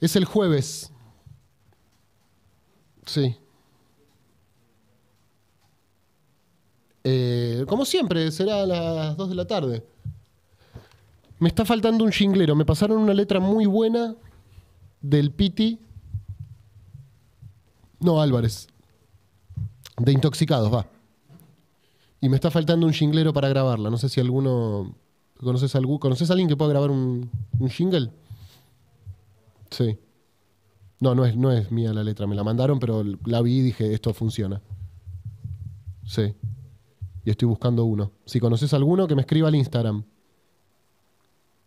Es el jueves. Sí. Eh, como siempre, será a las 2 de la tarde. Me está faltando un jinglero. Me pasaron una letra muy buena del Piti. No, Álvarez. De Intoxicados, va. Y me está faltando un jinglero para grabarla. No sé si alguno. ¿Conoces, algún, ¿conoces a alguien que pueda grabar un, un jingle? Sí. No, no es, no es mía la letra. Me la mandaron, pero la vi y dije, esto funciona. Sí. Y estoy buscando uno. Si conoces alguno, que me escriba al Instagram.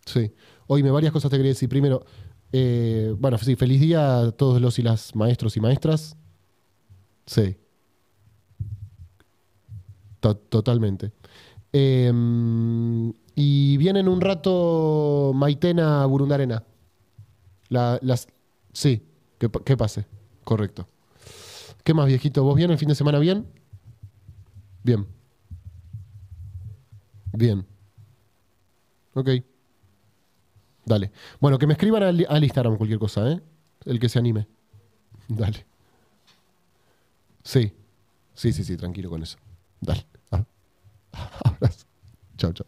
Sí. Oíme, varias cosas te quería decir. Primero, eh, bueno, sí, feliz día a todos los y las maestros y maestras. Sí. To- totalmente. Eh, y viene en un rato Maitena Burundarena. La, las, sí, que, pa- que pase. Correcto. ¿Qué más, viejito? ¿Vos bien el fin de semana bien? Bien. Bien. Ok. Dale. Bueno, que me escriban al, al Instagram cualquier cosa, ¿eh? El que se anime. Dale. Sí. Sí, sí, sí, tranquilo con eso. Dale. Abrazo. Chao, chao.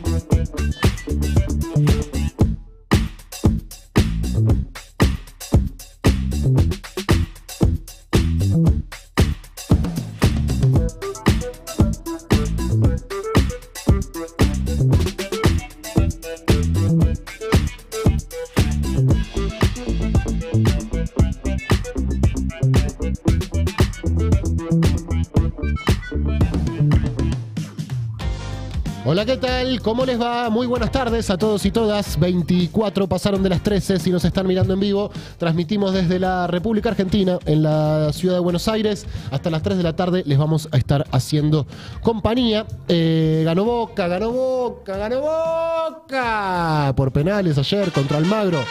¿qué tal? ¿Cómo les va? Muy buenas tardes a todos y todas. 24 pasaron de las 13 si nos están mirando en vivo. Transmitimos desde la República Argentina, en la ciudad de Buenos Aires. Hasta las 3 de la tarde les vamos a estar haciendo compañía. Eh, ganó Boca, ganó Boca, ganó Boca. Por penales ayer contra Almagro.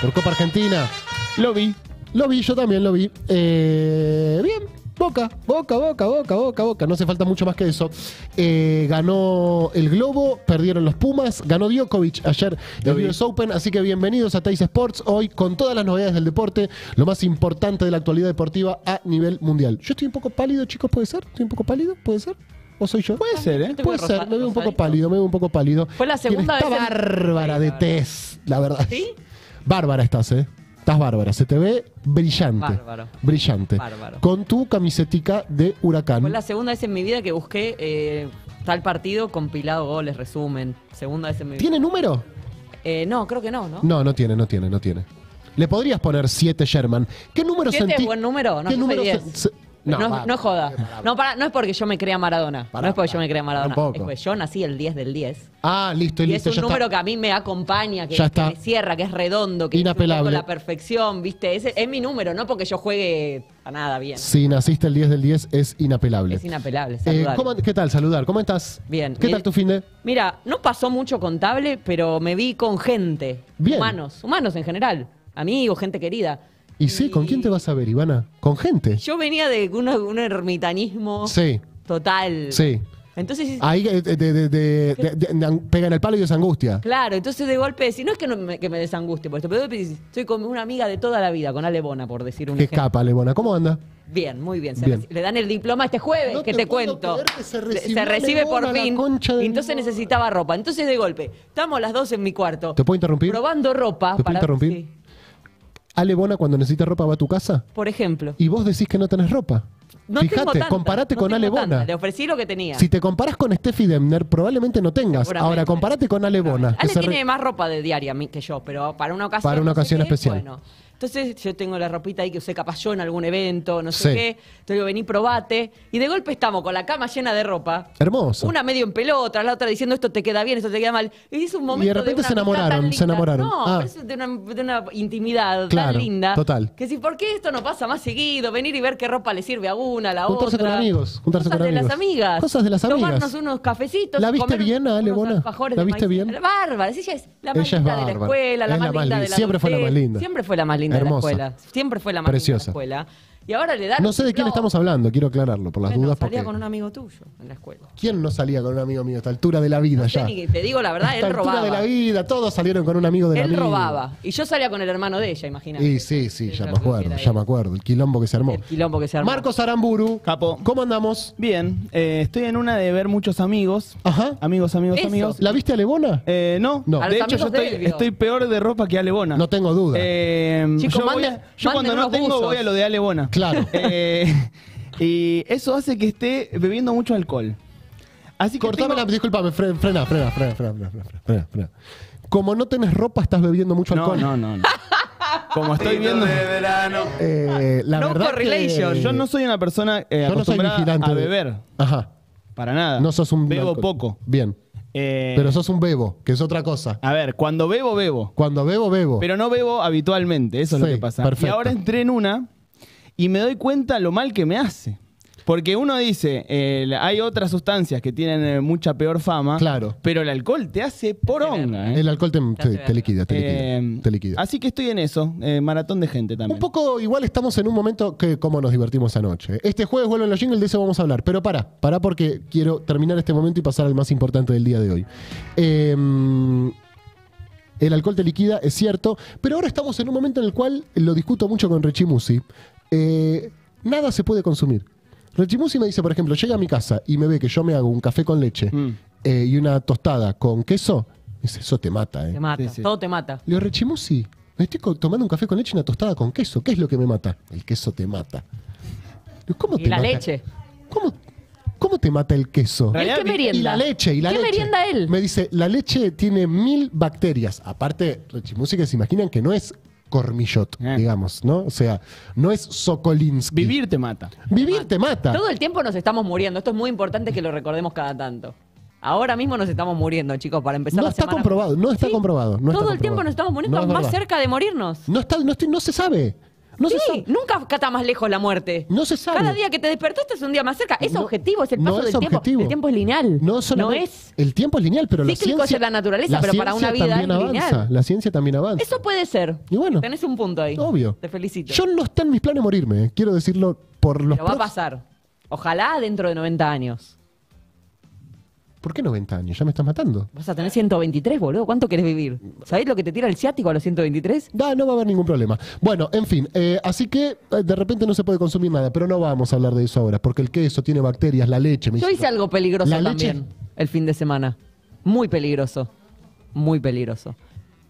Por Copa Argentina. Lo vi. Lo vi, yo también lo vi. Eh, bien, Boca, Boca, Boca, Boca, Boca, Boca. No hace falta mucho más que eso. Eh, ganó el Globo, perdieron los Pumas, ganó Djokovic ayer el. US Open. Así que bienvenidos a Teis Sports hoy con todas las novedades del deporte, lo más importante de la actualidad deportiva a nivel mundial. Yo estoy un poco pálido, chicos, ¿puede ser? ¿Estoy un poco pálido? ¿Puede ser? ¿O soy yo? Puede ser, ¿eh? Puede ser, me veo un poco pálido, me veo un poco pálido. Fue la segunda Está vez en- bárbara de test, la verdad. ¿Sí? Bárbara estás, ¿eh? Estás bárbara. Se te ve brillante. Bárbaro. Brillante. Bárbaro. Con tu camisetica de huracán. Fue la segunda vez en mi vida que busqué eh, tal partido, compilado, goles, resumen. Segunda vez en mi vida. ¿Tiene número? Eh, no, creo que no, ¿no? No, no tiene, no tiene, no tiene. Le podrías poner 7 Sherman. ¿Qué número ¿Siete sentí? es buen número? No, ¿Qué número 10. No, no, va, es joda. No, para, no es porque yo me crea Maradona. Pará, no es porque yo pará. me crea Maradona. Tampoco. Es porque yo nací el 10 del 10. Ah, listo, Y listo. es un número está. que a mí me acompaña, que, Ya que me cierra, que es redondo, que Inapelable. con la perfección, ¿viste? Ese es mi número, no porque yo juegue a nada bien. Si naciste el 10 del 10, es inapelable. Es inapelable. Eh. ¿cómo- ¿Qué tal? Saludar. ¿Cómo estás? Bien. ¿Qué tal tu fin de? Mira, no pasó mucho contable, pero me vi con gente. Bien. Humanos, humanos en general. Amigos, gente querida. Y sí, ¿con quién te vas a ver, Ivana? ¿Con gente? Yo venía de un, un ermitanismo Sí, total. sí. Entonces, Ahí eh, de, de, de, de- de- de- pegan el palo y es angustia. claro, entonces de golpe, si no es que, no me, que me desangustie por esto, pero de golpe estoy con una amiga de toda la vida, con Ale Bona, por decir un Qué ejemplo. capa, Lebona. ¿Cómo anda? Bien, muy bien. Se Bien. reci- Le dan el diploma este jueves, No que te te, puedo cuento. creer que se Le- recibió recibe por la fin. concha de Y mi entonces madre. necesitaba ropa. Entonces de golpe, estamos las dos en mi cuarto. ¿Te puedo interrumpir? Probando ropa. ¿Te puedo para interrumpir? sí, Ale Bona cuando necesita ropa va a tu casa por ejemplo. y vos decís que no tenés ropa. No Fíjate, tanta, comparate no con Ale tanta. Bona. Le ofrecí lo que tenía. Si te comparás con Steffi Demner, probablemente no tengas. Ahora, comparate con Ale Bona. Ale tiene re- más ropa de diaria que yo, pero para una ocasión. Para una no sé ocasión qué, especial. Bueno, entonces yo tengo la ropita ahí que usé capaz yo en algún evento, no Sí. sé qué. Entonces digo, vení, probate. Y de golpe estamos con la cama llena de ropa. Hermoso. Una medio en pelota, la otra diciendo esto te queda bien, esto te queda mal. Y es un momento repente una se enamoraron, se enamoraron. No, Ah. pero es de una, de una intimidad Claro, tan linda. total. Que si, ¿por qué esto no pasa más seguido? Venir y ver qué ropa le sirve a una, a la Juntarse otra. con amigos, juntarse Cosas con de las amigos. amigas. Cosas de las amigas. Tomarnos unos cafecitos. ¿La viste bien Ale Bona? ¿La de viste bien? Bárbara, ella es la más linda de la escuela, la más linda de la Siempre fue la más linda. Siempre fue la más linda. Linda Hermosa. la escuela. Siempre fue la más Preciosa. linda la escuela. Y ahora le dan. No sé de quién estamos hablando, quiero aclararlo por las Bueno, dudas. salía Porque... con un amigo tuyo en la escuela. ¿Quién no salía con un amigo mío a esta altura de la vida No sé ya? ni te digo la verdad, a esta él altura robaba. de la vida, todos salieron con un amigo de la Él vida. robaba. Y yo salía con el hermano de ella, imagínate. Y sí, sí, ya me acuerdo, ya él. me acuerdo. El quilombo que se armó. El quilombo que se armó. Marcos Aramburu. Capo. ¿Cómo andamos? Bien, eh, estoy en una de ver muchos amigos. Ajá. Amigos, amigos, Eso. amigos. ¿La viste a Lebona? Eh, no, No. A de hecho yo estoy, él, peor de ropa que Alebona. No tengo duda. Eh, Chicos, yo manden- a- yo cuando no tengo voy a lo de Alebona. Claro. Eh, y eso hace que esté bebiendo mucho alcohol. Así que Cortame tengo- la. Disculpame, fre- frena, frena, frena, frena, frena, frena, frena, frena. Como no tenés ropa, estás bebiendo mucho No, alcohol. no, no, no. Como estoy viendo... Eh, la No verdad correlation. que- Yo no soy una persona eh, Yo no soy acostumbrada vigilante a de- beber. Ajá. Para nada. No sos un. Bebo alcohol- poco. Bien. Eh, Pero sos un bebo, que es otra cosa. A ver, cuando bebo, bebo. Cuando bebo, bebo. Pero no bebo habitualmente, eso es lo Sí, que pasa. perfecto. Y ahora entré en una y me doy cuenta lo mal que me hace. Porque uno dice, eh, hay otras sustancias que tienen eh, mucha peor fama, Claro. pero el alcohol te hace poronga. ¿eh? El alcohol te, te- liquida, te liquida. Eh, te liquida. Así que estoy en eso, eh, maratón de gente también. Un poco igual estamos en un momento que como nos divertimos anoche. Este jueves vuelven los jingles, de eso vamos a hablar. Pero para, para porque quiero terminar este momento y pasar al más importante del día de hoy. Eh, el alcohol te liquida, es cierto, pero ahora estamos en un momento en el cual lo discuto mucho con Rechimusi. Eh, nada se puede consumir. Rechimusi me dice, por ejemplo, llega a mi casa y me ve que yo me hago un café con leche Mm. eh, y una tostada con queso. Me dice, eso te mata, ¿eh? Te mata. Sí, sí. Todo te mata. Le digo, Rechimusi, me estoy tomando un café con leche y una tostada con queso. ¿Qué es lo que me mata? El queso te mata. Digo, ¿Cómo Y te la mata? leche. ¿Cómo, ¿Cómo te mata el queso? ¿Él realidad, qué merienda? Y la leche, y la ¿Qué leche. merienda él? Me dice, la leche tiene mil bacterias. Aparte, Rechimusi que se imaginan que no es cormillot, Eh. digamos, ¿no? O sea, no es Sokolinsky. Vivir te mata. Vivir te mata. Todo el tiempo nos estamos muriendo. Esto es muy importante que lo recordemos cada tanto. Ahora mismo nos estamos muriendo, chicos, para empezar No la está semana. comprobado, no está Sí, comprobado, no está Todo el tiempo comprobado. nos estamos muriendo No es más cerca de morirnos. No, está, no, estoy- no se sabe. No se sí, sabe. nunca está más lejos la muerte. No se sabe. Cada día que te despertaste es un día más cerca. Es No- objetivo, es el no paso es del tiempo. objetivo. El tiempo es lineal. No, solamente- es. El tiempo es lineal, pero la ciencia. es la naturaleza, pero para una vida también es avanza. La ciencia también avanza. Eso puede ser. Y bueno. Tenés un punto ahí. Obvio. Te felicito. Yo no está en mis planes morirme, eh. quiero decirlo por los Pero va a pasar. Ojalá dentro de 90 años. ¿Por qué 90 años? Ya me estás matando. Vas a tener 123, boludo. ¿Cuánto querés vivir? ¿Sabés lo que te tira el ciático a los 123? Da, no va a haber ningún problema. Bueno, en fin, eh, así que eh, de repente no se puede consumir nada, pero no vamos a hablar de eso ahora, porque el queso tiene bacterias, la leche. me Yo hice algo peligroso La leche- también el fin de semana. Muy peligroso. Muy peligroso.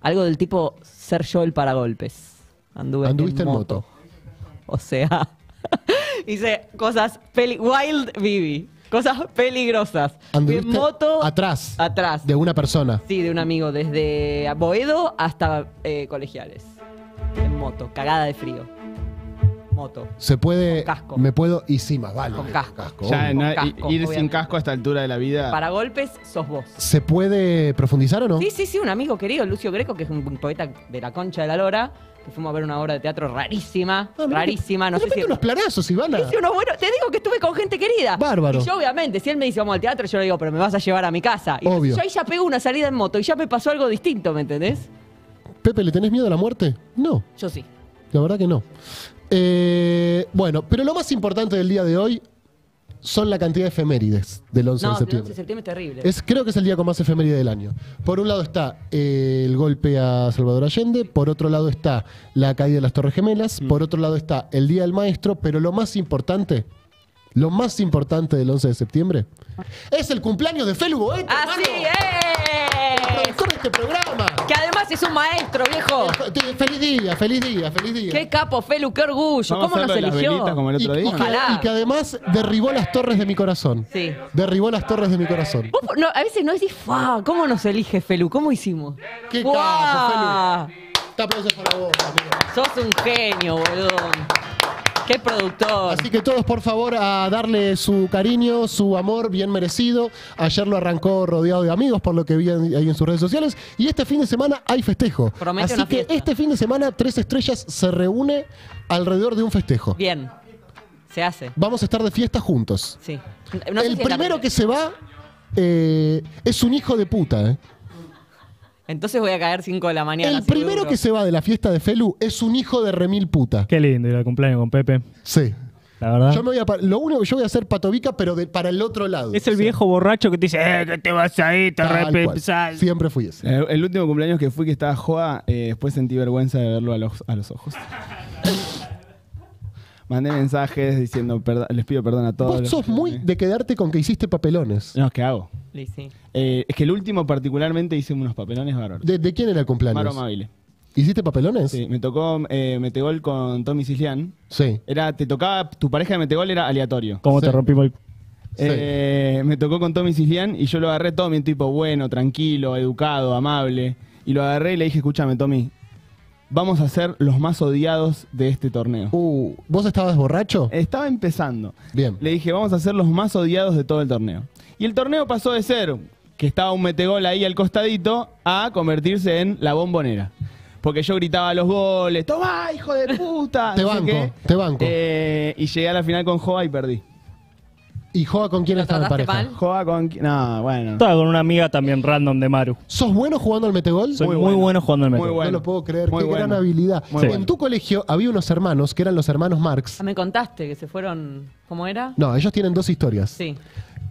Algo del tipo ser yo el paragolpes. Anduve Anduviste en moto. O sea, hice cosas peli wild Bibi. Cosas peligrosas. Anduviste en moto atrás atrás. de una persona. Sí, de un amigo, desde Boedo hasta eh, Colegiales. En moto, cagada de frío. Moto. Se puede. Con casco. Me puedo. Y sí, más vale. Con casco. Ya, Con casco, ir sin obviamente. casco a esta altura de la vida. Para golpes, sos vos. ¿Se puede profundizar o no? Sí, sí, sí, un amigo querido, Lucio Greco, que es un poeta de la concha de la lora, que fuimos a ver una obra de teatro rarísima, Ah, mirá, rarísima, no de sé si... unos planazos, Ivana. Hice unos buenos- te digo que estuve con gente querida. Bárbaro. Y yo, obviamente, si él me dice vamos al teatro, yo le digo, pero me vas a llevar a mi casa. Y Obvio. yo ahí ya pego una salida en moto y ya me pasó algo distinto, ¿me entendés? Pepe, ¿le tenés miedo a la muerte? No. Yo sí. La verdad que no. Eh, bueno, pero lo más importante del día de hoy son la cantidad de efemérides del 11 No, de el septiembre. 11 de septiembre es terrible. Es, creo que es el día con más efeméride del año. Por un lado está eh, el golpe a Salvador Allende, por otro lado está la caída de las Torres Gemelas, Mm. por otro lado está el Día del Maestro, pero lo más importante, lo más importante del 11 de septiembre es el cumpleaños de Felu Boeto, ¡Así hermano, es! productor de este programa. Que además es un maestro, viejo. Feliz día, feliz día, feliz día. ¡Qué capo, Felu! ¡Qué orgullo! Vamos ¿Cómo nos eligió? como el Y, otro y día. que, Ojalá. y que además derribó las torres de mi corazón. Sí. Derribó las torres de mi corazón. Vos, no, a veces no decís, ¡fa! ¿Cómo nos elige Felu? ¿Cómo hicimos? ¡Qué capo, Felu! Te aplausos para vos, amigo. Sos un genio, boludo. Qué productor. Así que todos, por favor, a darle su cariño, su amor bien merecido. Ayer lo arrancó rodeado de amigos, por lo que vi ahí en sus redes sociales. Y este fin de semana hay festejo. Promete Así una que fiesta. este fin de semana, Tres Estrellas se reúne alrededor de un festejo. Bien. Se hace. Vamos a estar de fiesta juntos. Sí. No sé el si es la primero primera. que se va eh, es un hijo de puta. ¿eh? Entonces voy a caer 5 de la mañana. El primero que se va de la fiesta de Felu es un hijo de remil puta. Qué lindo ir al cumpleaños con Pepe. Sí. La verdad. Yo me voy a lo único que yo voy a hacer patobica, pero de- para el otro lado. Es el Sí. viejo borracho que te dice, eh, que te vas ahí, te Tal re cual. Siempre fui ese. Eh, El último cumpleaños que fui que estaba Joa, eh, después sentí vergüenza de verlo a los, a los ojos. Mandé mensajes diciendo, "Perdo- les pido perdón a todos. Vos sos que- muy de quedarte con que hiciste papelones. No, ¿qué hago? Sí, sí. Eh, es que el último particularmente hice unos papelones bárbaros. ¿De, de quién era el cumpleaños? Maro Amabile. ¿Hiciste papelones? Sí, me tocó eh, Metegol con Tommy Cislián. Sí. Era, te tocaba, tu pareja de Metegol era aleatorio. ¿Cómo Sí. te rompimos el... Sí. Eh, me tocó con Tommy Cislián y yo lo agarré Tommy, un tipo bueno, tranquilo, educado, amable. Y lo agarré y le dije, escúchame Tommy, vamos a ser los más odiados de este torneo. Uh, ¿Vos estabas borracho? Estaba empezando. Bien. Le dije, vamos a ser los más odiados de todo el torneo. Y el torneo pasó de ser que estaba un metegol ahí al costadito a convertirse en la bombonera. Porque yo gritaba los goles, ¡Toma, hijo de puta! Te banco, qué. te banco. Eh, y llegué a la final con Joa y perdí. ¿Y Joa con quién ¿Lo estaba en trataste pareja? mal? Joa con... No, bueno. Estaba con una amiga también random de Maru. ¿Sos bueno jugando al metegol? Soy Muy muy, bueno. bueno. jugando al Muy metro. bueno. No lo puedo creer, Muy qué bueno. gran habilidad. Muy en bueno. tu colegio había unos hermanos que eran los hermanos Marx. Ah, me contaste que se fueron. ¿Cómo era? No, ellos tienen dos historias. Sí.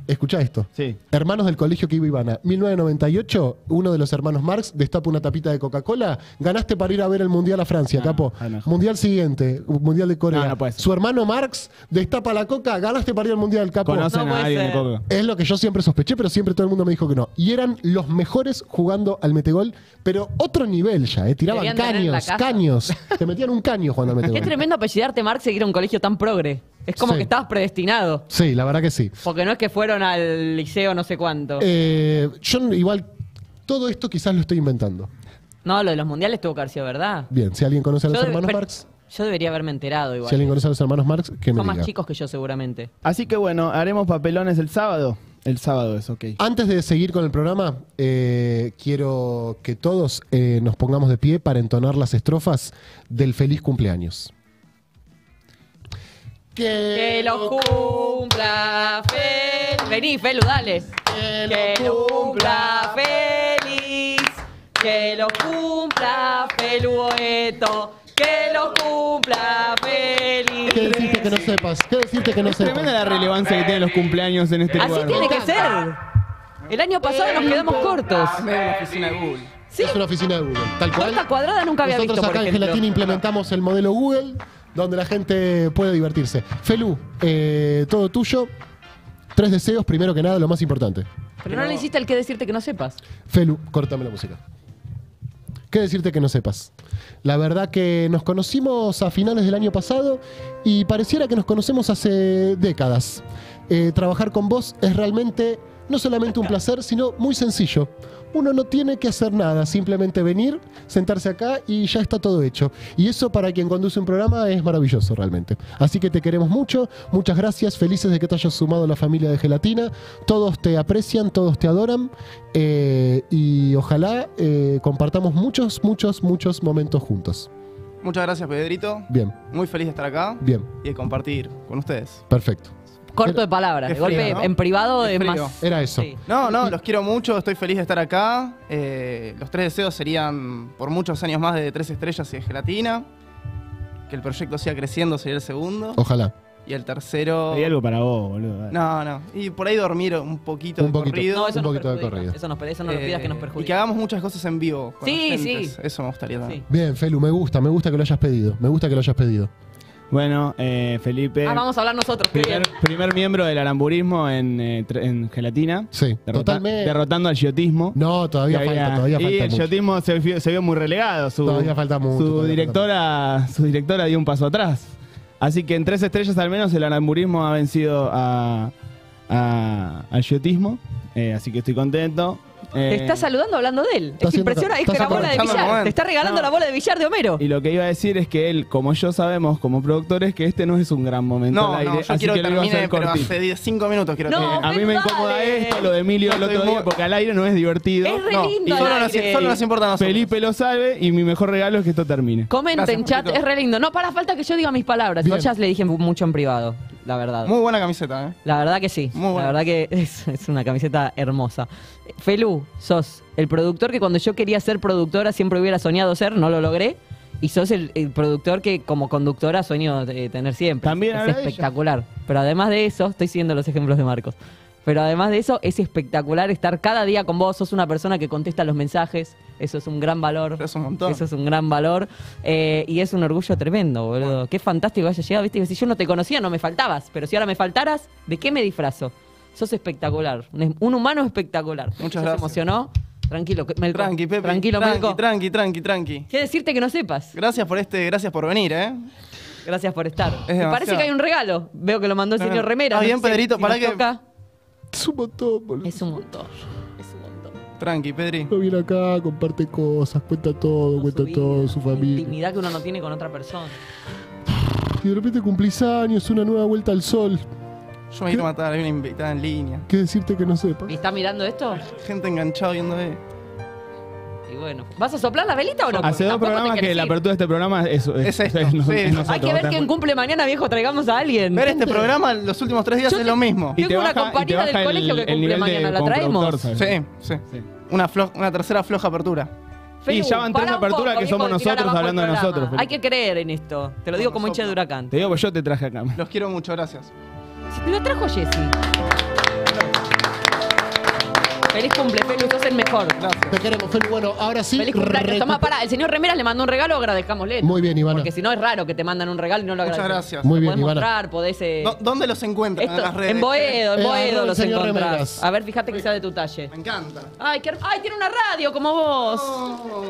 Escucha esto. Sí. Hermanos del colegio que iba Ivana. 1998, uno de los hermanos Marx destapa una tapita de Coca-Cola. Ganaste para ir a ver el Mundial a Francia, capo. ah, mejor. Mundial siguiente, Mundial de Corea. No, no puede ser. Su hermano Marx destapa la Coca, ganaste para ir al Mundial, capo. ¿Conocen No a alguien de. Coca? Es lo que yo siempre sospeché, pero siempre todo el mundo me dijo que no. Y eran los mejores jugando al metegol, pero otro nivel ya, ¿eh? Tiraban Debían tener en la caños, casa. caños. Te metían un caño jugando al Qué metegol. tremendo apellidarte Marx y ir a un colegio tan progre. Es como Sí. que estabas predestinado. Sí, la verdad que sí. Porque no es que fueron al liceo no sé cuánto. Eh, yo igual, todo esto quizás lo estoy inventando. No, lo de los mundiales tuvo que haber sido verdad. Bien, si alguien conoce a los Yo, hermanos pero- Marx, yo debería haberme enterado igual. si alguien conoce a los hermanos Marx, que me Son más diga. chicos que yo seguramente. Así que bueno, haremos papelones el sábado. El sábado es ok. Antes de seguir con el programa, eh, quiero que todos eh, nos pongamos de pie para entonar las estrofas del feliz cumpleaños. Que lo cumpla feliz. Vení, Felu, dale. Que lo cumpla feliz. Que lo cumpla Felueto. Que lo cumpla feliz. ¿Qué decirte que no sepas? ¿Qué decirte que no Es tremenda sepas? la relevancia que tienen los cumpleaños en este Así lugar. tiene que ser. El año pasado nos quedamos cortos. Sí, Es una oficina de Google, tal cual. Puerta cuadrada nunca había Nosotros visto, por acá en ejemplo. Gelatina implementamos el modelo Google, donde la gente puede divertirse. Felu, eh, todo tuyo. Tres deseos, primero que nada, lo más importante. Pero no le hiciste el que decirte que no sepas. Felu, córtame la música. ¿Qué decirte que no sepas? La verdad que nos conocimos a finales del año pasado y pareciera que nos conocemos hace décadas. Eh, trabajar con vos es realmente no solamente un placer, sino muy sencillo. Uno no tiene que hacer nada, simplemente venir, sentarse acá y ya está todo hecho. Y eso para quien conduce un programa es maravilloso realmente. Así que te queremos mucho, muchas gracias, felices de que te hayas sumado a la familia de Gelatina. Todos te aprecian, todos te adoran eh, y ojalá eh, compartamos muchos, muchos, muchos momentos juntos. Muchas gracias, Pedrito. Bien, Muy feliz de estar acá bien, y de compartir con ustedes. perfecto. Corto de palabras. De golpe, frío, ¿no? en privado es frío. más. Era eso. Sí. No, no, los quiero mucho, estoy feliz de estar acá. Eh, los tres deseos serían por muchos años más de tres estrellas y de gelatina. Que el proyecto siga creciendo sería el segundo. Ojalá. Y el tercero. Hay algo para vos, boludo. dale. No, no. Y por ahí dormir un poquito Un de poquito. corrido. No, eso Un nos poquito de perjudica. corrido. Eso, nos, eso no lo pidas que nos Eh, perjudique. Y que hagamos muchas cosas en vivo. Con Sí, oyentes. sí. Eso me gustaría también. Sí. Bien, Felu, me gusta, me gusta que lo hayas pedido. Me gusta que lo hayas pedido. Bueno, eh, Felipe. Ah, vamos a hablar nosotros. qué Primer, bien. primer miembro del aramburismo en, eh, tre- en gelatina. Sí, Derrota- totalmente. Derrotando al giotismo. No, todavía Que falta, había- todavía y falta el mucho. giotismo se, vio- se vio muy relegado. Su, Todavía falta mucho, Su todavía directora, su directora dio un paso atrás. Así que en tres estrellas al menos el aramburismo ha vencido a, a- al giotismo. Eh, así que estoy contento. Te Eh, está saludando hablando de él. Es impresionante. Es que la bola de billar. Te está regalando No. la bola de billar de Homero. Y lo que iba a decir es que él, como yo sabemos, como productores, que este no es un gran momento No, al aire. no, yo así quiero que que lo iba a termine, hacer pero cortito. hace 10, 5 minutos quiero No, Eh, a mí me pero incomoda dale. esto, lo de Emilio el otro día, muy- porque al aire no es divertido. Es re No, lindo. y al solo nos, solo nos importa a nosotros. Felipe lo salve y mi mejor regalo es que esto termine. Comenten, Gracias, chat. Es re lindo. No, para falta que yo diga mis palabras. Yo ya le dije mucho en privado. La verdad. Muy buena camiseta, ¿eh? La verdad que sí. Muy bueno. La verdad que es, es una camiseta hermosa. Felu, sos el productor que cuando yo quería ser productora siempre hubiera soñado ser, no lo logré. Y sos el, el productor que como conductora sueño de tener siempre. También es espectacular. Pero además de eso, estoy siguiendo los ejemplos de Marcos. Pero además de eso, es espectacular estar cada día con vos. Sos una persona que contesta los mensajes. Eso es un gran valor. Es un montón. Eso es un gran valor. Eh, y es un orgullo tremendo, boludo. Qué fantástico que hayas llegado. Viste si yo no te conocía, no me faltabas. Pero si ahora me faltaras, ¿de qué me disfrazo? Sos espectacular. Un, humano espectacular. Muchas ¿Ya gracias. ¿Se emocionó? Tranquilo, Melco. Tranqui, Pepe. Tranquilo, tranqui, Melco. tranqui, tranqui, tranqui. ¿Qué decirte que no sepas? Gracias por este, gracias por venir, ¿eh? Gracias por estar. Es Me parece que hay un regalo. Veo que lo mandó el No, señor. Remera. Está no bien, Pedrito, si para que- toca. Es un montón, boludo. Es un montón. Es un montón. Tranqui, Pedri. Uno viene acá, comparte cosas, cuenta todo, cuenta Su todo, vida, su la familia. Intimidad que uno no tiene con otra persona. Y de repente cumplís años, una nueva vuelta al sol. Yo me quiero matar, hay una invitada en línea. ¿Qué decirte que no sepas? ¿Y está mirando esto? Gente enganchada viendo eh. Y bueno. ¿Vas a soplar la velita o no? Hace dos programas que la apertura de este programa es, Es esto, nos- sí. es nosotros. Hay que ver quién cumple mañana, viejo. Traigamos a alguien. Ver este programa los últimos tres días Yo es te- lo mismo. Y te Tengo una baja- y te compañera del baja el- colegio que el cumple mañana, ¿la traemos? Sí, sí. Sí. Una, flo- una tercera floja apertura. Y ya van tres aperturas poco, que somos nosotros hablando de nosotros. Hay que creer en esto. Te lo digo como hincha de huracán. Te digo, pues yo te traje acá. Los quiero mucho, gracias. Si te lo trajo Jessy. Feliz cumple, Felu, sos el mejor. Gracias. Te queremos, Feli. Bueno, ahora sí. Feliz cumpleaños. Toma, para. El señor Remeras le mandó un regalo, agradezcámosle. Muy bien, Ivana. Porque si no es raro que te mandan un regalo y no lo Muchas agradeces. gracias. Muy bien, podés Ivana. mostrar, podés... eh, ¿Dó- ¿Dónde los encuentran esto- en las redes? en Boedo, en Eh, Boedo los el señor encontrás. Remeras. A ver, fíjate que sea de tu talle. Me encanta. Ay, qué ay, tiene una radio como vos.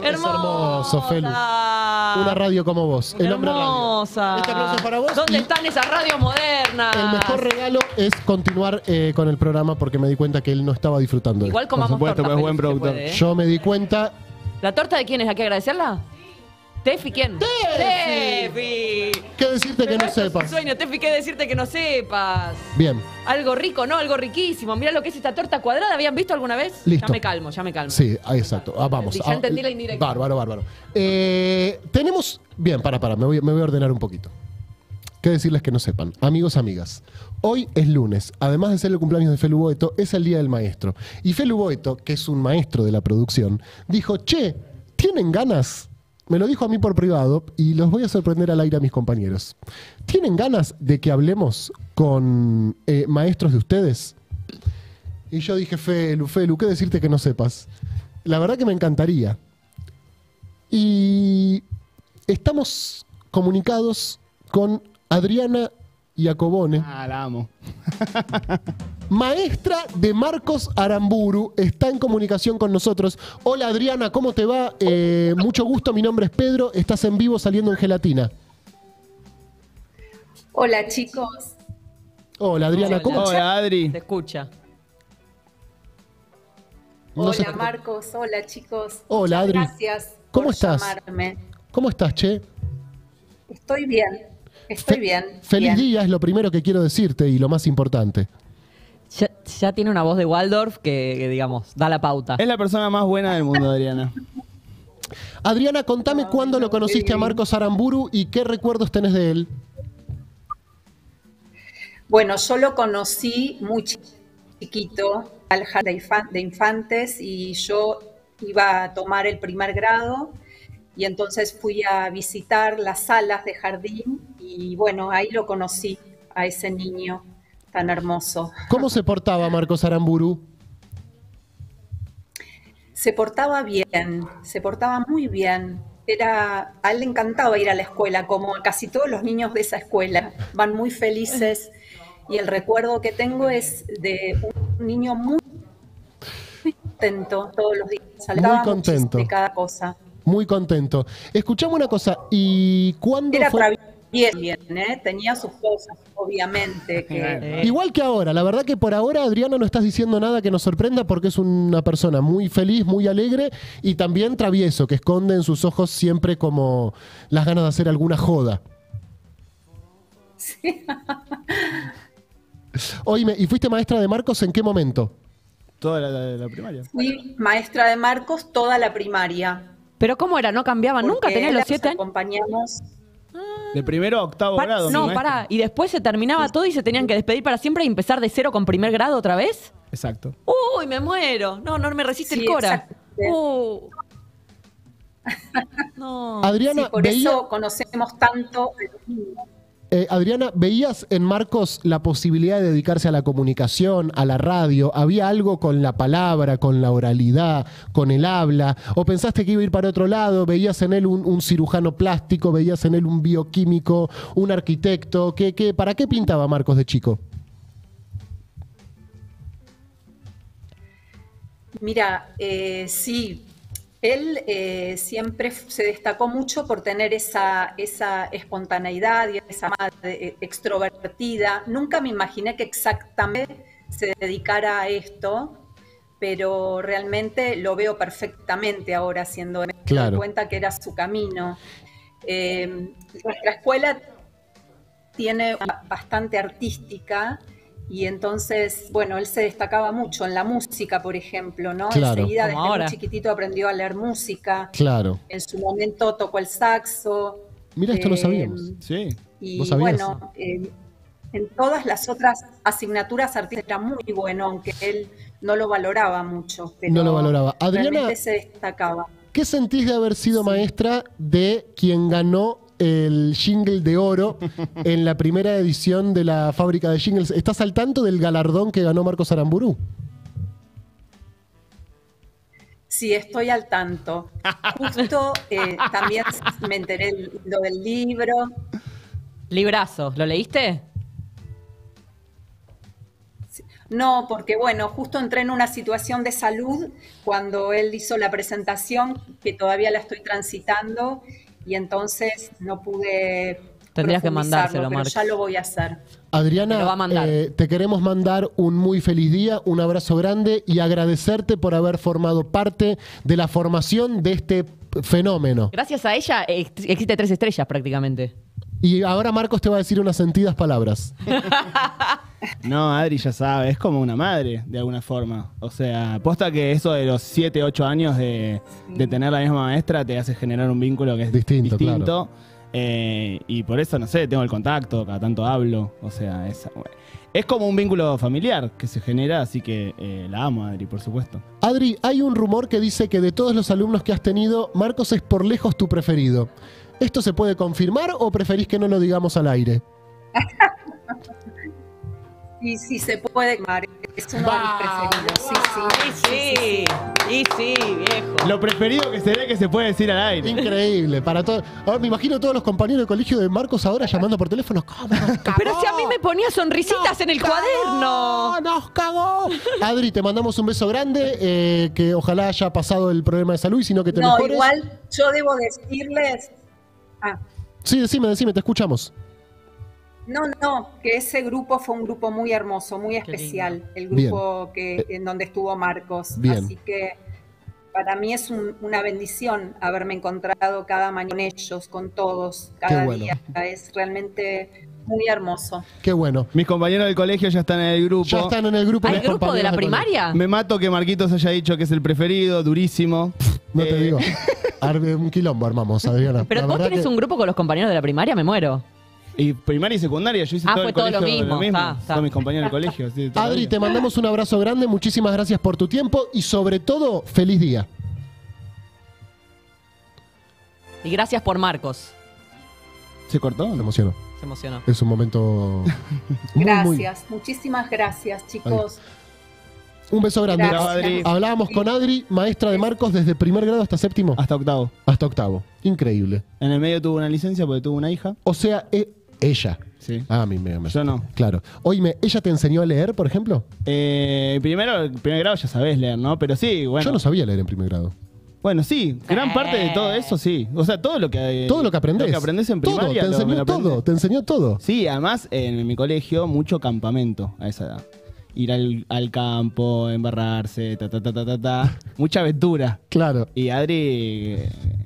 Hermosa. hermoso, Felu. Una radio como vos. El hombre radio. Hermosa. Este aplauso es para vos. ¿Dónde y están esas radios modernas? El mejor regalo es continuar eh, con el programa porque me di cuenta que él no estaba disfrutando. de Igual comamos supuesto, torta, pues, buen Felu, si se productor. puede, ¿eh? Yo me di cuenta. ¿La torta de quién es? ¿Hay que agradecerla? ¿Tefi quién? ¡Tefi! ¿Qué decirte que no esto es un sepas? sueño, Tefi, ¿qué decirte que no sepas? Bien, Algo rico, ¿no? Algo riquísimo. Mira lo que es esta torta cuadrada. ¿Habían visto alguna vez? Listo. Ya me calmo, ya me calmo. sí, ahí exacto. Ah, vamos. Sí, ya Ah, entendí la indirecta. Bárbaro, bárbaro. Eh, tenemos. Bien, para, para, me voy, me voy a ordenar un poquito. ¿Qué decirles que no sepan? Amigos, amigas. Hoy es lunes. Además de ser el cumpleaños de Felu Boeto, es el Día del Maestro. Y Felu Boeto, que es un maestro de la producción, dijo, che, ¿tienen ganas? Me lo dijo a mí por privado y los voy a sorprender al aire a mis compañeros. ¿Tienen ganas de que hablemos con eh, maestros de ustedes? Y yo dije, Felu, Felu, ¿qué decirte que no sepas? La verdad que me encantaría. Y estamos comunicados con Adriana Iacobone, Ah, la amo. maestra de Marcos Aramburu, está en comunicación con nosotros. Hola Adriana, ¿cómo te va? Eh, mucho gusto, mi nombre es Pedro, estás en vivo saliendo en gelatina. Hola chicos, Hola Adriana, ¿cómo Hola, Adri. Te escucha. No hola Marcos, hola chicos. Hola, Adri. Gracias ¿Cómo por estás? llamarme. ¿Cómo estás, Che? Estoy bien, estoy Fe- bien. Feliz bien. día es lo primero que quiero decirte y lo más importante. Ya, ya tiene una voz de Waldorf que, que, digamos, da la pauta. Es la persona más buena del mundo, Adriana. Adriana, contame cuándo lo conociste a Marcos Aramburu y qué recuerdos tenés de él. Bueno, yo lo conocí muy chi- chiquito al jardín de infantes y yo iba a tomar el primer grado y entonces fui a visitar las salas de jardín y bueno, ahí lo conocí a ese niño tan hermoso. ¿Cómo se portaba Marcos Aramburu? Se portaba bien, se portaba muy bien. Era, a él le encantaba ir a la escuela, como a casi todos los niños de esa escuela. Van muy felices y el recuerdo que tengo es de un niño muy contento todos los días. Saltaba Muy contento. de cada cosa. Muy contento. Escuchame una cosa, ¿y cuándo Era fue? Travieso, bien, ¿eh? tenía sus cosas, obviamente. Que, Eh, Igual que ahora, la verdad que por ahora, Adriana, no estás diciendo nada que nos sorprenda porque es una persona muy feliz, muy alegre y también travieso, que esconde en sus ojos siempre como las ganas de hacer alguna joda. Oíme, ¿y fuiste maestra de Marcos en qué momento? Toda la, la- la primaria. Fui maestra de Marcos toda la primaria. Pero ¿cómo era? ¿No cambiaban nunca? porque ¿Tenían los los siete años? acompañamos De primero a octavo Pa- grado. no, pará. Y después se terminaba todo y se tenían que despedir para siempre y empezar de cero con primer grado otra vez. Exacto. Uy, me muero. No, no me resiste Sí, el Cora. exacto. Uh. No. Adriana, Sí, por veía- eso conocemos tanto a los niños. Eh, Adriana, ¿veías en Marcos la posibilidad de dedicarse a la comunicación, a la radio? ¿Había algo con la palabra, con la oralidad, con el habla? ¿O pensaste que iba a ir para otro lado? ¿Veías en él un, cirujano plástico? ¿Veías en él un bioquímico, un arquitecto? ¿Qué, qué, ¿Para qué pintaba Marcos de chico? Mira, eh, sí, él eh, siempre se destacó mucho por tener esa, esa espontaneidad y esa alma de- eh, extrovertida. Nunca me imaginé que exactamente se dedicara a esto, pero realmente lo veo perfectamente ahora, siendo me Claro. cuenta que era su camino. Eh, nuestra escuela tiene bastante artística y entonces, bueno, él se destacaba mucho en la música, por ejemplo, ¿no? Claro. Enseguida, desde muy chiquitito aprendió a leer música. Claro. En su momento tocó el saxo. Mira, esto no Eh, sabíamos. Sí. Y ¿Vos sabías? bueno, eh, en todas las otras asignaturas artísticas era muy bueno, aunque él no lo valoraba mucho. Pero No lo valoraba. Adriana- realmente se destacaba. ¿Qué sentís de haber sido maestra de quien ganó el jingle de oro en la primera edición de la fábrica de jingles? ¿Estás al tanto del galardón que ganó Marcos Aramburu? Sí, estoy al tanto. Justo eh, también me enteré lo del libro. Librazo. ¿Lo leíste? No, porque bueno, justo entré en una situación de salud cuando él hizo la presentación, que todavía la estoy transitando, y entonces no pude. Tendrías que mandárselo, pero Marcos. ya lo voy a hacer. Adriana, Te lo va a mandar. eh, te queremos mandar un muy feliz día, un abrazo grande y agradecerte por haber formado parte de la formación de este fenómeno. Gracias a ella ex- existe tres estrellas prácticamente. Y ahora Marcos te va a decir unas sentidas palabras. No, Adri ya sabe, es como una madre, de alguna forma. O sea, posta que eso de los 7, 8 años de, de tener la misma maestra te hace generar un vínculo que es Distinto, distinto. Eh, y por eso, no sé, tengo el contacto, cada tanto hablo. O sea, es, es como un vínculo familiar que se genera, así que eh, la amo, Adri, por supuesto. Adri, hay un rumor que dice que de todos los alumnos que has tenido, Marcos es por lejos tu preferido. ¿Esto se puede confirmar o preferís que no lo digamos al aire? Y si se puede, Mar, es uno de mis preferidos. Sí, sí. Sí, sí. Y sí, viejo. Lo preferido que se ve que se puede decir al aire. Increíble. Para todo. Ahora me imagino todos los compañeros de colegio de Marcos ahora llamando por teléfono. ¿Cómo nos cagó? Pero si a mí me ponía sonrisitas en el cuaderno. ¡Nos cagó! Adri, te mandamos un beso grande. eh, que ojalá haya pasado el problema de salud y sino que te No, mejores. igual yo debo decirles. Ah, Sí, decime, decime, te escuchamos. No, no, que ese grupo fue un grupo muy hermoso, muy Qué especial, el grupo que, en donde estuvo Marcos. Bien. Así que para mí es un- una bendición haberme encontrado cada mañana con ellos, con todos, cada bueno. día. Es realmente muy hermoso. Qué bueno. Mis compañeros del colegio ya están en el grupo. Ya están en el grupo. ¿Hay grupo de la primaria? Me mato que Marquitos haya dicho que es el preferido, durísimo. No te Eh, digo. Arme un quilombo armamos, Adriana. Pero La vos tenés que- un grupo con los compañeros de la primaria, me muero. Y primaria y secundaria, yo hice Ah, todo fue el todo lo mismo, está, está. Son mis compañeros del colegio. sí, Adri, te mandamos un abrazo grande, muchísimas gracias por tu tiempo y sobre todo, feliz día. Y gracias por Marcos. ¿Se cortó? No. emocionó. Se emocionó. Es un momento muy, muy- Gracias, muchísimas gracias, chicos. Un beso grande. Gracias. Hablábamos con Adri, maestra de Marcos desde primer grado hasta séptimo, Hasta octavo. hasta octavo. Increíble. En el medio tuvo una licencia porque tuvo una hija. O sea, e- ella. Sí. Ah, a mí me, me- Yo no. Claro. Oíme, ¿ella te enseñó a leer, por ejemplo? Eh, primero, primer grado ya sabés leer, ¿no? Pero sí, bueno. Yo no sabía leer en primer grado. Bueno, sí, gran parte de todo eso sí. O sea, todo lo que Todo lo que aprendés. Lo que aprendés en Todo, primaria. te lo- me enseñó todo, te enseñó todo. Sí, además en mi colegio mucho campamento a esa edad. Ir al, al campo, embarrarse, ta ta ta ta ta ta. Mucha aventura. Claro. Y Adri,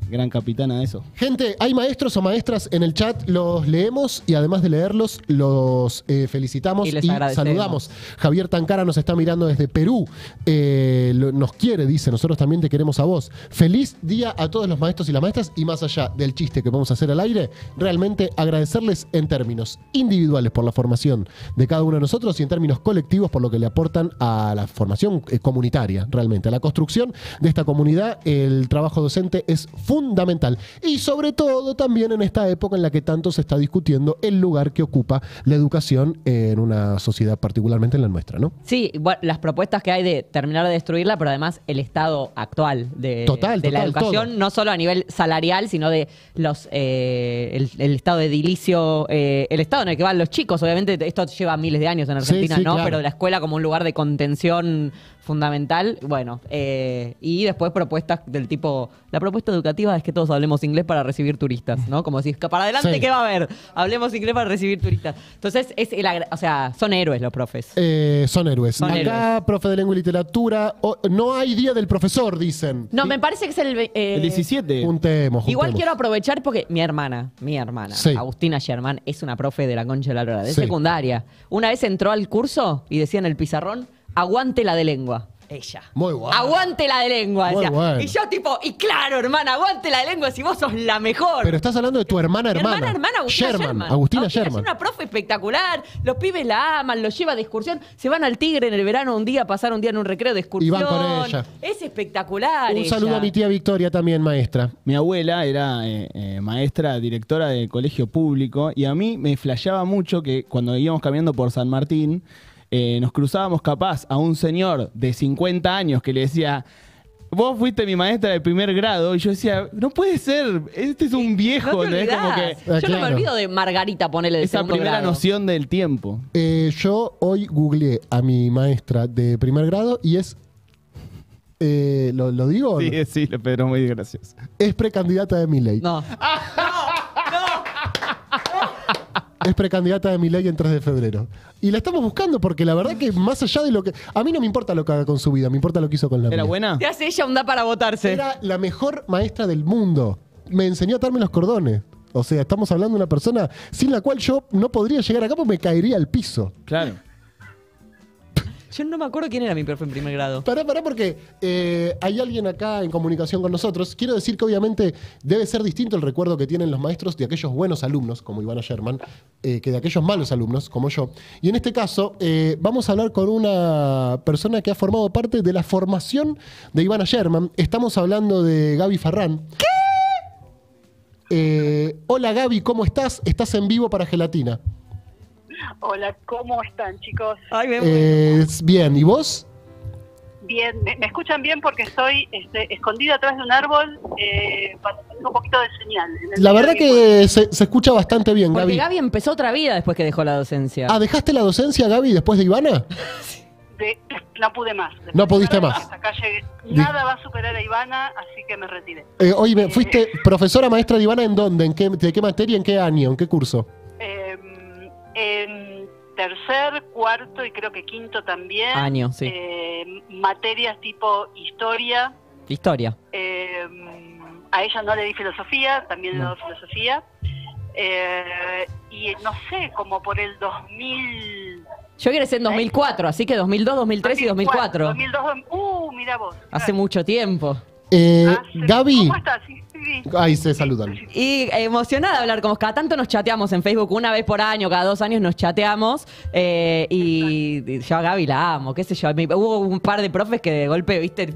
gran capitana de eso. Gente, hay maestros o maestras en el chat, los leemos y además de leerlos, los eh, felicitamos Y saludamos. Javier Tancara nos está mirando desde Perú, eh, lo- nos quiere, dice, nosotros también te queremos a vos. Feliz día a todos los maestros y las maestras y más allá del chiste que vamos a hacer al aire, realmente agradecerles en términos individuales por la formación de cada uno de nosotros y en términos colectivos por lo que le aportan a la formación eh, comunitaria, realmente, a la construcción de esta comunidad, el trabajo docente es fundamental. Y sobre todo también en esta época en la que tanto se está discutiendo el lugar que ocupa la educación en una sociedad, particularmente en la nuestra, ¿no? Sí, bueno, las propuestas que hay de terminar de destruirla, pero además el estado actual de, Total, de la educación, todo. no solo a nivel salarial, sino de los eh, el, el estado de edilicio, eh, el estado en el que van los chicos. Obviamente esto lleva miles de años en Sí, Argentina, sí, ¿no? claro. Pero la escuela como un lugar de contención fundamental, bueno, eh, y después propuestas del tipo, la propuesta educativa es que todos hablemos inglés para recibir turistas, ¿no? Como si, para adelante, Sí. ¿qué va a haber? Hablemos inglés para recibir turistas. Entonces, es el agra- o sea, son héroes los profes. Eh, son héroes. Son Acá, profe de lengua y literatura, no hay día del profesor, dicen. No, me parece que es el... eh, El 17. Juntemos, Igual quiero aprovechar porque mi hermana, mi hermana, Sí. Agustina Sherman, es una profe de la Concha de la Lora, de Sí. secundaria. Una vez entró al curso y decía en el pizarrón, aguante la de lengua. Ella. Muy bueno. Aguante la de lengua, Muy decía. bueno. Y yo tipo, y claro, hermana, aguante la de lengua si vos sos la mejor. Pero estás hablando de tu hermana Mi hermana. hermana, hermana, Agustina Sherman. Sherman. Agustina Es Sherman. una profe espectacular. Los pibes la aman, los lleva de excursión. Se van al Tigre en el verano un día, pasar un día en un recreo de excursión. Y van con ella. Es espectacular. Un saludo ella. a mi tía Victoria también, maestra. Mi abuela era eh, eh, maestra, directora de colegio público y a mí me flasheaba mucho que cuando íbamos caminando por San Martín eh, nos cruzábamos capaz a un señor de 50 años que le decía, vos fuiste mi maestra de primer grado y yo decía, no puede ser, este es un viejo, No como que Ah, Yo no me olvido de Margarita, ponele de esa primera grado. noción del tiempo. Eh, yo hoy googleé a mi maestra de primer grado y es. eh, ¿lo, lo digo? no? Sí, sí, Pedro, muy gracioso. Es precandidata de mi ley. No. Es precandidata de mi ley en 3 de febrero. Y la estamos buscando porque la verdad que más allá de lo que. A mí no me importa lo que haga con su vida, me importa lo que hizo con la ¿Era mía. buena? ¿Qué hace ella un da para votarse? Era la mejor maestra del mundo. Me enseñó a atarme los cordones. O sea, estamos hablando de una persona sin la cual yo no podría llegar acá porque me caería al piso. Claro. Yo no me acuerdo quién era mi profe en primer grado. Pará, pará, porque eh, hay alguien acá en comunicación con nosotros. Quiero decir que obviamente debe ser distinto el recuerdo que tienen los maestros de aquellos buenos alumnos, como Ivana Sherman, eh, que de aquellos malos alumnos, como yo. Y en este caso, eh, vamos a hablar con una persona que ha formado parte de la formación de Ivana Sherman. Estamos hablando de Gaby Farrán. ¿Qué? hola Gaby, ¿cómo estás? Estás en vivo para Gelatina. Hola, ¿cómo están chicos? Ay, me Eh, bien, ¿y vos? Bien, ¿me, me escuchan bien? Porque estoy este, escondida atrás de un árbol eh, para tener un poquito de señal. La verdad de que se, se escucha bastante bien, Porque Gaby. Gaby empezó otra vida después que dejó la docencia. Ah, ¿dejaste la docencia, Gaby, después de Ivana? De- no pude más. Después No de pudiste Ivana, más. Hasta acá llegué. Nada va a superar a Ivana, así que me retiré. Eh, oye, ¿fuiste profesora maestra de Ivana en dónde? ¿En qué, ¿De qué materia? ¿En qué año? ¿En qué curso? En tercer, cuarto y creo que quinto también. Año, sí. Eh, materias tipo historia. Historia. Eh, a ella no le di filosofía, también le he dado filosofía. Eh, y no sé, como por el 2000. Yo egresé en 2004, así que 2002, 2003 y 2004. 2002, uh, mira vos. Hace mucho tiempo. Eh, Gaby. ¿Cómo estás? Ahí se saludan. Y emocionada de hablar, como cada tanto nos chateamos en Facebook, una vez por año, cada dos años nos chateamos. eh, y, yo a Gaby la amo, qué sé yo. Hubo un par de profes que de golpe, viste,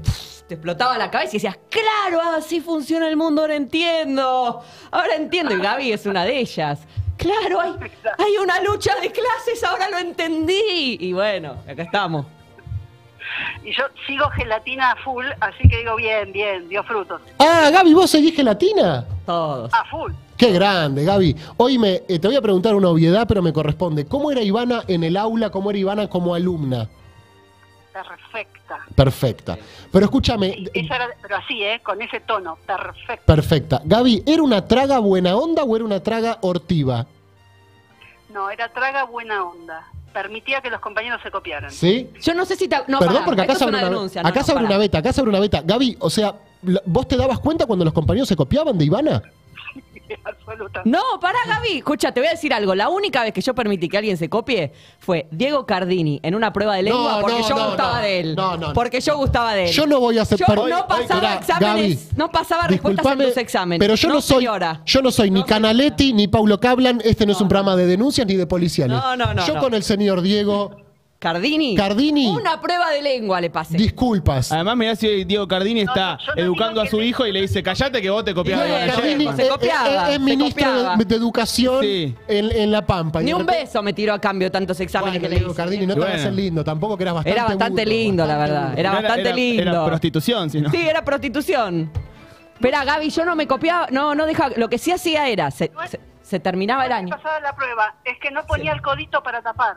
te explotaba la cabeza y decías, claro, así funciona el mundo, ahora entiendo. Ahora entiendo. Y Gaby es una de ellas. Claro, hay, hay una lucha de clases, ahora lo entendí. Y bueno, acá estamos. Y yo sigo gelatina a full, así que digo, bien, bien, dio frutos. Ah, Gaby, ¿vos seguís gelatina? Todos. A full. Qué grande, Gaby. Oíme, eh, te voy a preguntar una obviedad, pero me corresponde. ¿Cómo era Ivana en el aula? ¿Cómo era Ivana como alumna? Perfecta. Perfecta. Pero escúchame, Sí, ella era, pero así, ¿eh? Con ese tono, perfecta. perfecta. Gaby, ¿era una traga buena onda o era una traga hortiva? No, era traga buena onda. Permitía que los compañeros se copiaran. ¿Sí? Yo no sé si te. No, Perdón, pará, porque acá esto se es abre una una, denuncia. no, acá no, se abre pará. una beta, acá se abre una beta. Gaby, o sea, ¿Vos te dabas cuenta cuando los compañeros se copiaban de Ivana? Absolutamente. No, pará, Gaby. Escucha, te voy a decir algo. La única vez que yo permití que alguien se copie fue Diego Cardini en una prueba de lengua No, porque no, yo no, gustaba no. de él. No, no, no. Porque yo gustaba de él. Yo no voy a aceptar. Yo no pasaba exámenes, Gaby, no pasaba respuestas en disculpame, tus exámenes. Pero yo no, No, soy, señora. yo no soy ni No, Canaletti ni Paulo Cablan. Este no, es un programa de denuncias ni de policiales. No, no, no, Yo no. con el señor Diego, Cardini. Cardini. Una prueba de lengua le pasé. disculpas. Además, mirá si Diego Cardini está no, yo no educando digo a su hijo y le dice, callate que vos te copias de Diego Cardini Sherman". se es- copiaba, es- es se ministro copiaba. de, de Educación Sí. en, en La Pampa. Y Ni de un repente- beso me tiró a cambio tantos exámenes Bueno, que le Diego hice. Cardini, no te Bueno. hagas el lindo, tampoco que eras bastante Era bastante burro, lindo, la bastante verdad. burro. Era bastante era, lindo. Era prostitución, si no. Sí, era prostitución. Espera, Gaby, yo no me copiaba, no, no dejaba. Lo que sí hacía era, se, se- se terminaba el ¿Qué año. pasaba la prueba? Es que no ponía el codito para tapar.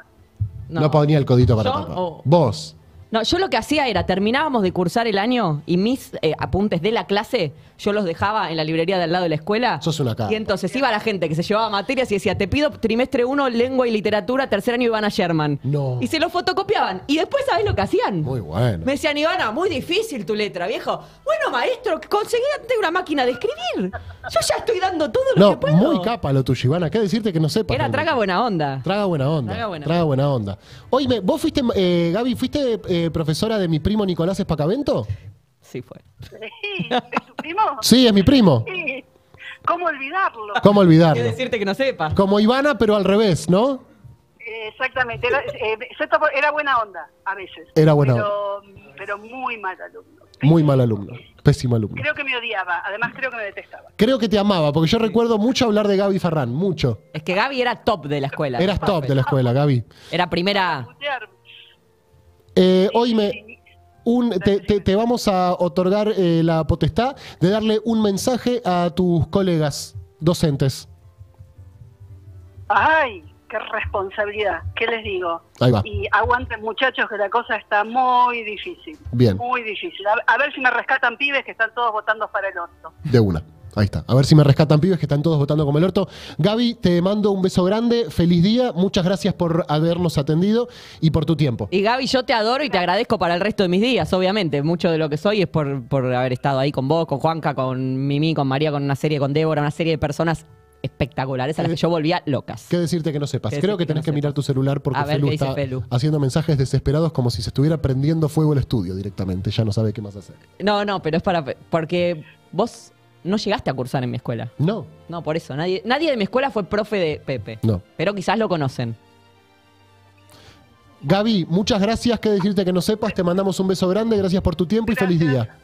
No. ponía el codito para ¿Yo? tapar. Vos. No, yo lo que hacía era, terminábamos de cursar el año y mis eh, apuntes de la clase, yo los dejaba en la librería de al lado de la escuela. Sos una capa. Y entonces iba la gente que se llevaba materias y decía, te pido trimestre 1, lengua y literatura, tercer año Ivana Sherman. No. Y se lo fotocopiaban. Y después, ¿sabés lo que hacían? Muy bueno. Me decían, Ivana, muy difícil tu letra, viejo. Bueno, maestro, conseguí ante una máquina de escribir. Yo ya estoy dando todo lo No, que puedo. muy capa lo tuyo, Ivana. ¿Qué decirte que no sepas? Era traga buena onda. Traga buena onda. Traga buena Traga buena onda. Oíme, ¿vos fuiste, eh, Gaby, fuiste eh, profesora de mi primo Nicolás Espacavento? Sí fue. Sí, ¿es tu primo? Sí, es mi primo. Sí. ¿Cómo olvidarlo? ¿Cómo ¿Qué olvidarlo? decirte que no sepa? Como Ivana, pero al revés, ¿no? Eh, Exactamente. Era, eh, era buena onda, a veces. Era buena pero, Pero muy mal alumno. Muy mal alumno. Pésimo alumno. Creo que me odiaba. Además, creo que me detestaba. Creo que te amaba, porque yo recuerdo mucho hablar de Gaby Farrán. Mucho. Es que Gaby era top de la escuela. Eras top de la escuela, Gaby. Era primera. Eh, oíme, un, te, te- te vamos a otorgar eh, la potestad de darle un mensaje a tus colegas docentes. Ay, qué responsabilidad. ¿Qué les digo? Ahí va. Y aguanten, muchachos, que la cosa está muy difícil. Bien. Muy difícil. A, a ver si me rescatan pibes que están todos votando para el orto. De una. Ahí está. A ver si me rescatan pibes que están todos votando como el orto. Gaby, te mando un beso grande. Feliz día. Muchas gracias por habernos atendido y por tu tiempo. Y Gaby, yo te adoro y te agradezco para el resto de mis días, obviamente. Mucho de lo que soy es por, por haber estado ahí con vos, con Juanca, con Mimi, con María, con una serie, con Débora, una serie de personas espectaculares a las que yo volvía locas. ¿Qué decirte que no sepas? ¿Qué Creo decirte que tenés que que mirar tu celular porque ver, Felu ¿qué dice está Felu? haciendo mensajes desesperados como si se estuviera prendiendo fuego el estudio directamente. Ya no sabe qué más hacer. No, no, pero es para. Porque vos no llegaste a cursar en mi escuela. No, No, por eso. Nadie, nadie de mi escuela fue profe de Pepe. no. Pero quizás lo conocen. Gaby, muchas gracias. ¿Qué decirte que no sepas? Te mandamos un beso grande. Gracias por tu tiempo y feliz Gracias. día.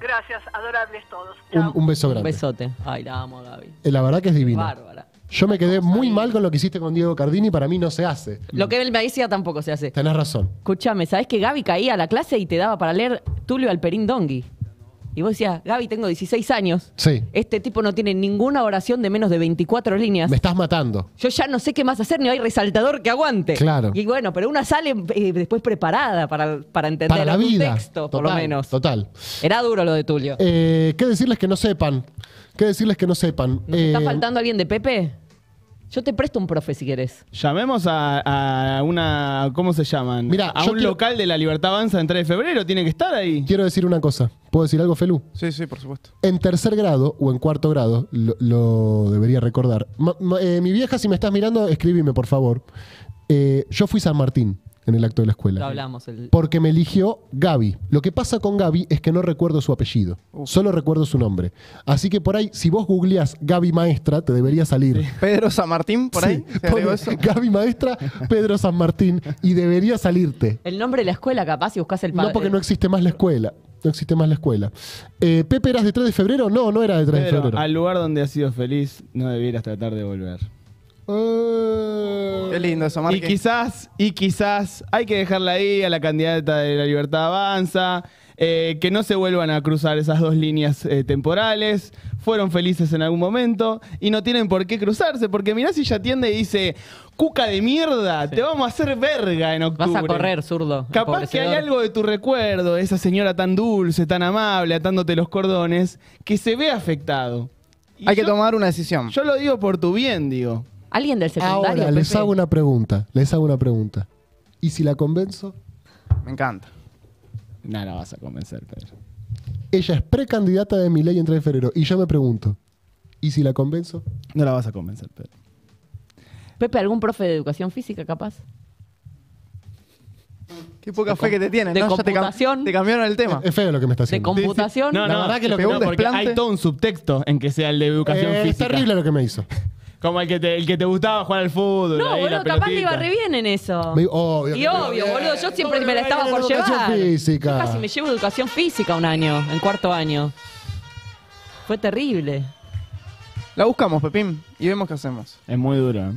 Gracias, adorables todos. Un, un beso Un grande. besote. Ay, la amo, Gaby. Eh, La verdad que es divino. Bárbara. Yo me quedé muy mal con lo que hiciste con Diego Cardini. Para mí no se hace. Lo que él me decía tampoco se hace. Tenés razón. Escúchame, ¿sabés que Gaby caía a la clase y te daba para leer Tulio Alperín Dongui? Y vos decías, Gaby, tengo 16 años. Sí. Este tipo no tiene ninguna oración de menos de 24 líneas. Me estás matando. Yo ya no sé qué más hacer, ni hay resaltador que aguante. Claro. Y bueno, pero una sale eh, después preparada para, para entender Para la vida. texto, por lo menos. Total. Era duro lo de Tulio. Eh, ¿Qué decirles que no sepan? ¿Qué decirles que no sepan? ¿Nos está Eh, faltando alguien de Pepe? Yo te presto un profe si querés. Llamemos a, a una. ¿Cómo se llaman? Mirá, a yo un quiero- local de la Libertad Avanza en 3 de febrero. Tiene que estar ahí. Quiero decir una cosa. ¿Puedo decir algo, Felu? Sí, sí, por supuesto. En tercer grado o en cuarto grado, lo, lo debería recordar. Ma- ma- eh, mi vieja, si me estás mirando, escríbeme, por favor. Eh, yo fui San Martín en el acto de la escuela. Lo hablamos. El... Porque me eligió Gaby. Lo que pasa con Gaby es que no recuerdo su apellido. Solo recuerdo su nombre. Así que por ahí, si vos googleás Gaby Maestra, te debería salir. Pedro San Martín, por ahí. Sí, ¿Se agregó pone eso? Gaby Maestra, Pedro San Martín. Y debería salirte. el nombre de la escuela, capaz, si buscas el No, porque no existe más la escuela. No existe más la escuela. Eh, ¿Pepe eras de 3 de febrero? No, no era de 3 de febrero. al lugar donde has sido feliz, no debieras tratar de volver. Qué lindo eso, Y Marque. quizás, y quizás hay que dejarla ahí a la candidata de la Libertad Avanza, eh, que no se vuelvan a cruzar esas dos líneas eh, temporales, fueron felices en algún momento y no tienen por qué cruzarse, porque mirá si ella atiende y dice, cuca de mierda, te vamos a hacer verga en octubre. Vas a correr, zurdo. Capaz que hay algo de tu recuerdo, esa señora tan dulce, tan amable, atándote los cordones, que se ve afectado. Y Hay que tomar una decisión. Yo lo digo por tu bien, digo. ¿Alguien del secundario? Ahora les Pepe? hago una pregunta. Les hago una pregunta. ¿Y si la convenzo? Me encanta. No la vas a convencer, Pedro. ella es precandidata de mi ley en 3 de febrero. Y yo me pregunto, ¿y si la convenzo? No la vas a convencer, Pedro. Pepe, ¿algún profe de educación física capaz? Qué poca fe que te tienen, de ¿no? Ya te, cam- computación. te cambiaron el tema. Es feo lo que me está ¿De haciendo. computación? No, La no, verdad que lo que un porque hay todo un subtexto en que sea el de educación Eh, es física. terrible lo que me hizo. Como el que te, el que te gustaba jugar al fútbol. No, ahí, la boludo, capaz le iba re bien en eso. Me- obvio y obvio, bien. boludo, yo siempre me la estaba por en llevar. educación física. Yo casi me llevo educación física un año, en cuarto año. Fue terrible. La buscamos, Pepín, y vemos qué hacemos. Es muy duro. ¿eh?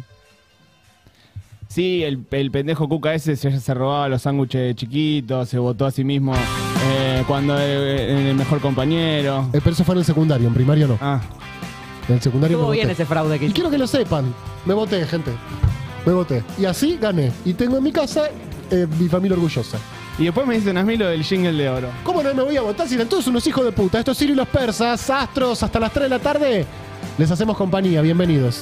Sí, el, el pendejo Cuca ese se, se robaba los sándwiches chiquitos, se votó a sí mismo eh, cuando eh, en el mejor compañero. Eh, pero eso fue en el secundario, en primario no. Ah, En el secundario Estuvo me bien voté. ese fraude que Y quiero que lo sepan. Me voté, gente. Me voté. Y así gané. Y tengo en mi casa eh, mi familia orgullosa. y después me dicen a mí lo del jingle de oro. ¿Cómo no me voy a votar si eran todos unos hijos de puta? Estos Sirio y los persas, astros, hasta las 3 de la tarde. Les hacemos compañía. Bienvenidos.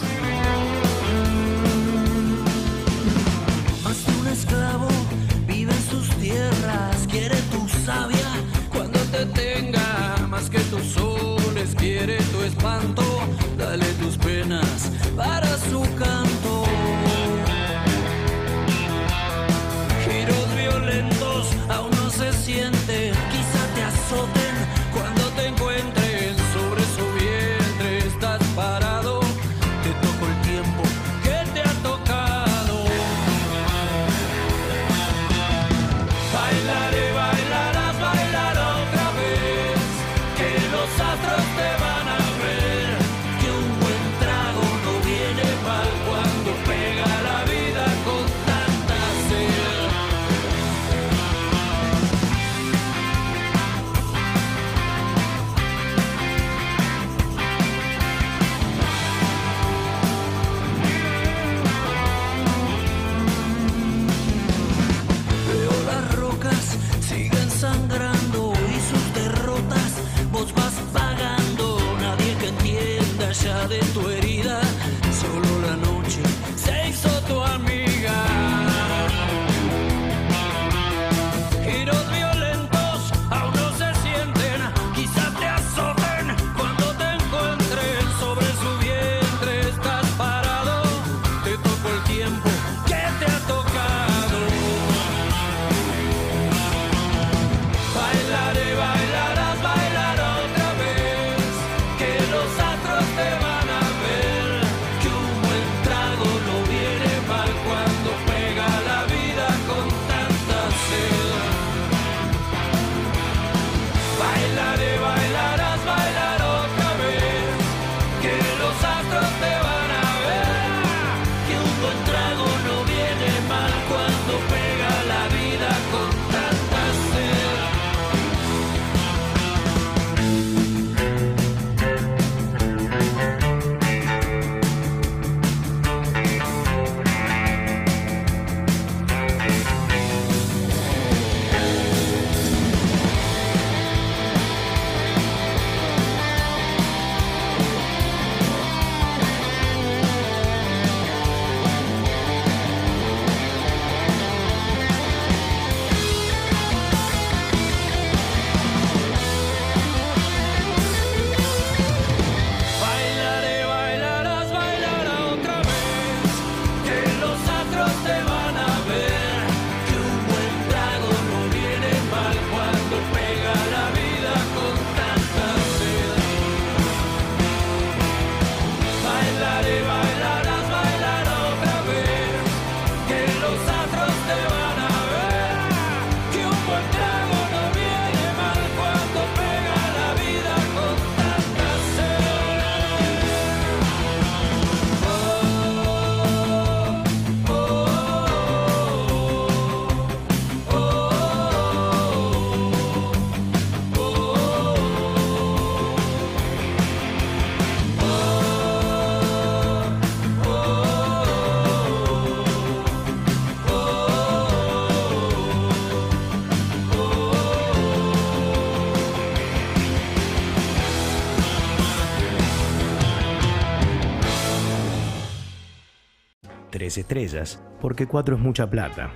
estrellas, porque 4 es mucha plata.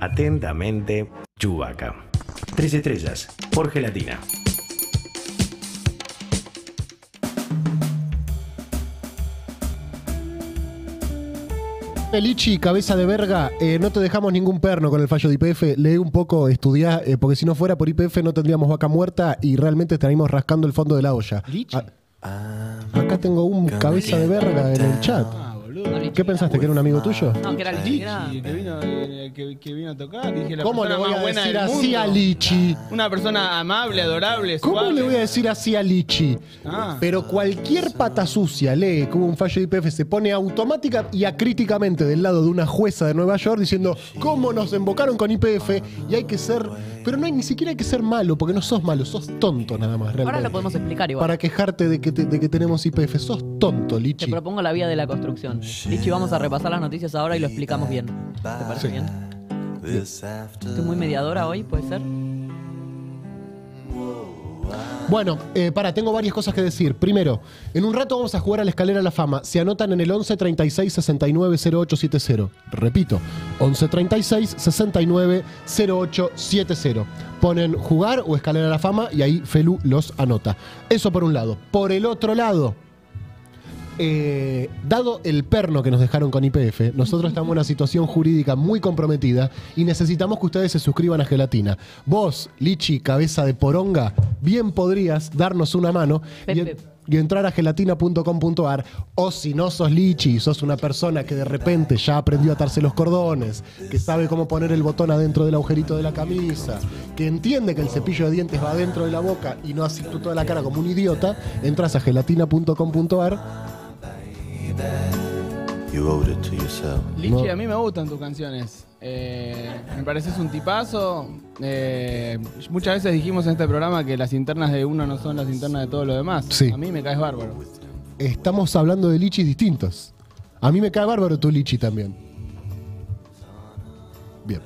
Atentamente, Chubaca. Tres estrellas, por gelatina. Lichi, cabeza de verga, eh, no te dejamos ningún perno con el fallo de IPF. Lee un poco, estudiá, eh, porque si no fuera por IPF no tendríamos vaca muerta y realmente estaríamos rascando el fondo de la olla. Lichi. Ah, acá tengo un cabeza de verga en el chat. Boludo. ¿Qué pensaste? ¿Que era un amigo tuyo? No, que era el Lichi, que vino, eh, que, que vino a tocar. Dije, la ¿Cómo le persona voy más a buena decir del así mundo. a Lichi? Una persona amable, adorable, ¿Cómo suave. le voy a decir así a Lichi? Ah. Pero cualquier pata sucia lee como un fallo de IPF se pone automática y acríticamente del lado de una jueza de Nueva York diciendo cómo nos embocaron con IPF y hay que ser. Pero no hay ni siquiera hay que ser malo, porque no sos malo, sos tonto nada más. Ahora lo podemos explicar igual. Para quejarte de que, te- de que tenemos IPF. Sos tonto, Te Lichi. propongo la vía de la construcción. Lichi, vamos a repasar las noticias ahora y lo explicamos bien. ¿Te parece bien? Estoy muy mediadora hoy, ¿puede ser? Bueno, eh, para, tengo varias cosas que decir. Primero, en un rato vamos a jugar a la escalera a la fama. Se anotan en el 11 36 69 0870. Repito, 11 36 69 0870. Ponen jugar o escalera a la fama y ahí Felu los anota. Eso por un lado. Por el otro lado, eh, dado el perno que nos dejaron con IPF, nosotros estamos en una situación jurídica muy comprometida y necesitamos que ustedes se suscriban a Gelatina. Vos, Lichi, cabeza de poronga, bien podrías darnos una mano y, entrar a gelatina.com.ar o si no sos Lichi y sos una persona que de repente ya aprendió a atarse los cordones, que sabe cómo poner el botón adentro del agujerito de la camisa, que entiende que el cepillo de dientes va adentro de la boca y no así tú toda la cara como un idiota, entras a gelatina.com.ar Lichi, a mí me gustan tus canciones. Eh, me pareces un tipazo. Eh, muchas veces dijimos en este programa que las internas de uno no son las internas de todo lo demás. Sí. A mí me caes bárbaro. estamos hablando de lichis distintos. A mí me cae bárbaro tu lichi también. Bien.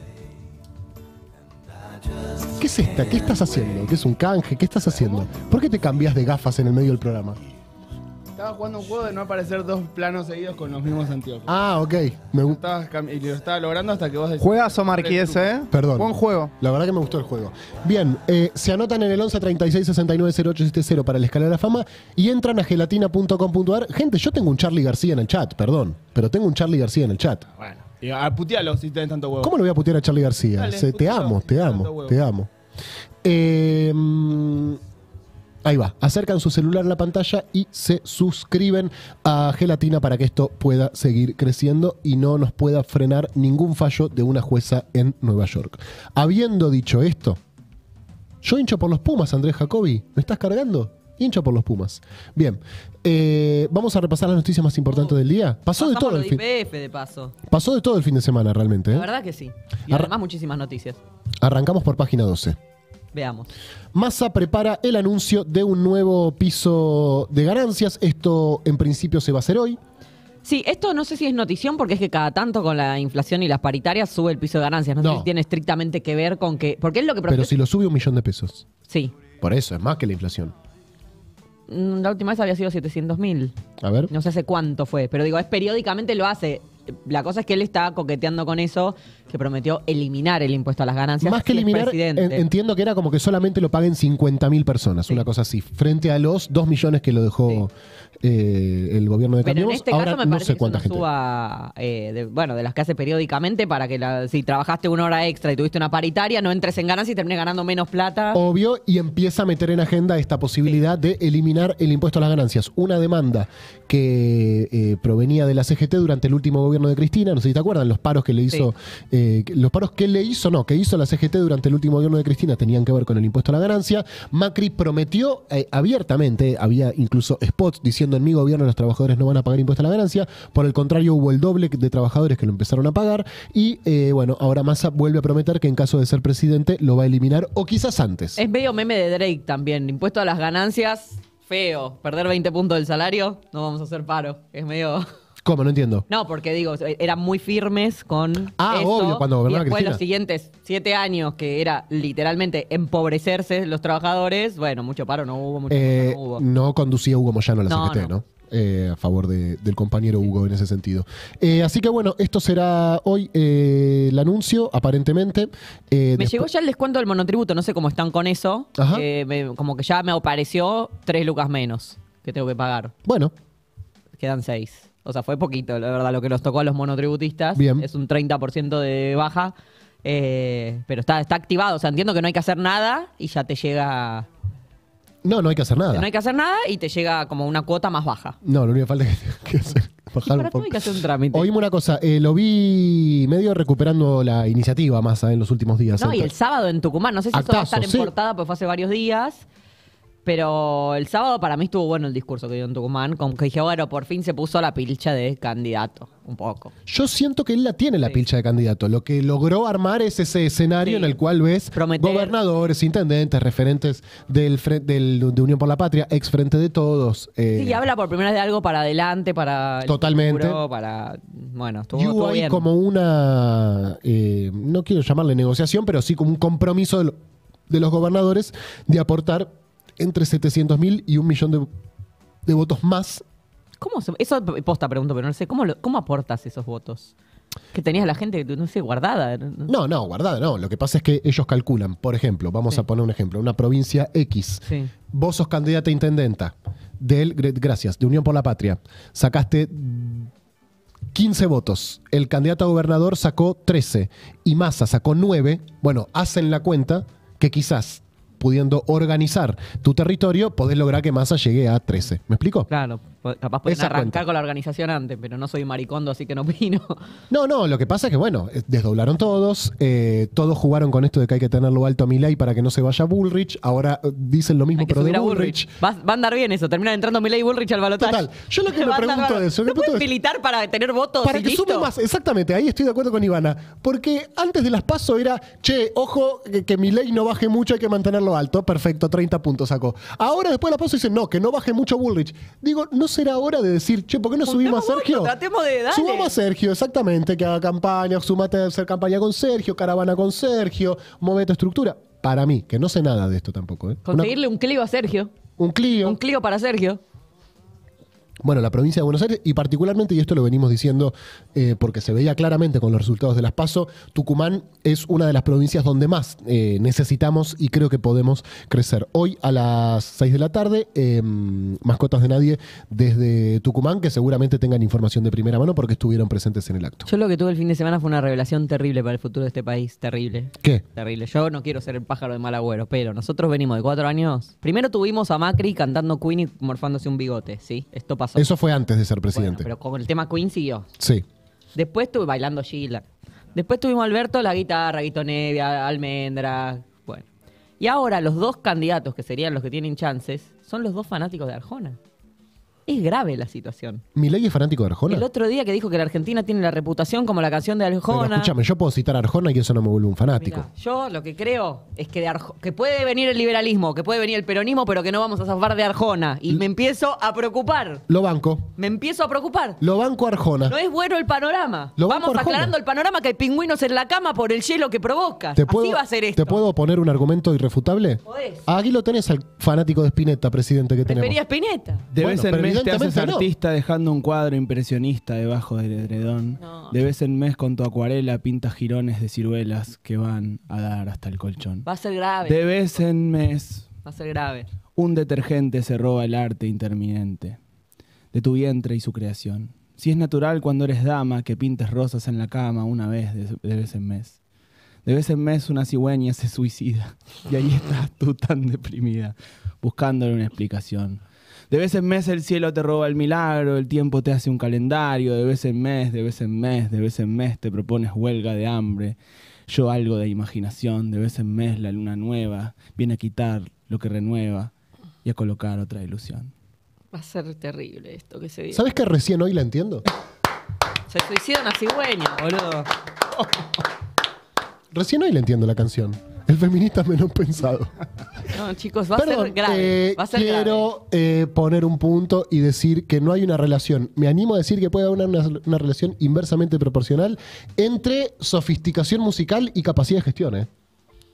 ¿Qué es esta? ¿Qué estás haciendo? ¿Qué es un canje? ¿Qué estás haciendo? ¿Por qué te cambias de gafas en el medio del programa? Estaba jugando un juego de no aparecer dos planos seguidos con los mismos anteojos. Ah, ok. Me gu- Estabas cam- y lo estaba logrando hasta que vos decís. Juegazo Marquí ese, ¿eh? Perdón. Buen juego. La verdad que me gustó el juego. Bien, eh, se anotan en el 11 36 69 0870 para la escalera de la fama y entran a gelatina.com.ar. Gente, yo tengo un Charlie García en el chat, perdón, pero tengo un Charlie García en el chat. Bueno, y a putealo si tenés tanto huevo. ¿Cómo le voy a putear a Charlie García? Dale, Se- te putealo. amo, te Tanto amo, huevo. te amo. Eh, mm, ahí va, acercan su celular a la pantalla y se suscriben a Gelatina para que esto pueda seguir creciendo y no nos pueda frenar ningún fallo de una jueza en Nueva York. Habiendo dicho esto, yo hincho por los Pumas, Andrés Jacobi. ¿Me estás cargando? Hincho por los Pumas. Bien, eh, vamos a repasar las noticias más importantes del día. Pasó de todo el fin. IPF de paso. Pasó de todo el fin de semana realmente. ¿eh? La verdad que sí. Y Arra- además muchísimas noticias. Arrancamos por página 12. Veamos. Massa prepara el anuncio de un nuevo piso de ganancias. Esto en principio se va a hacer hoy. Sí, esto no sé si es notición porque es que cada tanto con la inflación y las paritarias sube el piso de ganancias. No, No. sé si tiene estrictamente que ver con que. Porque es lo que Pero si lo sube un millón de pesos. Sí. Por eso, es más que la inflación. Mm, La última vez había sido 700 mil. A ver. No sé hace cuánto fue, pero digo, es periódicamente lo hace. La cosa es que él está coqueteando con eso, que prometió eliminar el impuesto a las ganancias. Más que eliminar, en- entiendo que era como que solamente lo paguen 50.000 personas, una cosa así, frente a los 2 millones que lo dejó eh, el gobierno de Pero en Cambiemos. este Ahora caso me no parece sé que es una gente. suba, eh, de- bueno, de las que hace periódicamente para que la- si trabajaste una hora extra y tuviste una paritaria, no entres en ganancia y termines ganando menos plata. Obvio, y empieza a meter en agenda esta posibilidad de eliminar el impuesto a las ganancias. Una demanda que eh, provenía de la CGT durante el último gobierno de Cristina, no sé si te acuerdan, los paros que le hizo, eh, que- los paros que le hizo, no, que hizo la CGT durante el último gobierno de Cristina tenían que ver con el impuesto a la ganancia. Macri prometió eh, abiertamente, había incluso spots diciendo en mi gobierno los trabajadores no van a pagar impuesto a la ganancia, por el contrario hubo el doble de trabajadores que lo empezaron a pagar y eh, bueno, ahora Massa vuelve a prometer que en caso de ser presidente lo va a eliminar o quizás antes. Es medio meme de Drake también. Impuesto a las ganancias, feo. Perder 20 puntos del salario, no vamos a hacer paro. Es medio. ¿Cómo? No entiendo. No, porque digo, eran muy firmes con. Ah, eso, obvio, cuando Y después Cristina. los siguientes siete años, que era literalmente empobrecerse los trabajadores, bueno, mucho paro no hubo, mucho Eh, paro no hubo. no conducía Hugo Moyano a la No, CGT, ¿no? no. Eh, a favor de- del compañero Hugo en ese sentido. Eh, así que bueno, esto será hoy eh, el anuncio, aparentemente. Eh, Me llegó ya el descuento del monotributo, no sé cómo están con eso. Ajá. Eh, me- como que ya me apareció tres lucas menos que tengo que pagar. Bueno, Quedan seis. O sea, fue poquito, la verdad, lo que nos tocó a los monotributistas. Bien. Es un 30% de baja. eh, pero está, está activado. O sea, entiendo que no hay que hacer nada y ya te llega. No, no hay que hacer nada. No hay que hacer nada y te llega como una cuota más baja. No, lo único que falta es que, hacer, bajar un Para poco. hay que hacer un trámite. Oíme una cosa, eh, lo vi medio recuperando la iniciativa Massa en los últimos días. No, y el sábado en Tucumán, no sé si eso va a Actazo, estar en sí. portada porque fue hace varios días. Pero el sábado para mí estuvo bueno el discurso que dio en Tucumán. Como que dije, bueno, por fin se puso la pilcha de candidato. Un poco. Yo siento que él la tiene la pilcha de candidato. Lo que logró armar es ese escenario Sí. en el cual ves Prometer. gobernadores, intendentes, referentes del, del- de Unión por la Patria, ex frente de todos. eh, Sí, y habla por primera vez de algo para adelante, para Totalmente. futuro, para. Bueno, estuvo, y hubo estuvo ahí bien. como una, eh, no quiero llamarle negociación, pero sí como un compromiso de, lo- de los gobernadores de aportar entre 700 mil y un millón de, de votos más. ¿Cómo se- eso posta pregunto, pero no sé, ¿cómo, lo- ¿cómo aportas esos votos? Que tenías la gente, no sé, guardada. No, no, guardada, no. Lo que pasa es que ellos calculan, por ejemplo, vamos Sí. a poner un ejemplo, una provincia X. Sí. Vos sos candidata a intendenta del, gr- gracias, de Unión por la Patria. Sacaste mm, 15 votos. El candidato a gobernador sacó 13 y Massa sacó 9. Bueno, hacen la cuenta que quizás pudiendo organizar tu territorio, podés lograr que Massa llegue a 13. ¿Me explico? Claro, capaz pueden Esa arrancar cuenta. con la organización antes, pero no soy maricondo, así que no opino. No, no, lo que pasa es que, bueno, eh, desdoblaron todos, eh, todos jugaron con esto de que hay que tenerlo alto a Milei para que no se vaya Bullrich, ahora eh, dicen lo mismo, Hay que pero de Bullrich. Bullrich. Va, va a andar bien eso, termina entrando Milei y Bullrich al balotaje. Total, yo lo que me pregunto bárbaro. es, lo que ¿No pregunto pueden es- militar para tener votos Para y que listo? sume más, exactamente, ahí estoy de acuerdo con Ivana. Porque antes de las PASO era, che, ojo, que, que mi ley no baje mucho, hay que mantenerlo alto. Perfecto, 30 puntos sacó. Ahora después de las PASO dicen, no, que no baje mucho Bullrich. Digo, ¿no será hora de decir, che, ¿por qué no subimos a Sergio? tratemos de darle. Subamos a Sergio, exactamente, que haga campaña, sumate a hacer campaña con Sergio, caravana con Sergio, movete estructura. Para mí, que no sé nada de esto tampoco. ¿eh? Una- Conseguirle un Clio a Sergio. un Clio. Un Clio para Sergio. Bueno, la provincia de Buenos Aires, y particularmente, y esto lo venimos diciendo eh, porque se veía claramente con los resultados de las PASO, Tucumán es una de las provincias donde más eh, necesitamos y creo que podemos crecer. Hoy a las 6 de la tarde, eh, mascotas de nadie desde Tucumán, que seguramente tengan información de primera mano porque estuvieron presentes en el acto. Yo lo que tuve el fin de semana fue una revelación terrible para el futuro de este país. Terrible. ¿Qué? Terrible. Yo no quiero ser el pájaro de mal agüero, pero nosotros venimos de cuatro años. Primero tuvimos a Macri cantando Queen y morfándose un bigote, ¿sí? Esto pasó. Eso fue antes de ser Bueno, presidente. pero como el tema Queen siguió. Sí. Después estuve bailando Sheila. Después tuvimos Alberto, la guitarra, Guito Nevia, Almendra. Bueno. Y ahora los dos candidatos que serían los que tienen chances son los dos fanáticos de Arjona. Es grave la situación. ¿Mi ley es fanático de Arjona? El otro día que dijo que la Argentina tiene la reputación como la canción de Pero Arjona. escúchame, yo puedo citar a Arjona y eso no me vuelve un fanático. Mirá, yo lo que creo es que, de Arjo- que puede venir el liberalismo, que puede venir el peronismo, pero que no vamos a zafar de Arjona. Y me empiezo a preocupar. Lo banco. Me empiezo a preocupar. Lo banco Arjona. No es bueno el panorama. Lo banco Vamos Arjona. aclarando el panorama que hay pingüinos en la cama por el hielo que provoca. ¿Te Así puedo, va a ser esto. ¿Te puedo poner un argumento irrefutable? Podés. Aquí lo tenés al fanático de Spinetta, presidente que tenemos. Prefería Spinetta. De Bueno, vez en pero mes te haces no. artista dejando un cuadro impresionista debajo del edredón. No. De vez en mes con tu acuarela pintas jirones de ciruelas que van a dar hasta el colchón. Va a ser grave. De vez en mes Va a ser grave. un detergente se roba el arte interminente de tu vientre y su creación. Si es natural cuando eres dama que pintes rosas en la cama una vez de, de vez en mes. De vez en mes una cigüeña se suicida y ahí estás tú tan deprimida, buscándole una explicación. De vez en mes el cielo te roba el milagro, el tiempo te hace un calendario, de vez en mes, de vez en mes, de vez en mes te propones huelga de hambre, yo algo de imaginación, de vez en mes la luna nueva viene a quitar lo que renueva y a colocar otra ilusión. Va a ser terrible esto que se viene. ¿Sabes que recién hoy la entiendo? Se suicida una cigüeña, boludo. Recién hoy la entiendo la canción. El feminista menos pensado. No, chicos, va a ser grave. eh, va a ser grave. quiero eh, poner un punto y decir que no hay una relación. Me animo a decir que puede haber una, una relación inversamente proporcional entre sofisticación musical y capacidad de gestión. ¿eh?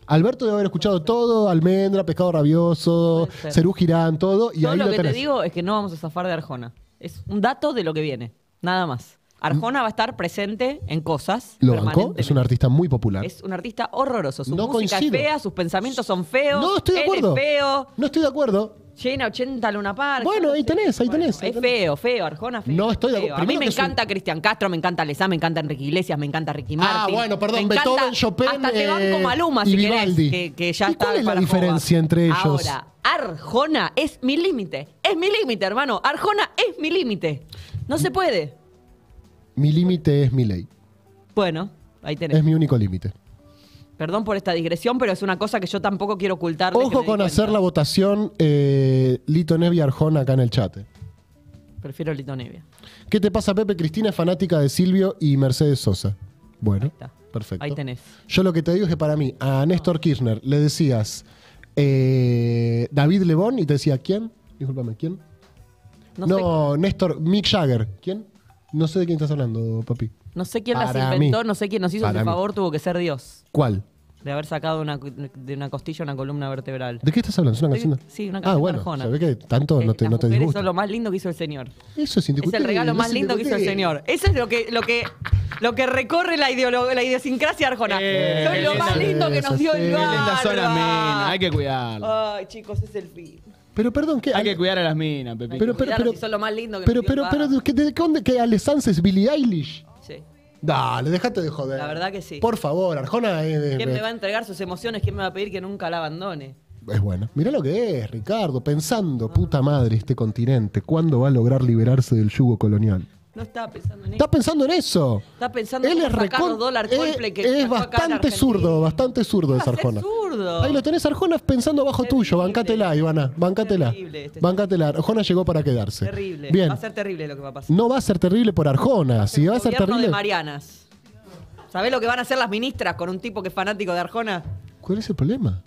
Alberto debe haber escuchado todo, Almendra, Pescado Rabioso, Puede ser. Cerú Girán, todo, y Yo ahí lo lo que te digo es que no vamos a zafar de Arjona. Es un dato de lo que viene. Nada más. Arjona va a estar presente en cosas. ¿Lo bancó? Es un artista muy popular. Es un artista horroroso. Su No música coincido. es fea, sus pensamientos son feos. No, estoy de él acuerdo. es feo. No estoy de acuerdo. Llena 80 Luna Park. Bueno, ahí tenés, ahí Bueno, tenés, ahí Es tenés. feo, feo, Arjona feo. No estoy de feo. acuerdo. A mí Primero me que es un- encanta Cristian Castro, me encanta Lesá, me encanta Enrique Iglesias, me encanta Ricky Ah, Martin. bueno, perdón, Me encanta- Beethoven, Chopin, Hasta te eh, banco Maluma y si Vivaldi. querés, que, que ya ¿Y está cuál es la para diferencia entre ellos? Ahora, Arjona es mi límite. Es mi límite, hermano. Arjona es mi límite. No se puede. Mi límite es mi ley. Bueno, ahí tenés. Es mi único límite. Perdón por esta digresión, pero es una cosa que yo tampoco quiero ocultar. Ojo con hacer la votación eh, Lito Nevi Arjona acá en el chat. Prefiero Lito Nevia. ¿Qué te pasa, Pepe? Cristina es fanática de Silvio y Mercedes Sosa. Bueno, está. perfecto. Ahí tenés. Yo lo que te digo es que para mí, a Néstor Kirchner le decías eh, David Lebón y te decía, ¿quién? Discúlpame, ¿quién? No, No, Néstor, Mick Jagger. ¿Quién? No sé de quién estás hablando, papi. No sé quién las Para inventó, mí. no sé quién nos hizo Para ese mí. favor, tuvo que ser Dios. ¿Cuál? De haber sacado una, de una costilla una columna vertebral. ¿De qué estás hablando? ¿Es una canción? sí, una Ah, canción bueno, Arjona. se ve que tanto no te, Las no te mujeres disgusta. son lo más lindo que hizo el Señor. Eso es Es indiscutible. el regalo más es lindo que hizo el. Señor. Eso es lo que, lo que, lo que recorre la, ideolo- la idiosincrasia arjona. Eh, Son lo más lindo que nos dio el las barba. minas, hay que cuidarlas. Ay, chicos, es el fin. Pero perdón, ¿qué? Hay que cuidar a las minas, Pepe. Pero, pero, pero, si son lo más lindo que pero, pero, pero. ¿de, de dónde que Alessandra es Billie Eilish? Sí. Dale, déjate de joder. La verdad que sí. Por favor, Arjona es, ¿Quién me va a entregar sus emociones? ¿Quién me va a pedir que nunca la abandone? es buena. Mirá lo que es, Ricardo, pensando, puta madre, este continente, ¿cuándo va a lograr liberarse del yugo colonial? No estaba pensando en eso. ¿Está pensando en eso? Está pensando Él en es recon- dólar eh, Coldplay que es bastante zurdo, bastante zurdo es Arjona. zurdo. Ahí lo tenés Arjona pensando bajo tuyo, bancátela, Ivana, bancátela. Terrible este Bancátela, Arjona llegó para quedarse. Terrible. Bien, Va a ser terrible lo que va a pasar. no va a ser terrible por Arjona, si va a ser terrible... de Marianas. ¿Sabés lo que van a hacer las ministras con un tipo que es fanático de Arjona? ¿Cuál es el problema?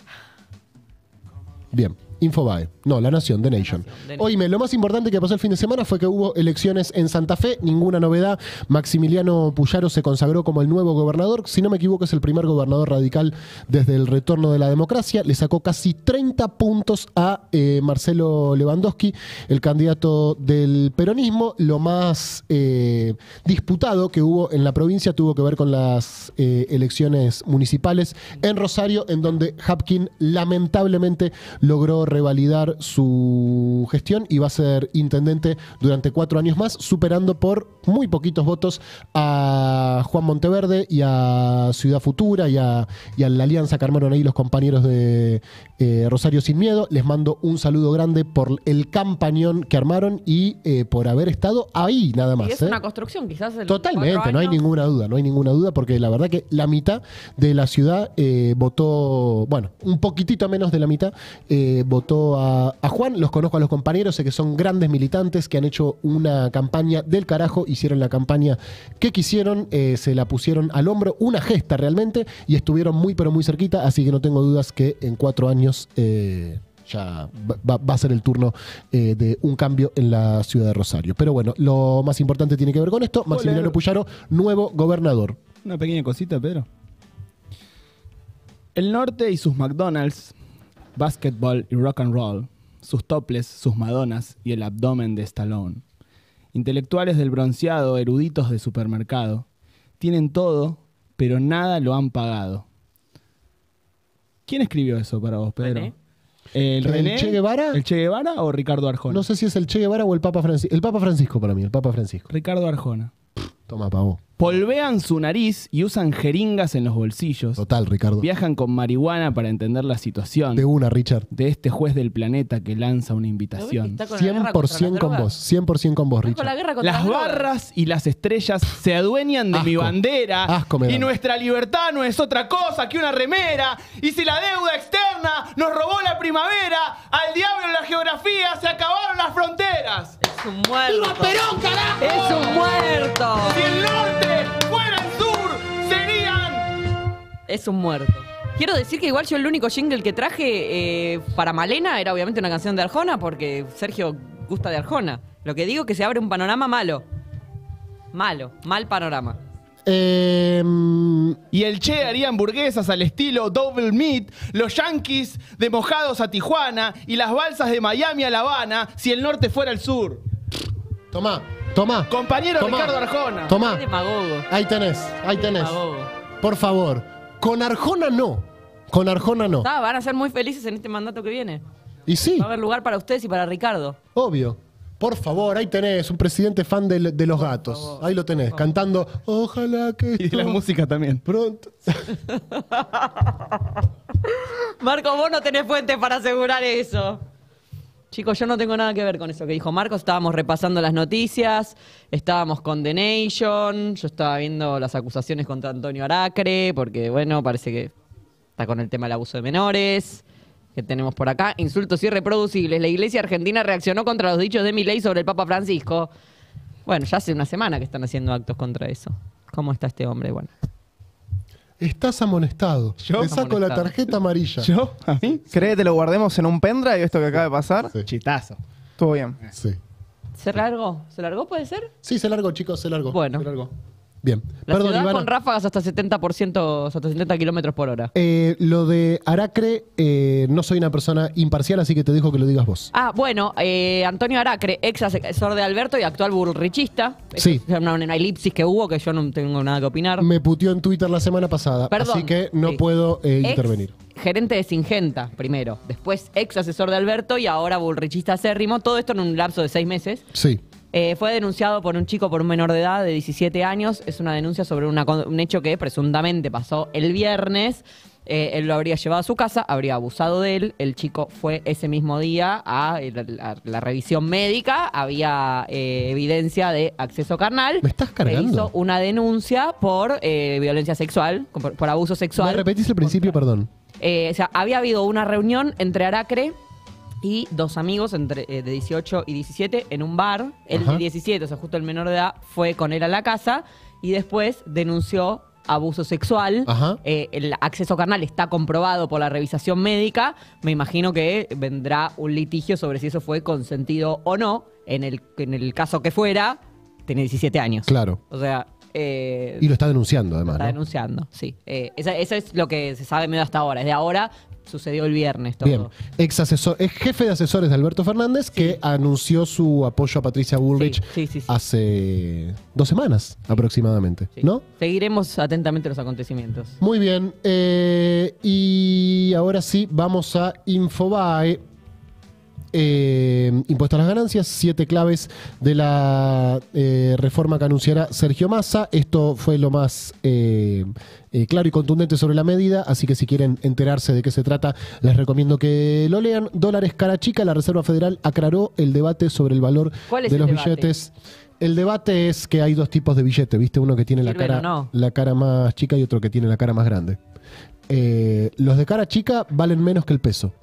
Bien, Infobae. No, La Nación, The Nation. Oíme, lo más importante que pasó el fin de semana fue que hubo elecciones en Santa Fe. Ninguna novedad. Maximiliano Puyaro se consagró como el nuevo gobernador. Si no me equivoco, es el primer gobernador radical desde el retorno de la democracia. Le sacó casi 30 puntos a eh, Marcelo Lewandowski, el candidato del peronismo. Lo más eh, disputado que hubo en la provincia tuvo que ver con las eh, elecciones municipales en Rosario, en donde Hapkin lamentablemente logró revalidar su gestión y va a ser intendente durante cuatro años más, superando por muy poquitos votos a Juan Monteverde y a Ciudad Futura y a, y a la alianza que armaron ahí los compañeros de eh, Rosario Sin Miedo. Les mando un saludo grande por el campañón que armaron y eh, por haber estado ahí nada más. y es ¿eh? una construcción, quizás. en Totalmente, no hay ninguna duda, no hay ninguna duda, porque la verdad que la mitad de la ciudad eh, votó, bueno, un poquitito menos de la mitad eh, votó a, a Juan. Los conozco a los compañeros, sé que son grandes militantes que han hecho una campaña del carajo, hicieron la campaña que quisieron, eh, se la pusieron al hombro, una gesta realmente, y estuvieron muy, pero muy cerquita, así que no tengo dudas que en cuatro años. eh, ya va, a ser el turno eh, de un cambio en la ciudad de Rosario. Pero bueno, lo más importante tiene que ver con esto. Maximiliano Hola. Puyaro, nuevo gobernador. Una pequeña cosita, Pedro. El norte y sus McDonald's, basketball y rock and roll, sus toples, sus madonas y el abdomen de Stallone. Intelectuales del bronceado, eruditos de supermercado. Tienen todo, pero nada lo han pagado. ¿Quién escribió eso para vos, Pedro? René. ¿El. Che Guevara? ¿El Che Guevara o Ricardo Arjona? No sé si es el Che Guevara o el Papa Francisco. El Papa Francisco para mí, el Papa Francisco. Ricardo Arjona. Toma, pavo. Polvean su nariz y usan jeringas en los bolsillos. Total, Ricardo. Viajan con marihuana para entender la situación De una, Richard. de este juez del planeta que lanza una ¿Lo ves que invitación. está con la guerra contra 100% las con drogas? vos. 100% con vos, Está con la Richard. guerra contra Las drogas. barras y las estrellas se adueñan de mi Asco. bandera Asco me y da. nuestra libertad no es otra cosa que una remera. Y si la deuda externa nos robó la primavera, al diablo en la geografía se acabaron las fronteras. Es un muerto. Perón, carajo! ¡Es un muerto! Si el norte fuera el sur, serían Es un muerto. Quiero decir que igual yo el único jingle que traje eh, para Malena era obviamente una canción de Arjona, porque Sergio gusta de Arjona. Lo que digo es que se abre un panorama malo. Malo, mal panorama. Eh, Y el Che haría hamburguesas al estilo Double Meat, los Yankees de mojados a Tijuana y las balsas de Miami a La Habana si el norte fuera el sur. tomá, tomá. Compañero Tomá. Ricardo Arjona. Tomá. Ahí tenés, ahí tenés. Por favor. Con Arjona no. Con Arjona no. Está, van a ser muy felices en este mandato que viene. Y sí, Va a haber lugar para ustedes y para Ricardo. obvio. Por favor, ahí tenés un presidente fan de, de los gatos. Ahí lo tenés, cantando Ojalá que Y de la música también. pronto. Marco, vos no tenés fuente para asegurar eso. Chicos, yo no tengo nada que ver con eso que dijo Marcos. Estábamos repasando las noticias, estábamos con The yo estaba viendo las acusaciones contra Antonio Aracre, porque bueno, parece que está con el tema del abuso de menores. Que tenemos por acá, insultos irreproducibles. La iglesia argentina reaccionó contra los dichos de Milei sobre el Papa Francisco. Bueno, ya hace una semana que están haciendo actos contra eso. ¿Cómo está este hombre? Bueno. Estás amonestado. ¿Yo? Te saco la Amonestado. tarjeta amarilla. ¿Yo? ¿A mí? ¿Crees que lo guardemos en un pendrive esto que acaba de pasar? Sí. Chitazo. Estuvo bien. Sí. ¿Se largó? ¿Se largó, puede ser? Sí, se largó, chicos, se largó. Bueno. Se largó. Bien. La Perdón, ciudad Ivana. con ráfagas hasta 70%, hasta 70 kilómetros por hora. Eh, lo de Aracre, eh, no soy una persona imparcial, así que te dejo que lo digas vos. Ah, bueno, eh, Antonio Aracre, ex asesor de Alberto y actual burrichista. Sí. Es una, una elipsis que hubo que yo no tengo nada que opinar. Me puteó en Twitter la semana pasada, Perdón. así que no Sí. puedo eh, Ex intervenir. Gerente de Singenta, primero. Después ex asesor de Alberto y ahora burrichista acérrimo. Todo esto en un lapso de seis meses. Sí. Eh, fue denunciado por un chico por un menor de edad de 17 años. Es una denuncia sobre una un hecho que presuntamente pasó el viernes. Eh, él lo habría llevado a su casa, habría abusado de él. El chico fue ese mismo día a la, revisión médica. Había eh, evidencia de acceso carnal. ¿Me estás cargando? E hizo una denuncia por violencia sexual, por, por abuso ¿Me sexual. repetís el principio, perdón? O sea, había habido una reunión entre Aracre y dos amigos entre, eh, de 18 y 17 en un bar. El Ajá. de 17, o sea, justo el menor de edad, fue con él a la casa y después denunció abuso sexual. Ajá. Eh, el acceso carnal está comprobado por la revisación médica. Me imagino que vendrá un litigio sobre si eso fue consentido o no. En el, en el caso que fuera, tiene 17 años. Claro. O sea... eh, Y lo está denunciando, además. Está ¿no? denunciando, sí. Eh, eso es lo que se sabe medio hasta ahora. Desde ahora sucedió el viernes todo. Bien, ex asesor, es jefe de asesores de Alberto Fernández que anunció su apoyo a Patricia Bullrich Sí, sí, sí, sí. hace dos semanas aproximadamente, Sí. ¿no? Seguiremos atentamente los acontecimientos. Muy bien, eh, y ahora sí vamos a Infobae. Eh, impuesto a las ganancias, siete claves de la eh, reforma que anunciará Sergio Massa. Esto fue lo más eh, eh, claro y contundente sobre la medida, así que si quieren enterarse de qué se trata, les recomiendo que lo lean. Dólares cara chica, la Reserva Federal aclaró el debate sobre el valor ¿Cuál es de los debate? billetes. El debate es que hay dos tipos de billete, ¿viste? Uno que tiene la ¿Sirven cara, no? la cara más chica y otro que tiene la cara más grande. Los de cara chica valen menos que el peso.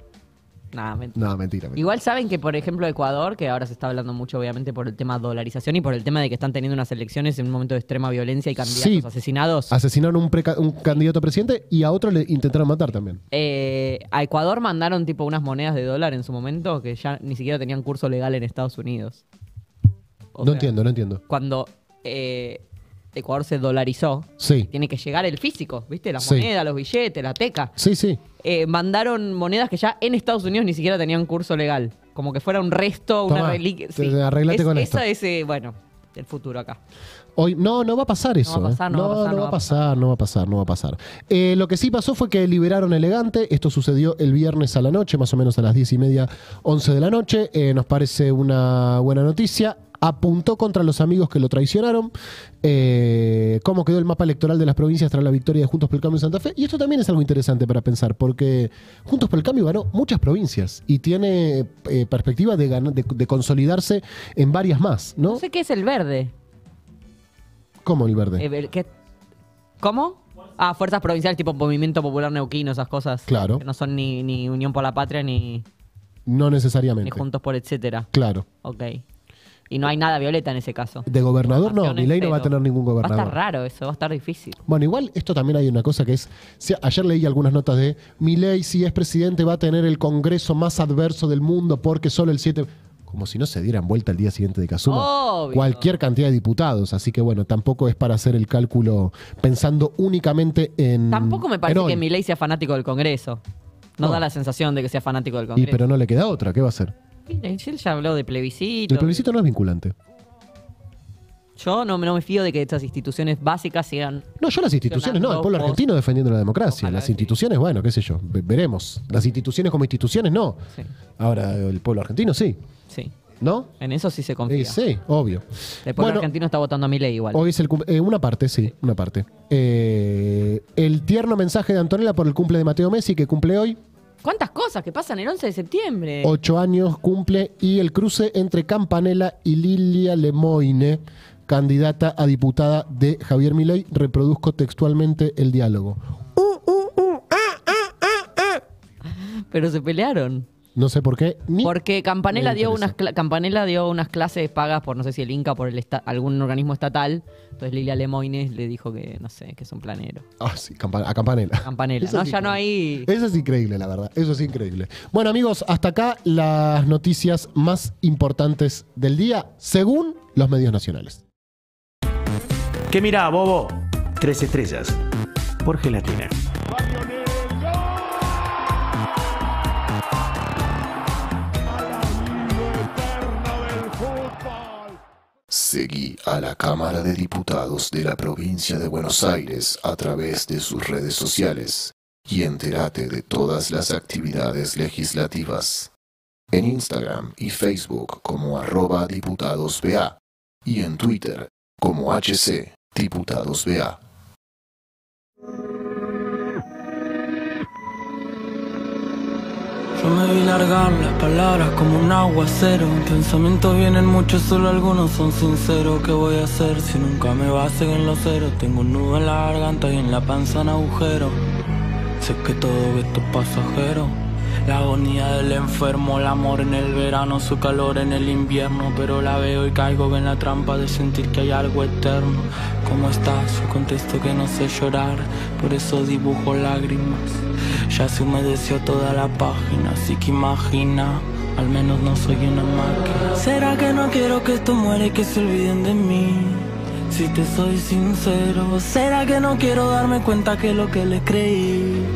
Nada, mentira. No, mentira. mentira. Igual saben que, por ejemplo, Ecuador, que ahora se está hablando mucho, obviamente, por el tema dolarización y por el tema de que están teniendo unas elecciones en un momento de extrema violencia y candidatos Sí. asesinados. Asesinaron un, un candidato a presidente y a otro le intentaron matar también. Eh, a Ecuador mandaron tipo unas monedas de dólar en su momento que ya ni siquiera tenían curso legal en Estados Unidos. O no sea, entiendo, no entiendo. Cuando eh, Ecuador se dolarizó, Sí, tiene que llegar el físico, ¿viste? La Sí. moneda, los billetes, la teca. sí, sí. Eh, mandaron monedas que ya en Estados Unidos ni siquiera tenían curso legal. Como que fuera un resto, una reliquia. te- arreglate Es- con esa esto. es, eh, bueno, el futuro acá. Hoy, no, no va a pasar eso. no va a pasar, no va a pasar, no va a pasar, no va a pasar. Eh, lo que sí pasó fue que liberaron elegante. Esto sucedió el viernes a la noche, más o menos a las diez y media, 11 de la noche. Eh, nos parece una buena noticia. Apuntó contra los amigos que lo traicionaron. Eh, cómo quedó el mapa electoral de las provincias tras la victoria de Juntos por el Cambio en Santa Fe. Y esto también es algo interesante para pensar, porque Juntos por el Cambio ganó muchas provincias y tiene eh, perspectiva de, ganar- de- de consolidarse en varias más, ¿no? No sé qué es el verde. Como el verde. Eh, ¿qué- ¿Cómo? Ah, fuerzas provinciales tipo Movimiento Popular Neuquino, esas cosas. Claro. Que no son ni, ni Unión por la Patria ni, No ni necesariamente. Juntos por Etcétera. Claro. Ok. Y no hay nada violeta en ese caso. De gobernador no, Votaciones, Milei no va a tener ningún Va a gobernador. estar raro eso, va a estar difícil. Bueno, igual esto también hay una cosa que es, si- ayer leí algunas notas de Milei si es presidente va a tener el congreso más adverso del mundo porque solo el 7 como si no se dieran vuelta el día siguiente de. Obvio. Cualquier cantidad de diputados, así que bueno, tampoco es para hacer el cálculo pensando únicamente en Tampoco me parece que Milei sea fanático del Congreso. No, No. da la sensación de que sea fanático del Y Congreso. pero no le queda otra, ¿qué va a hacer? Él ya habló de plebiscito. El plebiscito no es vinculante. Yo no, me- no me fío de que estas instituciones básicas sigan. No, yo las instituciones no, el pueblo argentino defendiendo la democracia. Ojalá las instituciones, bueno, qué sé yo, ve- veremos. Las instituciones como instituciones no. Sí, Ahora, el pueblo argentino sí, sí. ¿no? En eso sí se Eh, confía. sí, obvio. El pueblo Bueno, argentino está votando a mi ley igual. Hoy es el eh, una parte, sí, una parte. Eh, el tierno mensaje de Antonella por el cumple de Mateo Messi, que cumple hoy. ¿Cuántas cosas que pasan el 11 de septiembre? Ocho años cumple. Y el cruce entre Campanella y Lilia Lemoine, candidata a diputada de Javier Milei. Reproduzco textualmente el diálogo. Pero se pelearon. No sé por qué. Ni Porque Campanella dio, unas cla- Campanella dio unas clases pagas por no sé si el Inca, por el esta- algún organismo estatal. Entonces Lilia Lemoines le dijo que, no sé, que es un planero. Ah, sí, campa- a Campanella. Campanella. Eso No, sí ya no hay. Eso es increíble, la verdad. Eso es increíble. Bueno, amigos, hasta acá las noticias más importantes del día, según los medios nacionales. ¿Qué mira, bobo? Tres estrellas. Por gelatina. Seguí a la Cámara de Diputados de la provincia de Buenos Aires a través de sus redes sociales y entérate de todas las actividades legislativas. En Instagram y Facebook como arroba diputadosBA y en Twitter como HC DiputadosBA. Yo me vi largar las palabras como un aguacero. Pensamientos vienen muchos, solo algunos son sinceros. ¿Qué voy a hacer si nunca me basen en los ceros? Tengo un nudo en la garganta y en la panza un agujero. Sé que todo esto es pasajero. La agonía del enfermo, el amor en el verano, su calor en el invierno. Pero la veo y caigo en la trampa de sentir que hay algo eterno. ¿Cómo estás? Yo contesto que no sé llorar, por eso dibujo lágrimas. Ya se humedeció toda la página, así que imagina. Al menos no soy una máquina. ¿Será que no quiero que esto muera y que se olviden de mí? Si te soy sincero, ¿será que no quiero darme cuenta que lo que les creí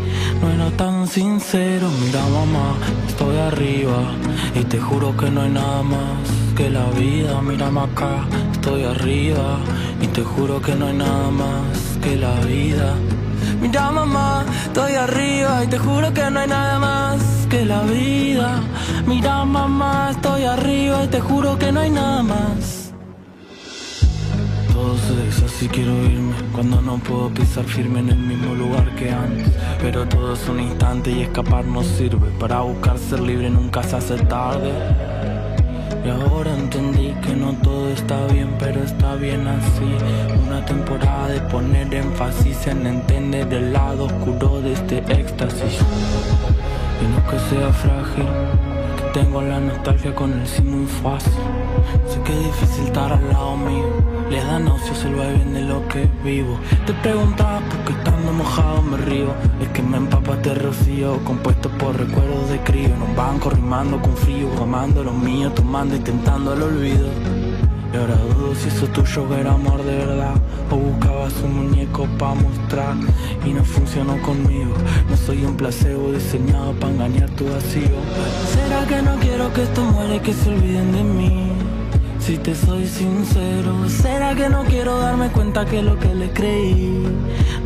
no era tan sincero? Mira mamá, estoy arriba y te juro que no hay nada más que la vida. Mírame acá, estoy arriba y te juro que no hay nada más que la vida. Mira mamá, estoy arriba y te juro que no hay nada más que la vida. Mira mamá, estoy arriba y te juro que no hay nada más. Todo se deshace y quiero irme Cuando no puedo pisar firme en el mismo lugar que antes Pero todo es un instante y escapar no sirve Para buscar ser libre nunca se hace tarde Y ahora entendí que no todo está bien Pero está bien así. Una temporada de poner énfasis en entender el lado oscuro de este éxtasis. Y no que sea frágil que tengo la nostalgia con el sí muy fácil. Sé que es difícil estar al lado mío Le da náuseas el vaivén de lo que vivo. Te preguntaba por qué estando mojado me río. Es que me empapa de rocío Compuesto por recuerdos de crío. En un banco rimando con frío Amando lo mío, tomando, intentando el olvido. Y ahora dudo si eso tuyo era amor de verdad. O buscabas un muñeco pa' mostrar Y no funcionó conmigo. No soy un placebo diseñado para engañar tu vacío. ¿Será que no quiero que esto muera y que se olviden de mí? Si te soy sincero ¿Será que no quiero darme cuenta que lo que le creí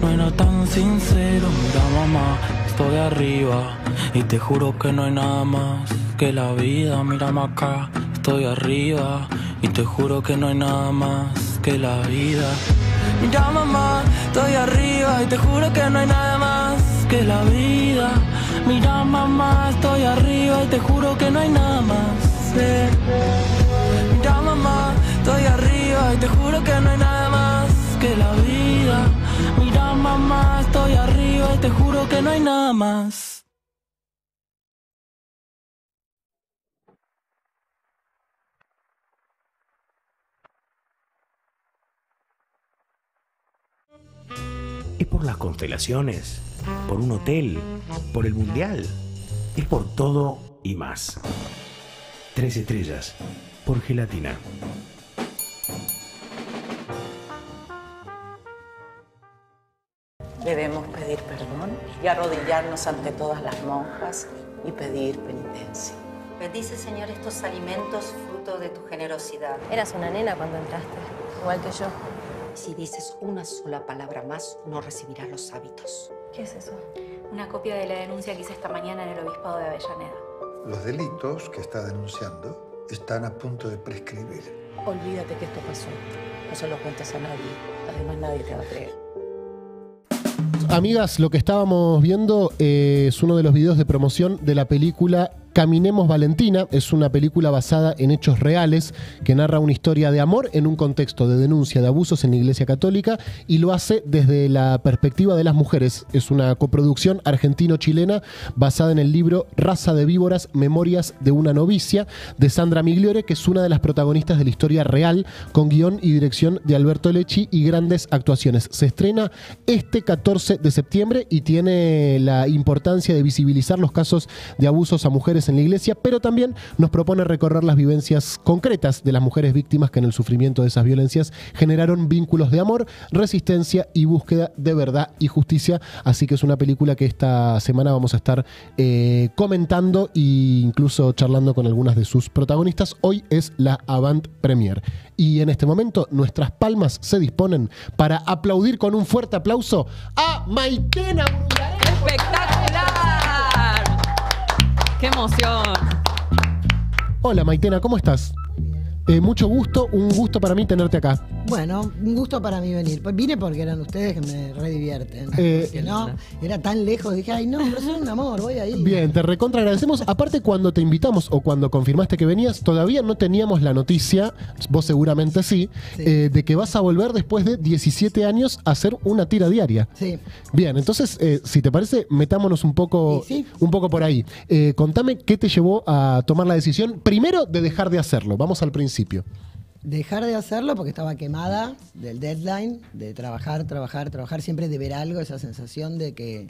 No era tan sincero Mira mamá, estoy arriba Y te juro que no hay nada más que la vida Mírame acá, estoy arriba y te juro que no hay nada más que la vida. Mira mamá, estoy arriba y te juro que no hay nada más que la vida. Mira mamá, estoy arriba y te juro que no hay nada más. eh. Mira mamá, estoy arriba y te juro que no hay nada más que la vida. Mira mamá, estoy arriba y te juro que no hay nada más. Es por las constelaciones, por un hotel, por el mundial. Es por todo y más. Tres estrellas, por gelatina. Debemos pedir perdón y arrodillarnos ante todas las monjas y pedir penitencia. Bendice, Señor, estos alimentos fruto de tu generosidad. Eras una nena cuando entraste, igual que yo. Si dices una sola palabra más, no recibirás los hábitos. ¿Qué es eso? Una copia de la denuncia que hice esta mañana en el Obispado de Avellaneda. Los delitos que está denunciando están a punto de prescribir. Olvídate que esto pasó. No se lo cuentes a nadie. Además, nadie te va a creer. Amigas, lo que estábamos viendo eh, es uno de los videos de promoción de la película Caminemos Valentina. Es una película basada en hechos reales que narra una historia de amor en un contexto de denuncia de abusos en la Iglesia Católica y lo hace desde la perspectiva de las mujeres. Es una coproducción argentino-chilena basada en el libro Raza de Víboras, Memorias de una novicia de Sandra Migliore, que es una de las protagonistas de la historia real, con guion y dirección de Alberto Lecci y grandes actuaciones. Se estrena este 14 de septiembre y tiene la importancia de visibilizar los casos de abusos a mujeres en la iglesia, pero también nos propone recorrer las vivencias concretas de las mujeres víctimas que en el sufrimiento de esas violencias generaron vínculos de amor, resistencia y búsqueda de verdad y justicia. Así que es una película que esta semana vamos a estar eh, comentando e incluso charlando con algunas de sus protagonistas. Hoy es la Avant Premier. Y en este momento nuestras palmas se disponen para aplaudir con un fuerte aplauso a Maitena ¡Espectacular! ¡Qué emoción! Hola Maitena, ¿cómo estás? Eh, mucho gusto, un gusto para mí tenerte acá. Bueno, un gusto para mí venir. Pues vine porque eran ustedes que me redivierten. Eh, Porque no, era tan lejos. Dije, ay, no, pero son un amor, voy ahí. Bien, te recontra agradecemos. Aparte, cuando te invitamos o cuando confirmaste que venías, todavía no teníamos la noticia, vos seguramente sí, eh, de que vas a volver después de 17 años a hacer una tira diaria. Sí. Bien, entonces, si te parece, metámonos un poco, un poco por ahí. Contame qué te llevó a tomar la decisión, primero, de dejar de hacerlo. Vamos al principio. Dejar de hacerlo porque estaba quemada del deadline, de trabajar, trabajar, trabajar, siempre de ver algo, esa sensación de que.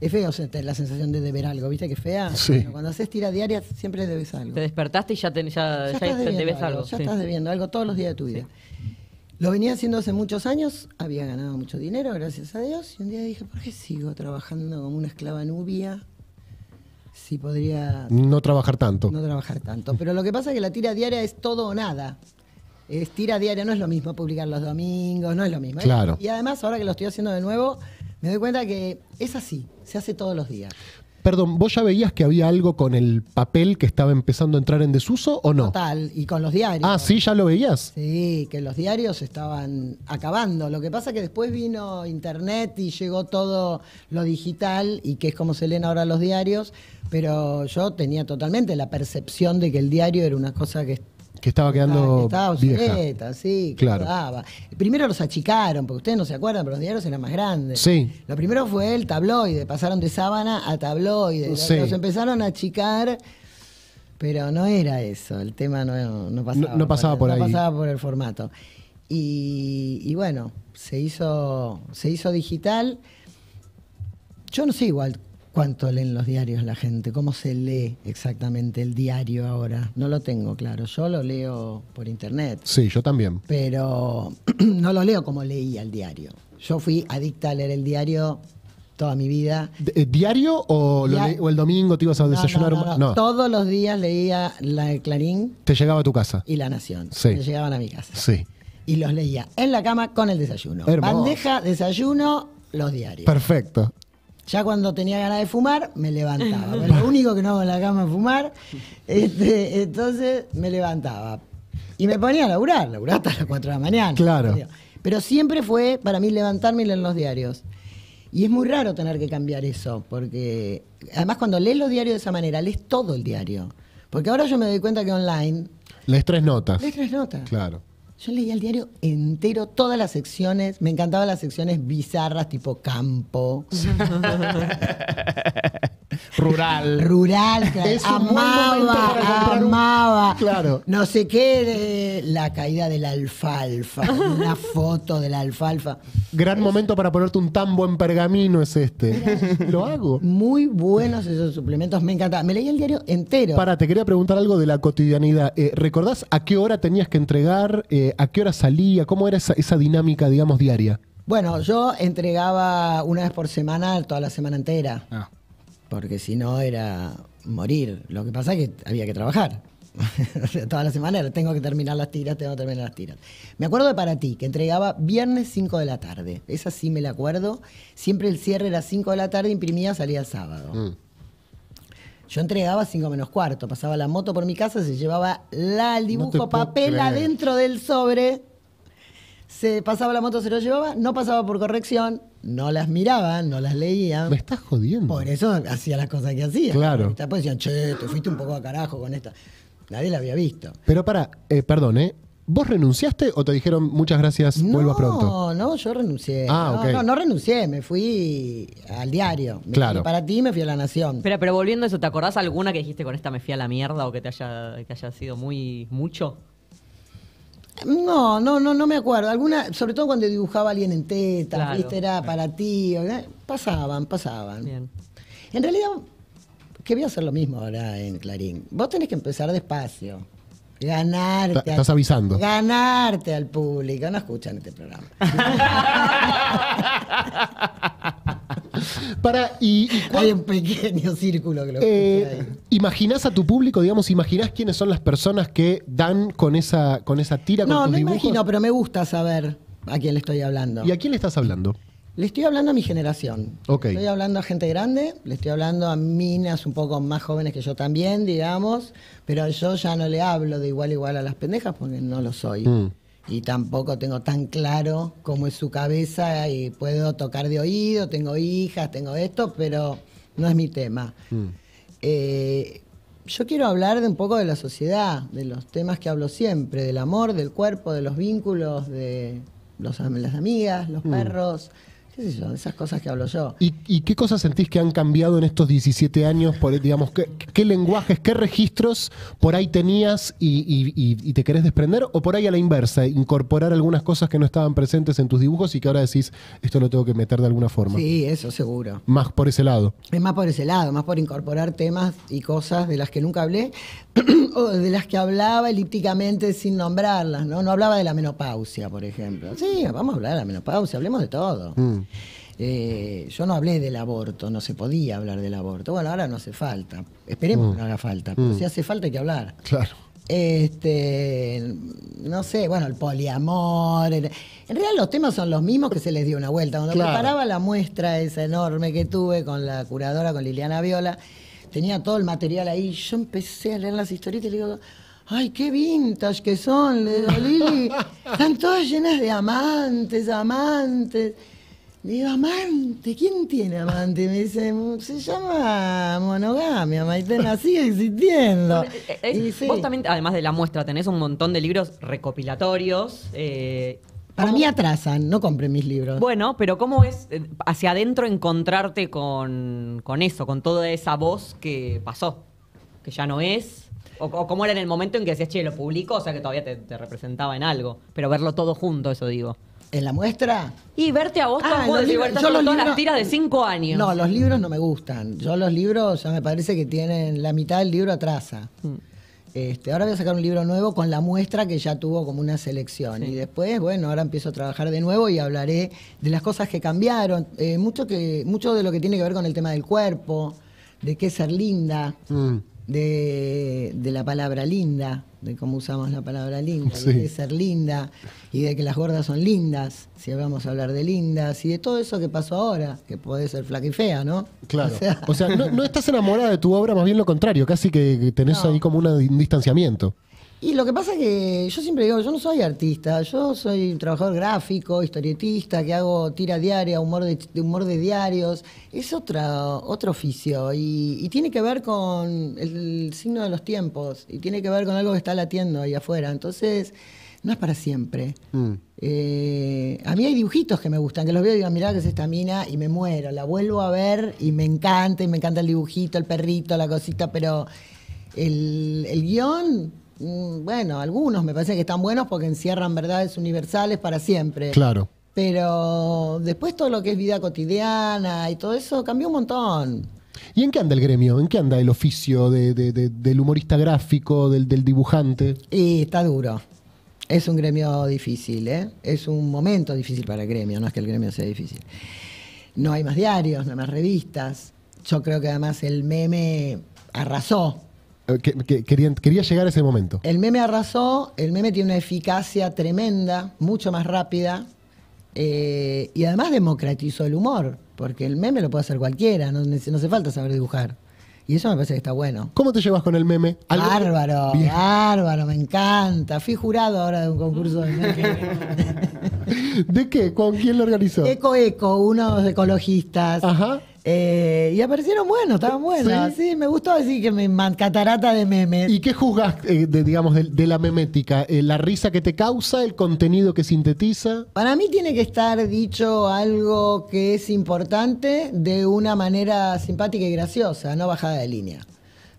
Es feo la sensación de deber algo, ¿viste que fea? Sí. Bueno, cuando haces tira diaria siempre debes algo. Te despertaste y ya, te, ya, Ya ya estás te debiendo debes algo. Ya sí. estás debiendo algo todos los días de tu vida. Lo venía haciendo hace muchos años, había ganado mucho dinero, gracias a Dios, y un día dije, ¿por qué sigo trabajando como una esclava nubia? Si podría No trabajar tanto. no trabajar tanto. Pero lo que pasa es que la tira diaria es todo o nada. Es tira diaria, no es lo mismo publicar los domingos, no es lo mismo. ¿eh? Claro. Y además, ahora que lo estoy haciendo de nuevo, me doy cuenta que es así, se hace todos los días. Perdón, ¿vos ya veías que había algo con el papel que estaba empezando a entrar en desuso o no? Total, y con los diarios. Ah, sí, ya lo veías. Sí, que los diarios estaban acabando. Lo que pasa es que después vino internet y llegó todo lo digital y que es como se leen ahora los diarios, pero yo tenía totalmente la percepción de que el diario era una cosa que Que estaba quedando que estaba vieja. obsoleta, sí, que Claro. quedaba. Primero los achicaron, porque ustedes no se acuerdan, pero los diarios eran más grandes. Sí. Lo primero fue el tabloide, pasaron de sábana a tabloide. Sí. Los empezaron a achicar, pero no era eso, el tema no, no pasaba, No- no pasaba por no ahí. pasaba por el formato. Y, y bueno, se hizo, se hizo digital. Yo no sé igual cuánto leen los diarios la gente, cómo se lee exactamente el diario ahora. No lo tengo claro. Yo lo leo por internet, Sí, yo también. pero no lo leo como leía el diario. Yo fui adicta a leer el diario toda mi vida. Eh, ¿Diario o, lo el domingo te ibas a No, desayunar? no, no, no. Todos los días leía la Clarín Te llegaba a tu casa. y La Nación. Sí. Me llegaban a mi casa. Sí. Y los leía en la cama con el desayuno. Hermoso. Bandeja, desayuno, los diarios. Perfecto. Ya cuando tenía ganas de fumar, me levantaba. Lo único que no hago en la cama es fumar. Este, entonces me levantaba. Y me ponía a laburar, laburar hasta las 4 de la mañana. Claro. Pero siempre fue para mí levantarme y leer los diarios. Y es muy raro tener que cambiar eso, porque además cuando lees los diarios de esa manera, lees todo el diario. Porque ahora yo me doy cuenta que online Lees tres notas. lees tres notas. Claro. Yo leía el diario entero, todas las secciones. Me encantaban las secciones bizarras, tipo campo. Rural. Rural, claro. Es un buen momento amaba, un- amaba. Claro. No sé qué, de la caída de la alfalfa. Una foto de la alfalfa. Gran momento para ponerte un tan buen pergamino es este. Lo hago. Muy buenos esos suplementos, me encantaba. Me leía el diario entero. Para, te quería preguntar algo de la cotidianidad. Eh, ¿Recordás a qué hora tenías que entregar? Eh, ¿A qué hora salía? ¿Cómo era esa, esa dinámica, digamos, diaria? Bueno, yo entregaba una vez por semana toda la semana entera. Ah. Porque si no era morir. Lo que pasa es que había que trabajar. Toda la semana tengo que terminar las tiras, tengo que terminar las tiras. Me acuerdo de Para ti, que entregaba viernes 5 de la tarde. Esa sí me la acuerdo. Siempre el cierre era 5 de la tarde, imprimía, salía el sábado. Mm. Yo entregaba 5 menos cuarto, pasaba la moto por mi casa, se llevaba la, el dibujo, papel creer. adentro del sobre, se pasaba la moto, se lo llevaba, no pasaba por corrección, no las miraba, no las leía. Me estás jodiendo. Por eso hacía las cosas que hacía. Claro. Y Después decían, che, te fuiste un poco a carajo con esta. Nadie la había visto. Pero para, eh, perdón, ¿eh? ¿Vos renunciaste o te dijeron muchas gracias, vuelvas pronto? No, no, yo renuncié. Ah, no, ok. no, no renuncié, me fui al diario. Me Claro. fui para ti me fui a La Nación. Espera, pero volviendo a eso, ¿te acordás alguna que dijiste con esta me fui a la mierda o que te haya, que haya sido muy mucho? No, no, no, no me acuerdo. Alguna, sobre todo cuando dibujaba a alguien en teta, Claro. ¿viste? Era para ti. o- Pasaban, pasaban. Bien. En realidad, que voy a hacer lo mismo ahora en Clarín. Vos tenés que empezar despacio. Ganarte. Ta- estás avisando. Ganarte al público. No escuchan este programa. Para, y, y Hay un pequeño círculo que lo Eh. ¿Imaginás a tu público, digamos, imaginás quiénes son las personas que dan con esa, con esa tira, con No, tus no dibujos? imagino, pero me gusta saber a quién le estoy hablando. ¿Y a quién le estás hablando? Le estoy hablando a mi generación. Ok. Estoy hablando a gente grande, le estoy hablando a minas un poco más jóvenes que yo también, digamos, pero yo ya no le hablo de igual a igual a las pendejas porque no lo soy. Mm. Y tampoco tengo tan claro cómo es su cabeza y puedo tocar de oído, tengo hijas, tengo esto, pero no es mi tema. Mm. Eh, yo quiero hablar de un poco de la sociedad, de los temas que hablo siempre, del amor, del cuerpo, de los vínculos, de los, las amigas, los Mm. perros, qué sé yo, de esas cosas que hablo yo. ¿Y, y qué cosas sentís que han cambiado en estos 17 años? Por, digamos, ¿qué, qué lenguajes, qué registros por ahí tenías y, y- y- y te querés desprender? ¿O por ahí a la inversa, incorporar algunas cosas que no estaban presentes en tus dibujos y que ahora decís, esto lo tengo que meter de alguna forma? Sí, eso seguro. Más por ese lado. Es más por ese lado, más por incorporar temas y cosas de las que nunca hablé o de las que hablaba elípticamente sin nombrarlas, ¿no? No hablaba de la menopausia, por ejemplo. Sí, vamos a hablar de la menopausia, hablemos de todo. Mm. Eh, yo no hablé del aborto, no se podía hablar del aborto. Bueno, ahora no hace falta. Esperemos Mm. que no haga falta, pero Mm. si hace falta hay que hablar. Claro. Este, no sé, bueno, el poliamor. En, en realidad los temas son los mismos que se les dio una vuelta. Cuando Claro. preparaba la muestra esa enorme que tuve con la curadora, con Liliana Viola, tenía todo el material ahí. Yo empecé a leer las historietas y le digo, ay, qué vintage que son. Le digo, Lili, están todas llenas de amantes, amantes. Le digo, amante, ¿quién tiene amante? Me dice, se llama monogamia, Maitena, sigue existiendo. Es- Y sí. Vos también, además de la muestra, tenés un montón de libros recopilatorios. eh, Para ¿cómo- mí atrasan, no compren mis libros. Bueno, pero ¿cómo es eh, hacia adentro encontrarte con, con eso, con toda esa voz que pasó? Que ya no es. O, o cómo era en el momento en que decías, che, lo publico, o sea que todavía te, te representaba en algo. Pero verlo todo junto, eso digo. ¿En la muestra? Y verte a vos, Ah, libros- igual, yo todas las tiras de cinco años. No, los libros no me gustan. Yo los libros ya me parece que tienen la mitad del libro atrasa. Mm. Este, ahora voy a sacar un libro nuevo con la muestra que ya tuvo como una selección. Y después, bueno, ahora empiezo a trabajar de nuevo y hablaré de las cosas que cambiaron. Eh, mucho, que, mucho de lo que tiene que ver con el tema del cuerpo, de qué ser linda, Mm. De, de la palabra linda, de cómo usamos la palabra linda, Sí. de ser linda y de que las gordas son lindas, si vamos a hablar de lindas, y de todo eso que pasó ahora, que puede ser flaca y fea, ¿no? Claro. O sea, O sea, no, no estás enamorada de tu obra, más bien lo contrario, casi que, tenés No. ahí como un distanciamiento. Y lo que pasa es que yo siempre digo, yo no soy artista, yo soy un trabajador gráfico, historietista, que hago tira diaria, humor de, de humor de diarios. Es otra, otro oficio y, y tiene que ver con el signo de los tiempos y tiene que ver con algo que está latiendo ahí afuera. Entonces, no es para siempre. Mm. Eh, a mí hay dibujitos que me gustan, que los veo y digo, mirá que es esta mina y me muero. La vuelvo a ver y me encanta, y me encanta el dibujito, el perrito, la cosita, pero el, el guion, bueno, algunos me parece que están buenos porque encierran verdades universales para siempre. Claro. Pero después todo lo que es vida cotidiana y todo eso cambió un montón. ¿Y en qué anda el gremio? ¿En qué anda el oficio de- de- de- del humorista gráfico, del, del dibujante? Y está duro. Es un gremio difícil, ¿eh? Es un momento difícil para el gremio, no es que el gremio sea difícil. No hay más diarios, no hay más revistas. Yo creo que además el meme arrasó. Eh, que- que- querían- quería llegar a ese momento. El meme arrasó, el meme tiene una eficacia tremenda, mucho más rápida, eh, y además democratizó el humor, porque el meme lo puede hacer cualquiera, no, no hace falta saber dibujar. Y eso me parece que está bueno. ¿Cómo te llevas con el meme? ¿Algo- Bárbaro, Bien. bárbaro, me encanta. Fui jurado ahora de un concurso de meme. ¿De qué? ¿Con quién lo organizó? Eco Eco, unos ecologistas. Ajá. Eh, y aparecieron buenos, estaban buenos. ¿Sí? Sí, me gustó así que me catarata de memes. ¿Y qué juzgas, eh, de, digamos, de, de la memética? Eh, ¿La risa que te causa? ¿El contenido que sintetiza? Para mí tiene que estar dicho algo que es importante de una manera simpática y graciosa, no bajada de línea.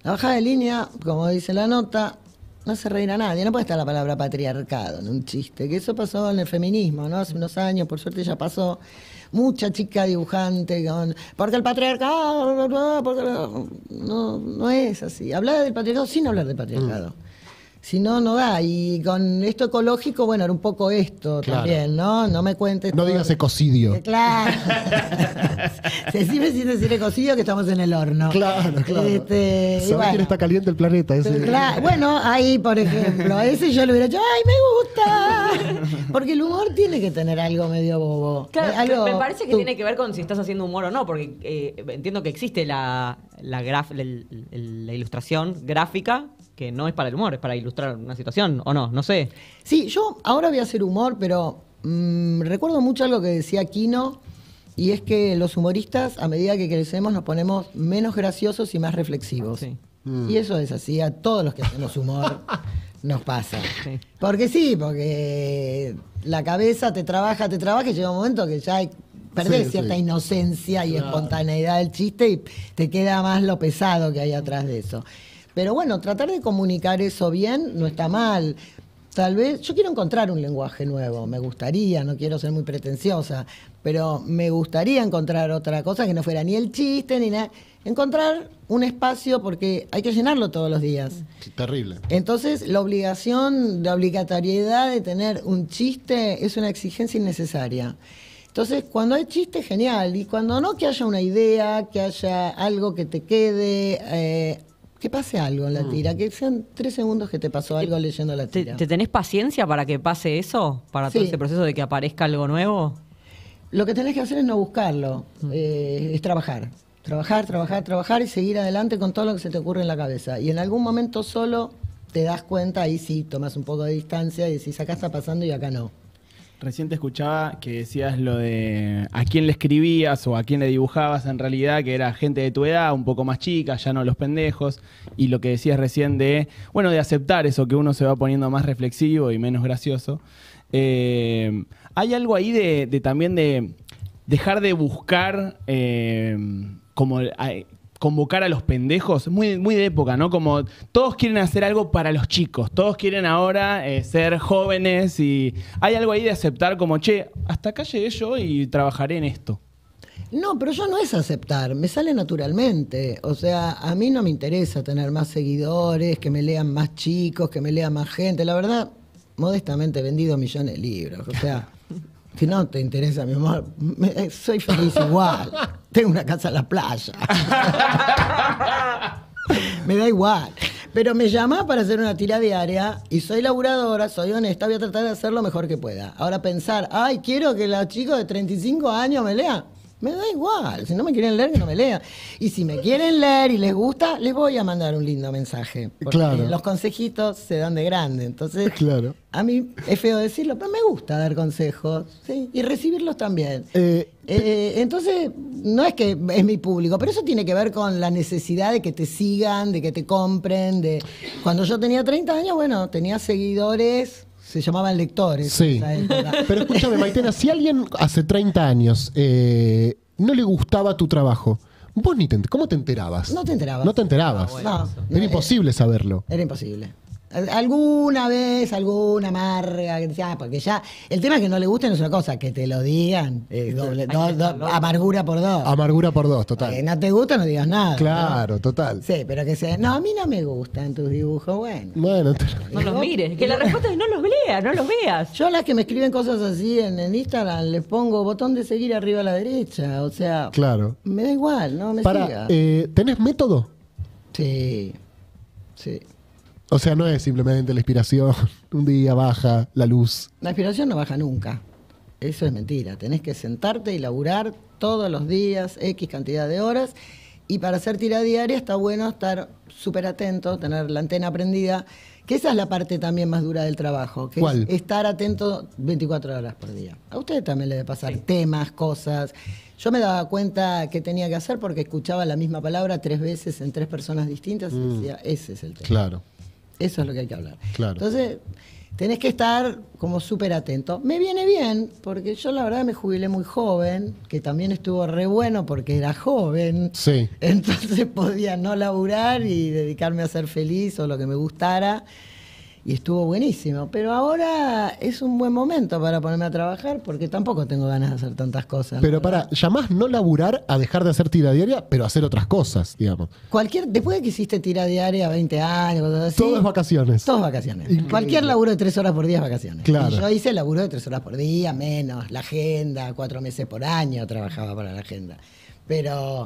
La bajada de línea, como dice la nota, no hace reír a nadie. No puede estar la palabra patriarcado en un chiste, que eso pasó en el feminismo, ¿no? Hace unos años, por suerte ya pasó. Mucha chica dibujante con. Porque el patriarcado. Porque no, no, es así. Hablar del patriarcado sin hablar del patriarcado. Si no, no da. Y con esto ecológico, bueno, era un poco esto Claro. también, ¿no? No me cuentes. No todo- digas ecocidio. Eh, Claro. Decime sin decir ecocidio que estamos en el horno. Claro, claro. Este, ¿Sabés bueno. quién está caliente el planeta? Ese- claro, bueno, ahí, por ejemplo, a ese yo le hubiera dicho, ¡ay, me gusta! Porque el humor tiene que tener algo medio bobo. Claro, Eh, algo- me parece que tú- tiene que ver con si estás haciendo humor o no, porque eh, entiendo que existe la, la, graf- la ilustración gráfica que no es para el humor, es para ilustrar una situación, o no, no sé. Sí, yo ahora voy a hacer humor, pero mm, recuerdo mucho algo que decía Kino, y es que los humoristas, a medida que crecemos, nos ponemos menos graciosos y más reflexivos. Sí. Y eso es así, a todos los que hacemos humor nos pasa. Porque sí, porque la cabeza te trabaja, te trabaja y llega un momento que ya hay- perdés Sí, cierta sí. inocencia y Claro. espontaneidad del chiste y te queda más lo pesado que hay atrás de eso. Pero bueno, tratar de comunicar eso bien no está mal. Tal vez, yo quiero encontrar un lenguaje nuevo, me gustaría, no quiero ser muy pretenciosa, pero me gustaría encontrar otra cosa que no fuera ni el chiste ni nada. Encontrar un espacio porque hay que llenarlo todos los días. Terrible. Entonces, la obligación, la obligatoriedad de tener un chiste es una exigencia innecesaria. Entonces, cuando hay chiste, genial. Y cuando no, que haya una idea, que haya algo que te quede, eh, que pase algo en la tira, que sean tres segundos que te pasó algo leyendo la ¿Te, tira. te tenés paciencia para que pase eso? ¿Para todo ese proceso de que aparezca algo nuevo? Lo que tenés que hacer es no buscarlo, eh, es trabajar. Trabajar, trabajar, trabajar y seguir adelante con todo lo que se te ocurre en la cabeza. Y en algún momento solo te das cuenta, ahí sí, tomas un poco de distancia y decís, acá está pasando y acá no. Recién te escuchaba que decías lo de a quién le escribías o a quién le dibujabas en realidad, que era gente de tu edad, un poco más chica, ya no los pendejos, y lo que decías recién de, bueno, de aceptar eso, que uno se va poniendo más reflexivo y menos gracioso. Eh, hay algo ahí de, también de dejar de buscar eh, como convocar a los pendejos, muy, muy de época, ¿no? Como todos quieren hacer algo para los chicos, todos quieren ahora eh, ser jóvenes y hay algo ahí de aceptar como, che, hasta acá llegué yo y trabajaré en esto. No, pero yo no es aceptar, me sale naturalmente. O sea, a mí no me interesa tener más seguidores, que me lean más chicos, que me lea más gente. La verdad, modestamente he vendido millones de libros. O sea, si no te interesa, mi amor, me- soy feliz igual. Tengo una casa en la playa. me da igual. Pero me llama para hacer una tira diaria y soy laburadora, soy honesta, voy a tratar de hacer lo mejor que pueda. Ahora pensar, ay, quiero que los chicos de 35 años me lean. Me da igual, si no me quieren leer, que no me lean. Y si me quieren leer y les gusta, les voy a mandar un lindo mensaje. Porque Claro. los consejitos se dan de grande. Entonces, Claro. a mí es feo decirlo, pero me gusta dar consejos, ¿sí? Y recibirlos también. Eh, Eh, entonces, no es que es mi público, pero eso tiene que ver con la necesidad de que te sigan, de que te compren. de Cuando yo tenía 30 años, bueno, tenía seguidores, se llamaban lectores. Sí. en esa época. Pero escúchame, Maitena, si alguien hace 30 años eh, no le gustaba tu trabajo, vos ni te, ¿cómo te enterabas? No te enterabas. No te enterabas. No, Era imposible saberlo. Era imposible. Al- Alguna vez, alguna amarga, que decía, ah, porque ya, el tema que no le guste no es una cosa, que te lo digan, eh, doble- do- do- amargura por dos. Amargura por dos, total. Que no te gusta, no digas nada. ¿no? Claro, total. Sí, pero que sea, no, a mí no me gustan tus dibujos, bueno. Bueno, te- No los mires, que la respuesta es no los leas, no los veas. Yo a las que me escriben cosas así en, en Instagram les pongo botón de seguir arriba a la derecha, o sea, claro. me da igual, no me Para, sigas. eh, ¿Tenés método? Sí, sí. O sea, no es simplemente la inspiración. Un día baja la luz. La inspiración no baja nunca. Eso es mentira. Tenés que sentarte y laburar todos los días, X cantidad de horas. Y para hacer tira diaria está bueno estar súper atento, tener la antena prendida. Que esa es la parte también más dura del trabajo. Que ¿Cuál? es estar atento 24 horas por día. A ustedes también les debe pasar temas, cosas. Yo me daba cuenta que tenía que hacer porque escuchaba la misma palabra tres veces en tres personas distintas y Mm. decía, ese es el tema. Claro, Eso es lo que hay que hablar. claro. Entonces, tenés que estar como súper atento. Me viene bien, porque yo la verdad me jubilé muy joven, que también estuvo re bueno porque era joven. Sí. Entonces podía no laburar y dedicarme a ser feliz o lo que me gustara. Y estuvo buenísimo. Pero ahora es un buen momento para ponerme a trabajar porque tampoco tengo ganas de hacer tantas cosas. Pero para, llamás no laburar a dejar de hacer tira diaria, pero hacer otras cosas, digamos. Cualquier, después de que hiciste tira diaria 20 años, cosas así. Todo es vacaciones. Todo es vacaciones. Increíble. Cualquier laburo de tres horas por día es vacaciones. Claro. Y yo hice laburo de tres horas por día, menos, la agenda, cuatro meses por año trabajaba para la agenda. Pero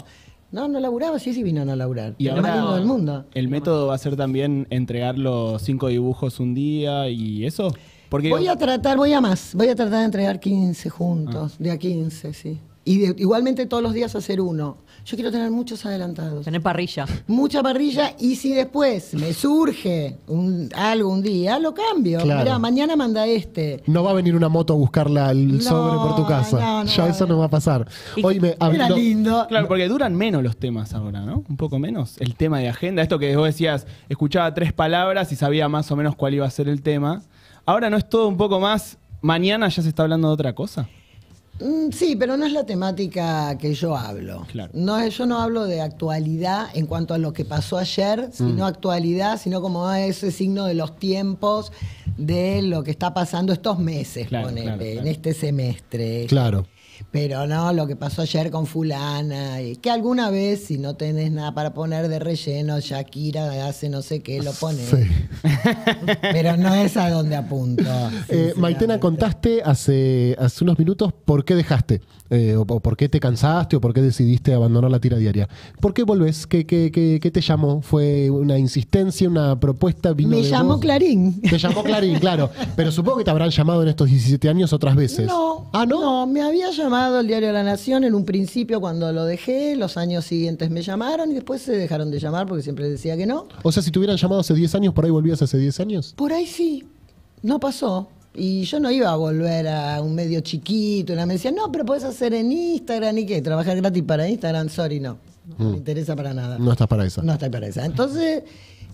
no, no laburaba, sí, sí vino a no laburar. Y más ahora lindo del mundo. el método va a ser también entregar los cinco dibujos un día y eso. Porque Voy a tratar, voy a más, voy a tratar de entregar 15 juntos, Ah. de a 15, sí. Y de- igualmente todos los días hacer uno. Yo quiero tener muchos adelantados. Tener parrilla. Mucha parrilla y si después me surge un- algo un día, lo cambio. Claro. Mirá, mañana manda este. No va a venir una moto a buscarla el No, sobre por tu casa. no, no ya eso no va a pasar. Oíme, Era hablo- lindo. Claro, porque duran menos los temas ahora, ¿no? Un poco menos. El tema de agenda, esto que vos decías, escuchaba tres palabras y sabía más o menos cuál iba a ser el tema. Ahora no es todo un poco más, mañana ya se está hablando de otra cosa. Mm, Sí, pero no es la temática que yo hablo. Claro. No, es- yo no hablo de actualidad en cuanto a lo que pasó ayer, sino actualidad, sino como ese signo de los tiempos de lo que está pasando estos meses, Claro, ponele, claro, claro. en este semestre. Claro. Pero no lo que pasó ayer con fulana, y que alguna vez, si no tenés nada para poner de relleno, Shakira hace no sé qué, lo pones. Sí. Pero no es a donde apunto. Eh, Maitena, contaste hace, hace unos minutos por qué dejaste, eh, o, o por qué te cansaste, o por qué decidiste abandonar la tira diaria. ¿Por qué volvés? ¿Qué, qué, qué- qué te llamó? ¿Fue una insistencia, una propuesta? Vino Me de llamó vos? Clarín. Te llamó Clarín, claro. Pero supongo que te habrán llamado en estos 17 años otras veces. No, Ah, ¿no? no, me había llamado el diario La Nación en un principio cuando lo dejé, los años siguientes me llamaron y después se dejaron de llamar porque siempre decía que no. O sea, si te hubieran llamado hace 10 años, por ahí volvías hace 10 años. Por ahí sí, no pasó. Y yo no iba a volver a un medio chiquito. Y me decían, no, pero puedes hacer en Instagram y qué, trabajar gratis para Instagram, sorry, no. No Mm. me interesa para nada. No estás para eso. No estoy para esa. Entonces,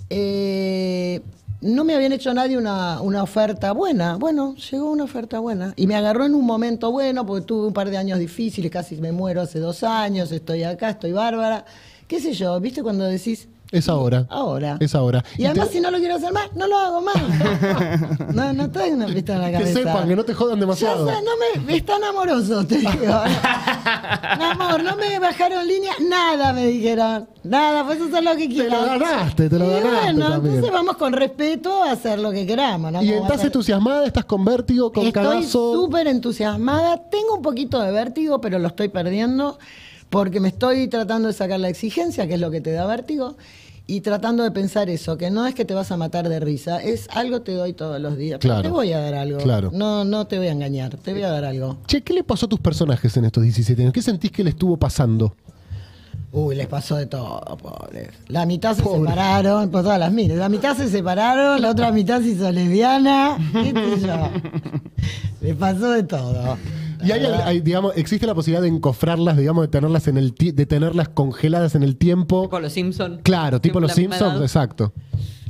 eh, no me habían hecho nadie una, una oferta buena. Bueno, llegó una oferta buena. Y me agarró en un momento bueno, porque tuve un par de años difíciles, casi me muero hace dos años, estoy acá, estoy bárbara. ¿Qué sé yo? ¿Viste cuando decís, Es ahora. ahora? Es ahora. Y además, te- si no lo quiero hacer más, no lo hago más. no, no estoy una pista en la que cabeza. sepan, que no te jodan Ya demasiado. sé, no me, es tan amoroso, te digo. Mi amor, no me bajaron línea, nada me dijeron. Nada, pues hacer lo que Te quieras. lo ganaste, te lo Y ganaste bueno, también. entonces vamos con respeto a hacer lo que queramos. ¿no? Y estás entusiasmada, estás con vértigo, con Estoy cagazo. súper entusiasmada. Tengo un poquito de vértigo, pero lo estoy perdiendo porque me estoy tratando de sacar la exigencia, que es lo que te da vértigo, y tratando de pensar eso, que no es que te vas a matar de risa, es algo te doy todos los días. Claro. Te voy a dar algo. Claro. No, no te voy a engañar, te voy a dar algo. Che, ¿qué le pasó a tus personajes en estos 17 años? ¿Qué sentís que le estuvo pasando? Uy, les pasó de todo, pobres. La mitad se separaron, por todas las miles. La mitad se separaron, la otra mitad se hizo lesbiana. ¿Qué sé yo? Les pasó de todo. Y hay, hay, digamos, existe la posibilidad de encofrarlas, digamos, de tenerlas en el de tenerlas congeladas en el tiempo. Con los Simpsons. Claro, tipo los Simpsons, exacto.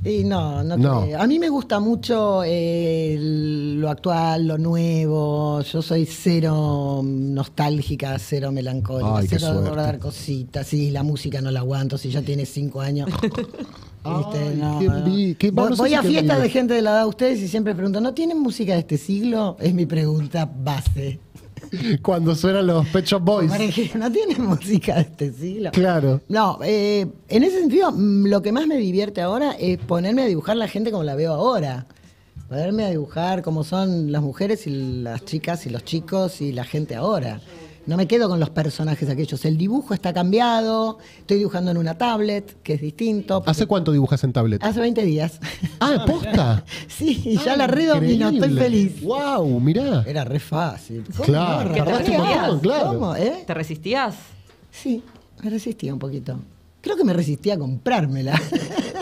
Y no, no, No. creo. A mí me gusta mucho eh, lo actual, lo nuevo. Yo soy cero nostálgica, cero melancólica, Ay, cero recordar cositas. Sí, la música no la aguanto, si ya tiene cinco años. ¿Viste? No, qué no. Voy, voy a fiestas de gente de la edad de ustedes y siempre preguntan, ¿no tienen música de este siglo? Es mi pregunta base. Cuando suenan los Pet Shop Boys. ¿no tienen música de este siglo? Claro. No, eh, en ese sentido, mm, lo que más me divierte ahora es ponerme a dibujar la gente como la veo ahora. Ponerme a dibujar como son las mujeres y las chicas y los chicos y la gente ahora. No me quedo con los personajes aquellos. El dibujo está cambiado, estoy dibujando en una tablet, que es distinto. ¿Hace cuánto dibujas en tablet? Hace 20 días. Ah, posta. sí, y ya la redomino, estoy feliz. Wow, mirá. Era re fácil. ¿Cómo Claro, no? ¿Que te tardaste un resistías? montón, claro. ¿Cómo, eh? ¿Te resistías? Sí, me resistía un poquito. Creo que me resistía a comprármela.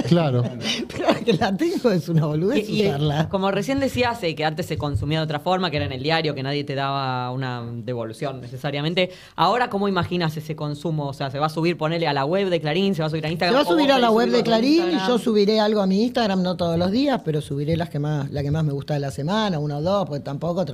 Claro. Pero que la tengo es una boludez Y- como recién decías, eh, que antes se consumía de otra forma, que era en el diario, que nadie te daba una devolución necesariamente. Ahora, ¿cómo imaginas ese consumo? O sea, ¿se va a subir, ponerle a la web de Clarín? ¿Se va a subir a Se Instagram? va a subir a la web de Clarín y yo subiré algo a mi Instagram, no todos los días, pero subiré las que más, la que más me gusta de la semana, una o dos, porque tampoco,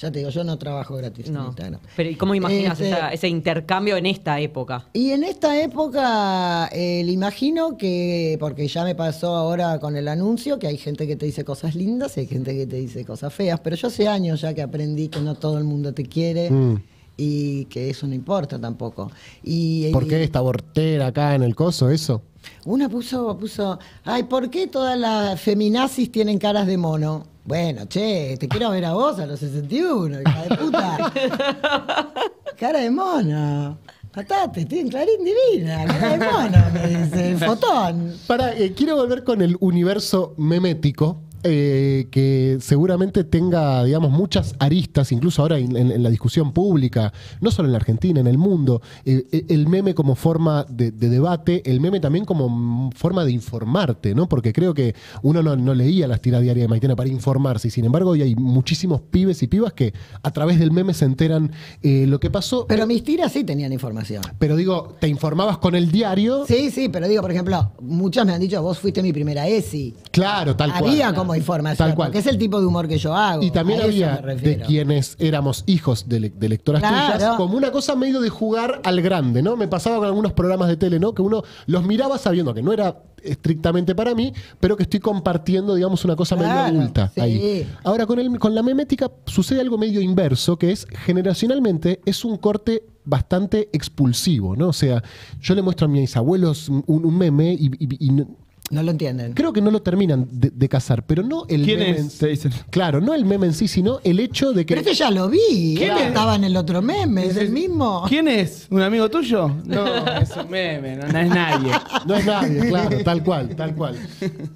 ya te digo, yo no trabajo gratis en No. Instagram. Pero ¿y cómo imaginas Este- esa- ese intercambio en esta época? Y en esta época, eh, le imagino que, porque ya me pasó ahora con el anuncio, que hay gente que te dice cosas lindas y hay gente que te dice cosas feas, pero yo hace años ya que aprendí que no todo el mundo te quiere Mm. y que eso no importa tampoco. Y, ¿Por y- qué esta bortera acá en el coso, eso? Una puso, puso, ay, ¿por qué todas las feminazis tienen caras de mono? Bueno, che, te quiero ver a vos a los 61, hija de puta. cara de mono. Matate, estoy en Clarín Divina, cara de mono, me dice, el fotón. Para, eh, quiero volver con el universo memético. Eh, que seguramente tenga, digamos, muchas aristas, incluso ahora en, en- en la discusión pública, no solo en la Argentina, en el mundo. Eh, eh, el meme como forma de, de debate, el meme también como forma de informarte, ¿no? Porque creo que uno no, no leía las tiras diarias de Maitena para informarse, y sin embargo, hoy hay muchísimos pibes y pibas que a través del meme se enteran eh, lo que pasó. Pero mis tiras sí tenían información. Pero digo, te informabas con el diario. Sí, sí, pero digo, por ejemplo, muchas me han dicho, vos fuiste mi primera ESI. Claro, tal cual. Había como información, Tal cual. porque es el tipo de humor que yo hago. Y también había de quienes éramos hijos de, le- de lectoras Claro. tuyas, como una cosa medio de jugar al grande, ¿no? Me pasaba con algunos programas de tele, ¿no? Que uno los miraba sabiendo que no era estrictamente para mí, pero que estoy compartiendo, digamos, una cosa Claro, medio adulta sí. ahí. Ahora, con, el, con la memética sucede algo medio inverso, que es generacionalmente es un corte bastante expulsivo, ¿no? O sea, yo le muestro a mis abuelos un, un meme y, y- y no- lo entienden. Creo que no lo terminan de, de cazar, pero no el ¿Quién meme es? Claro, no el meme en sí, sino el hecho de que. Pero este ya lo vi. ¿Quién Él es? estaba en el otro meme, es el mismo. ¿Quién es? ¿Un amigo tuyo? No, es un meme, no, no es nadie. No es nadie, claro, tal cual, tal cual.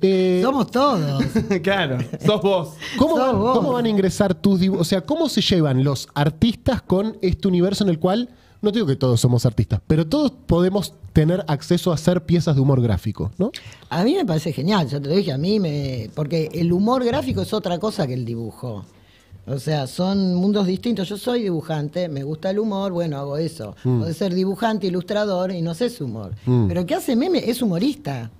Eh, Somos todos. claro, sos vos. ¿Cómo Sos van, vos. cómo van a ingresar tus dibujos? O sea, ¿cómo se llevan los artistas con este universo en el cual, no digo que todos somos artistas, pero todos podemos tener acceso a hacer piezas de humor gráfico, ¿no? A mí me parece genial, ya te lo dije, a mí me. Porque el humor gráfico es otra cosa que el dibujo. O sea, son mundos distintos. Yo soy dibujante, me gusta el humor, bueno, hago eso. Mm. Puede ser dibujante, ilustrador y no sé su humor. Mm. Pero el que hace meme es humorista.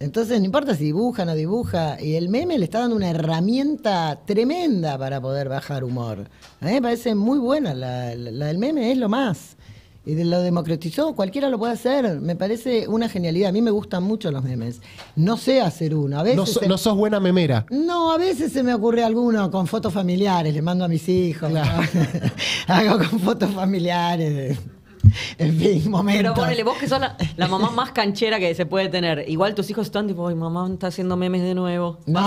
Entonces, no importa si dibuja o no dibuja. Y el meme le está dando una herramienta tremenda para poder bajar humor. A mí me parece muy buena. La, la- la del meme es lo más. Y de- lo democratizó, cualquiera lo puede hacer. Me parece una genialidad. A mí me gustan mucho los memes. No sé hacer uno. A veces No, so- se- no sos buena memera. no, a veces se me ocurre alguno con fotos familiares, le mando a mis hijos. Hago con fotos familiares. En fin, momentos. Pero ponele, vos que sos la, la mamá más canchera que se puede tener. Igual tus hijos están tipo, ay, mamá está haciendo memes de nuevo. No,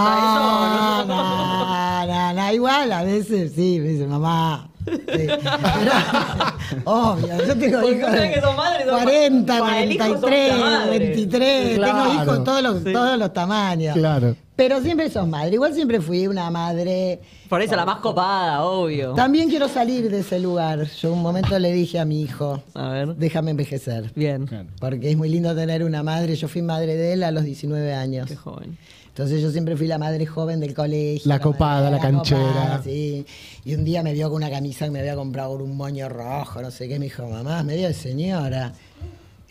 no, no, no, igual a veces sí, me dice mamá. Sí. Pero, obvio, yo tengo Porque hijos de que son madres, son 40, para el hijo son 43, la madre. 23, Claro. tengo hijos todos los, todos los tamaños. Claro. Pero siempre sos madre, igual siempre fui una madre. Por eso la más copada, obvio. También quiero salir de ese lugar. Yo un momento le dije a mi hijo, A ver. déjame envejecer. Bien. Porque es muy lindo tener una madre. Yo fui madre de él a los 19 años. Qué joven. Entonces yo siempre fui la madre joven del colegio. La copada, la canchera. copada, sí. Y un día me vio con una camisa que me había comprado con un moño rojo, no sé qué. Me dijo, mamá, medio de señora.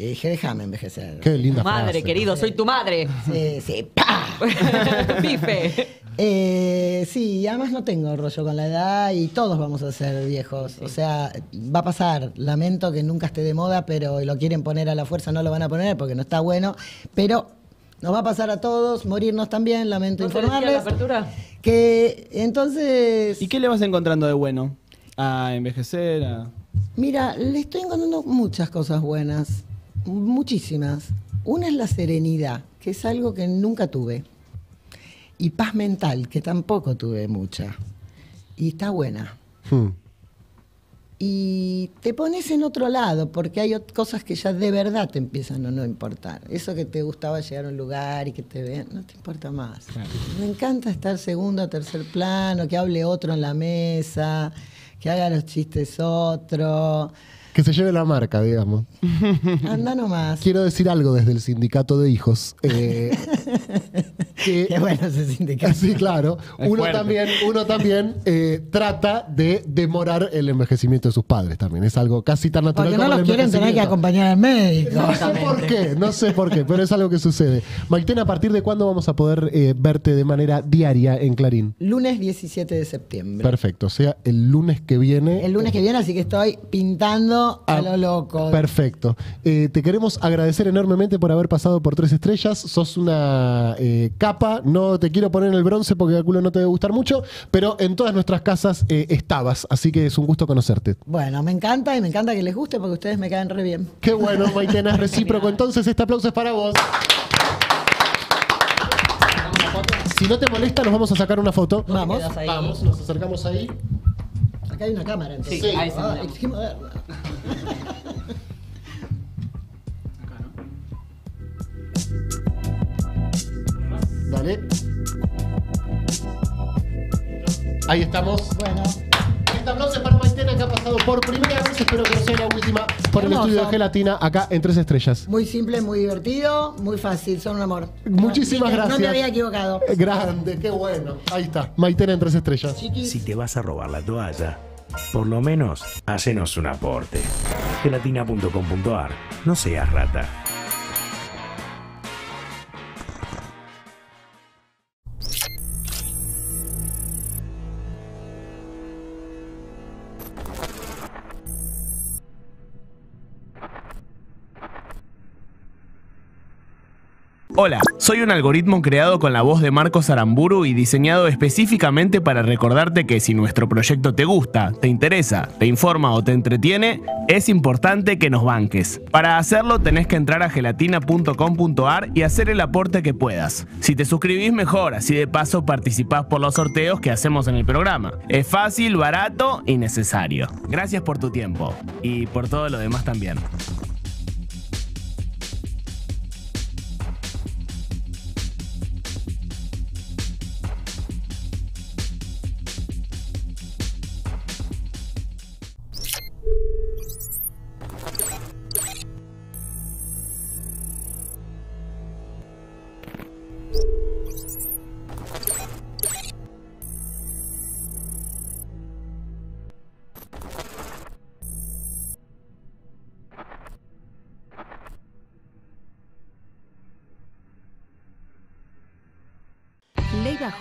Y dije, déjame envejecer. Qué linda Madre, frase. querido, soy tu madre. Sí, sí, ¡pa! Pife. Eh, sí, y además no tengo rollo con la edad y todos vamos a ser viejos. O sea, va a pasar. Lamento que nunca esté de moda, pero lo quieren poner a la fuerza, no lo van a poner porque no está bueno. Pero nos va a pasar a todos, morirnos también, lamento ¿No te decía la informarles. apertura? Que entonces, ¿Y qué le vas encontrando de bueno? A envejecer, a... mira, le estoy encontrando muchas cosas buenas, muchísimas. Una es la serenidad, que es algo que nunca tuve. Y paz mental, que tampoco tuve mucha. Y está buena. Hmm. y te pones en otro lado, porque hay cosas que ya de verdad te empiezan a no importar. Eso que te gustaba llegar a un lugar y que te vean, no te importa más. Me encanta estar segundo o tercer plano, que hable otro en la mesa, que haga los chistes otro. Que se lleve la marca, digamos. Anda nomás. Quiero decir algo desde el sindicato de hijos. eh, que- Qué bueno ese sindicato. Sí, claro. Es Uno fuerte. también, uno también eh, trata de demorar el envejecimiento de sus padres también. Es algo casi tan natural Porque no como los el quieren tener que acompañar al médico. No sé por qué, no sé por qué, pero es algo que sucede. Maiten, ¿a partir de cuándo vamos a poder eh, verte de manera diaria en Clarín? Lunes 17 de septiembre. Perfecto, o sea, el lunes que viene. El lunes que viene, así que estoy pintando a lo loco. Perfecto. Eh, te queremos agradecer enormemente por haber pasado por tres estrellas. Sos una eh, capa. No te quiero poner en el bronce porque calculo no te debe gustar mucho, pero en todas nuestras casas eh, estabas. Así que es un gusto conocerte. Bueno, me encanta y me encanta que les guste porque ustedes me caen re bien. Qué bueno, Maitena, es recíproco. Entonces, este aplauso es para vos. Si no te molesta, nos vamos a sacar una foto. Vamos. Ahí. Vamos, nos acercamos ahí. Acá hay una cámara, entonces. Sí, ahí se Ah, Dale. Ahí estamos. Bueno. Este aplauso es para Maitena que ha pasado por primera vez. Espero que no sea la última por el Hermoso. estudio de Gelatina acá en Tres Estrellas. Muy simple, muy divertido, muy fácil, son un amor. Muchísimas gracias. No me había equivocado. Grande, qué bueno. Ahí está. Maitena en Tres Estrellas. Si te vas a robar la toalla, por lo menos hacenos un aporte. Gelatina.com.ar. No seas rata. Hola, soy un algoritmo creado con la voz de Marcos Aramburu y diseñado específicamente para recordarte que si nuestro proyecto te gusta, te interesa, te informa o te entretiene, es importante que nos banques. Para hacerlo tenés que entrar a gelatina.com.ar y hacer el aporte que puedas. Si te suscribís mejor, así de paso participás por los sorteos que hacemos en el programa. Es fácil, barato y necesario. Gracias por tu tiempo y por todo lo demás también.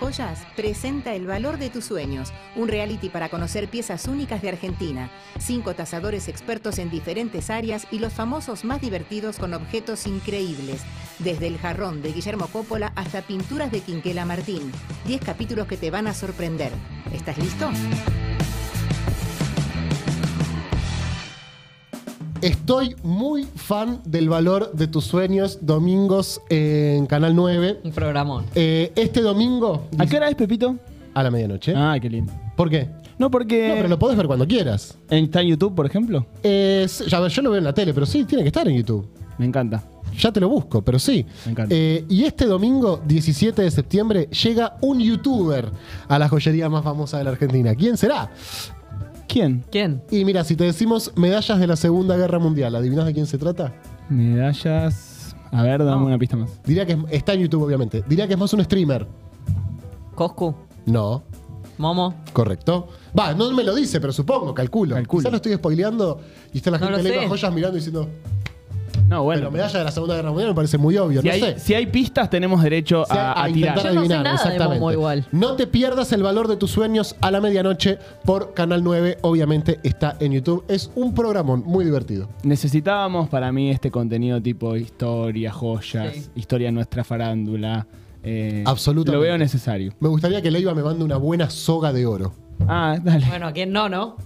Joyas presenta El Valor de tus Sueños, un reality para conocer piezas únicas de Argentina, cinco tasadores expertos en diferentes áreas y los famosos más divertidos con objetos increíbles, desde el jarrón de Guillermo Coppola hasta pinturas de Quinquela Martín. Diez capítulos que te van a sorprender. ¿Estás listo? Estoy muy fan del valor de tus sueños domingos en Canal 9. Un programón. Eh, este domingo. ¿A qué hora es, Pepito? A la medianoche. Ah, qué lindo. ¿Por qué? No, porque. No, pero lo podés ver cuando quieras. ¿Está en YouTube, por ejemplo? Eh, ya, yo lo veo en la tele, pero sí, tiene que estar en YouTube. Me encanta. Ya te lo busco, pero sí. Me encanta. Eh, y este domingo, 17 de septiembre, llega un youtuber a la joyería más famosa de la Argentina. ¿Quién será? ¿Quién? ¿Quién? Y mira, si te decimos medallas de la Segunda Guerra Mundial, ¿adivinás de quién se trata? Medallas. A ver, dame una pista más. Diría que es- está en YouTube, obviamente. Diría que es más un streamer. Coscu. No, Momo. correcto. Va, no me lo dice, pero supongo, calculo. Quizá lo estoy spoileando y está la No gente lo sé. Joyas mirando y diciendo. No, bueno. Pero medalla de la Segunda Guerra Mundial me parece muy obvio, Si no hay, sé. si hay pistas, tenemos derecho a, a intentar tirar. adivinar, exactamente. No te pierdas el valor de tus sueños a la medianoche por Canal 9, obviamente está en YouTube. Es un programón muy divertido. Necesitábamos para mí este contenido tipo historia, joyas, historia de nuestra farándula. eh, Absolutamente. Lo veo necesario. Me gustaría que Leiva me mande una buena soga de oro. Ah, dale. Bueno, ¿a quién no, no?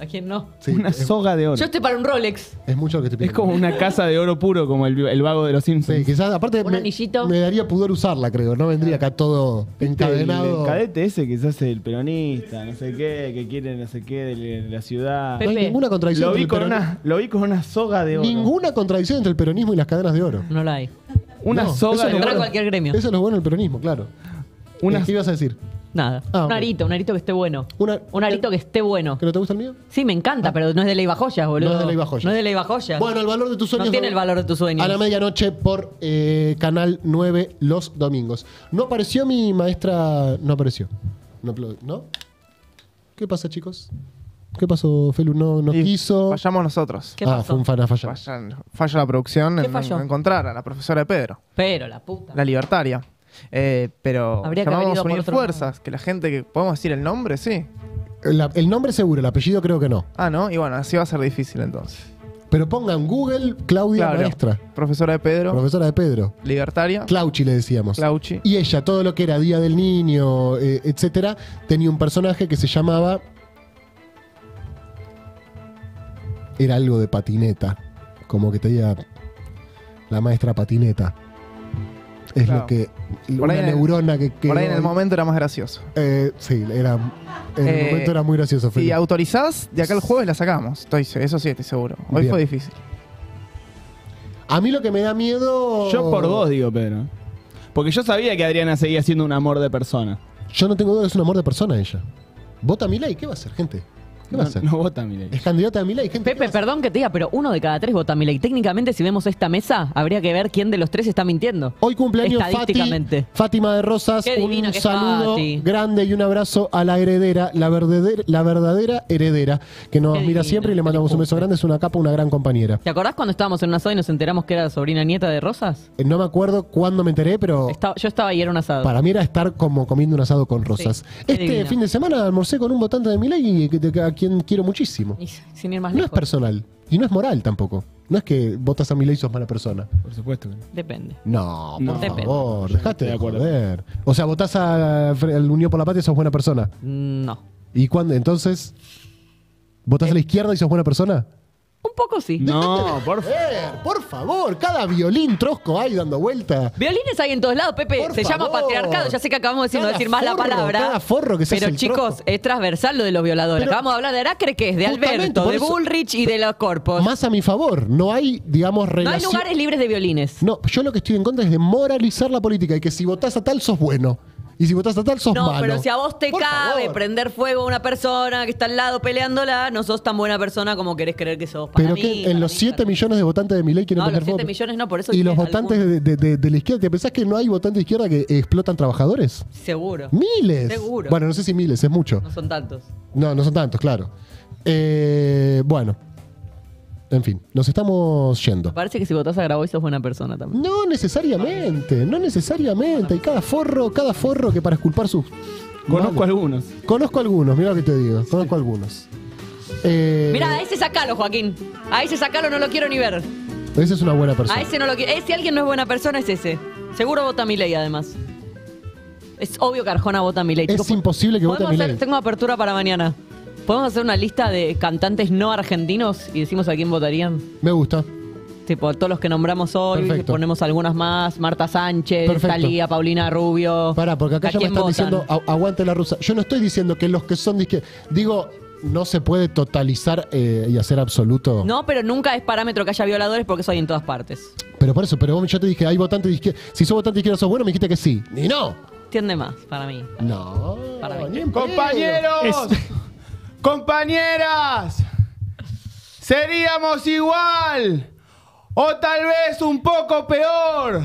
¿A quién no? Sí, una es, soga de oro. Yo estoy para un Rolex. es mucho lo que te pido. Es como una casa de oro puro, como el, el vago de los Simpsons. Sí, quizás, aparte, Un me, anillito. me daría pudor usarla, creo. No vendría acá todo encadenado. el cadete ese que se hace el peronista, no sé qué, que quiere no sé qué de, la ciudad. No hay ninguna contradicción. Lo vi, entre con una, lo vi con una soga de oro. Ninguna contradicción entre el peronismo y las cadenas de oro. No la hay. Una No, soga eso de es lo Para oro. cualquier gremio. Eso es lo bueno del peronismo, claro. Una- ¿Qué ibas a decir? Nada. Ah, un ok. arito, un arito que esté bueno. Una- Un arito que esté bueno. ¿Que no te gusta el mío? Sí, me encanta, pero no es de Leiva Joyas, boludo. No es de Leiva Joyas. No es de Leiva Joyas. Bueno, el valor de tus sueños. No tiene el valor de tus sueños. A la medianoche por eh, Canal 9 los domingos. No apareció mi maestra. No apareció. No, apl- ¿no? ¿Qué pasa, chicos? ¿Qué pasó, Felu? No, no Y quiso. Fallamos nosotros. ¿Qué ah, pasó? fue un fan a fallar. Fallan- falla la producción ¿Qué en, falló? en encontrar a la profesora de Pedro, Pero la puta. la libertaria. Eh, pero Habría que haber llamamos ido a por unir otro fuerzas, que la gente que podemos decir el nombre, sí. El nombre seguro, el apellido creo que no. Ah, ¿no? Y bueno, así va a ser difícil entonces. Pero pongan Google Claudia Claro. Maestra, Profesora de Pedro, profesora de Pedro. libertaria, Clauchi le decíamos. Clauchi. Y ella, todo lo que era Día del Niño, eh, etcétera, tenía un personaje que se llamaba. Era algo de patineta. Como que tenía la maestra patineta. Es Claro. lo que. Por una ahí en el- neurona que. Por ahí en el momento era más gracioso. Eh, sí, era. En el Eh, momento era muy gracioso. Si Felipe. autorizás, de acá el jueves la sacamos. Estoy, eso sí, estoy seguro. Hoy Bien. fue difícil. A mí lo que me da miedo. Yo por vos digo, Pedro. Porque yo sabía que Adriana seguía siendo un amor de persona. Yo no tengo duda que es un amor de persona ella. Vota a Milei, ¿qué va a hacer, gente? ¿Qué va a No, vota Milei. Es candidata a Milei, gente. Pepe, perdón que te diga, pero uno de cada tres vota a Milei. Técnicamente, si vemos esta mesa, habría que ver quién de los tres está mintiendo. Hoy cumpleaños Fati, Estadísticamente. Fátima de Rosas. Qué un saludo Fati. grande y un abrazo a la heredera, la verdadera, la verdadera heredera, que nos Qué mira siempre y le mandamos un beso grande. Es una capa, una gran compañera. ¿Te acordás cuando estábamos en un asado y nos enteramos que era la sobrina nieta de Rosas? Eh, No me acuerdo cuándo me enteré, pero yo estaba ahí, era un asado. para mí era estar como comiendo un asado con Rosas. este fin de semana almorcé con un votante de Milei y que- que- quien quiero muchísimo. Y sin ir más No es personal y no es moral tampoco. No es que votas a Milei y sos mala persona. Por supuesto. Depende. No, por No. Depende. favor, dejate estoy de de acuerdo. joder. O sea, votás a- al Unión por la Patria y sos buena persona. No. ¿Y cuándo? Entonces, ¿votás a la izquierda y sos buena persona? Un poco sí. No, por favor. Por favor, cada violín trosco ahí dando vuelta. Violines hay en todos lados, Pepe. Por se llama patriarcado. Ya sé que acabamos de decir, no decir más la palabra. cada forro que se Pero hace el chicos, es transversal lo de los violadores. Pero- Acabamos de hablar de Aracre, que es de Alberto, de eso- Bullrich y de los corpos. Más a mi favor, no hay, digamos, no hay relación. lugares libres de violines. No, yo lo que estoy en contra es de moralizar la política y que si votás a tal sos bueno. Y si votás a tal sos No, malo. pero si a vos te Por cabe favor. prender fuego a una persona que está al lado peleándola, no sos tan buena persona como querés creer que sos. Para Pero mí, que para en los mí, 7 para mí. millones de votantes de Milei quieren No, prender los 7 fuego. millones no, por eso Y los votantes algún- de, de- de- de la izquierda, ¿te pensás que no hay votantes de izquierda que explotan trabajadores? Seguro. Miles. Seguro. Bueno, no sé si miles, es mucho. No son tantos. No, no son tantos, claro. Eh, bueno. En fin, nos estamos yendo. Me parece que si votás a Grabois sos buena persona también. No necesariamente, no necesariamente. Hay cada forro, cada forro que para esculpar sus. Conozco algunos. Conozco algunos, mira lo que te digo. Conozco algunos. Eh, Mirá, a ese sacalo, Joaquín. A ese sacalo no lo quiero ni ver. Esa es una buena persona. A ese no lo quiero. Eh, si alguien no es buena persona, es ese. Seguro vota a Milei, además. Es obvio que Arjona vota a Milei. Es imposible que vote a Milei. Tengo apertura para mañana. ¿Podemos hacer una lista de cantantes no argentinos y decimos a quién votarían? Me gusta. Tipo, todos los que nombramos hoy, Perfecto. ponemos algunas más. Marta Sánchez, Perfecto. Talía, Paulina Rubio. Pará, porque acá ¿A ya me quién están votan? diciendo "Agu- aguante la rusa. Yo no estoy diciendo que los que son de izquierda. Digo, no se puede totalizar eh, y hacer absoluto. No, pero nunca es parámetro que haya violadores porque eso hay en todas partes. Pero por eso, pero vos- yo te dije, hay votantes de izquierda. Si sos votante de izquierda, sos bueno, me dijiste que sí. Y no. Tiende más, para mí. No. Para mí. ni en pedo. Compañeros, compañeras, seríamos igual o tal vez un poco peor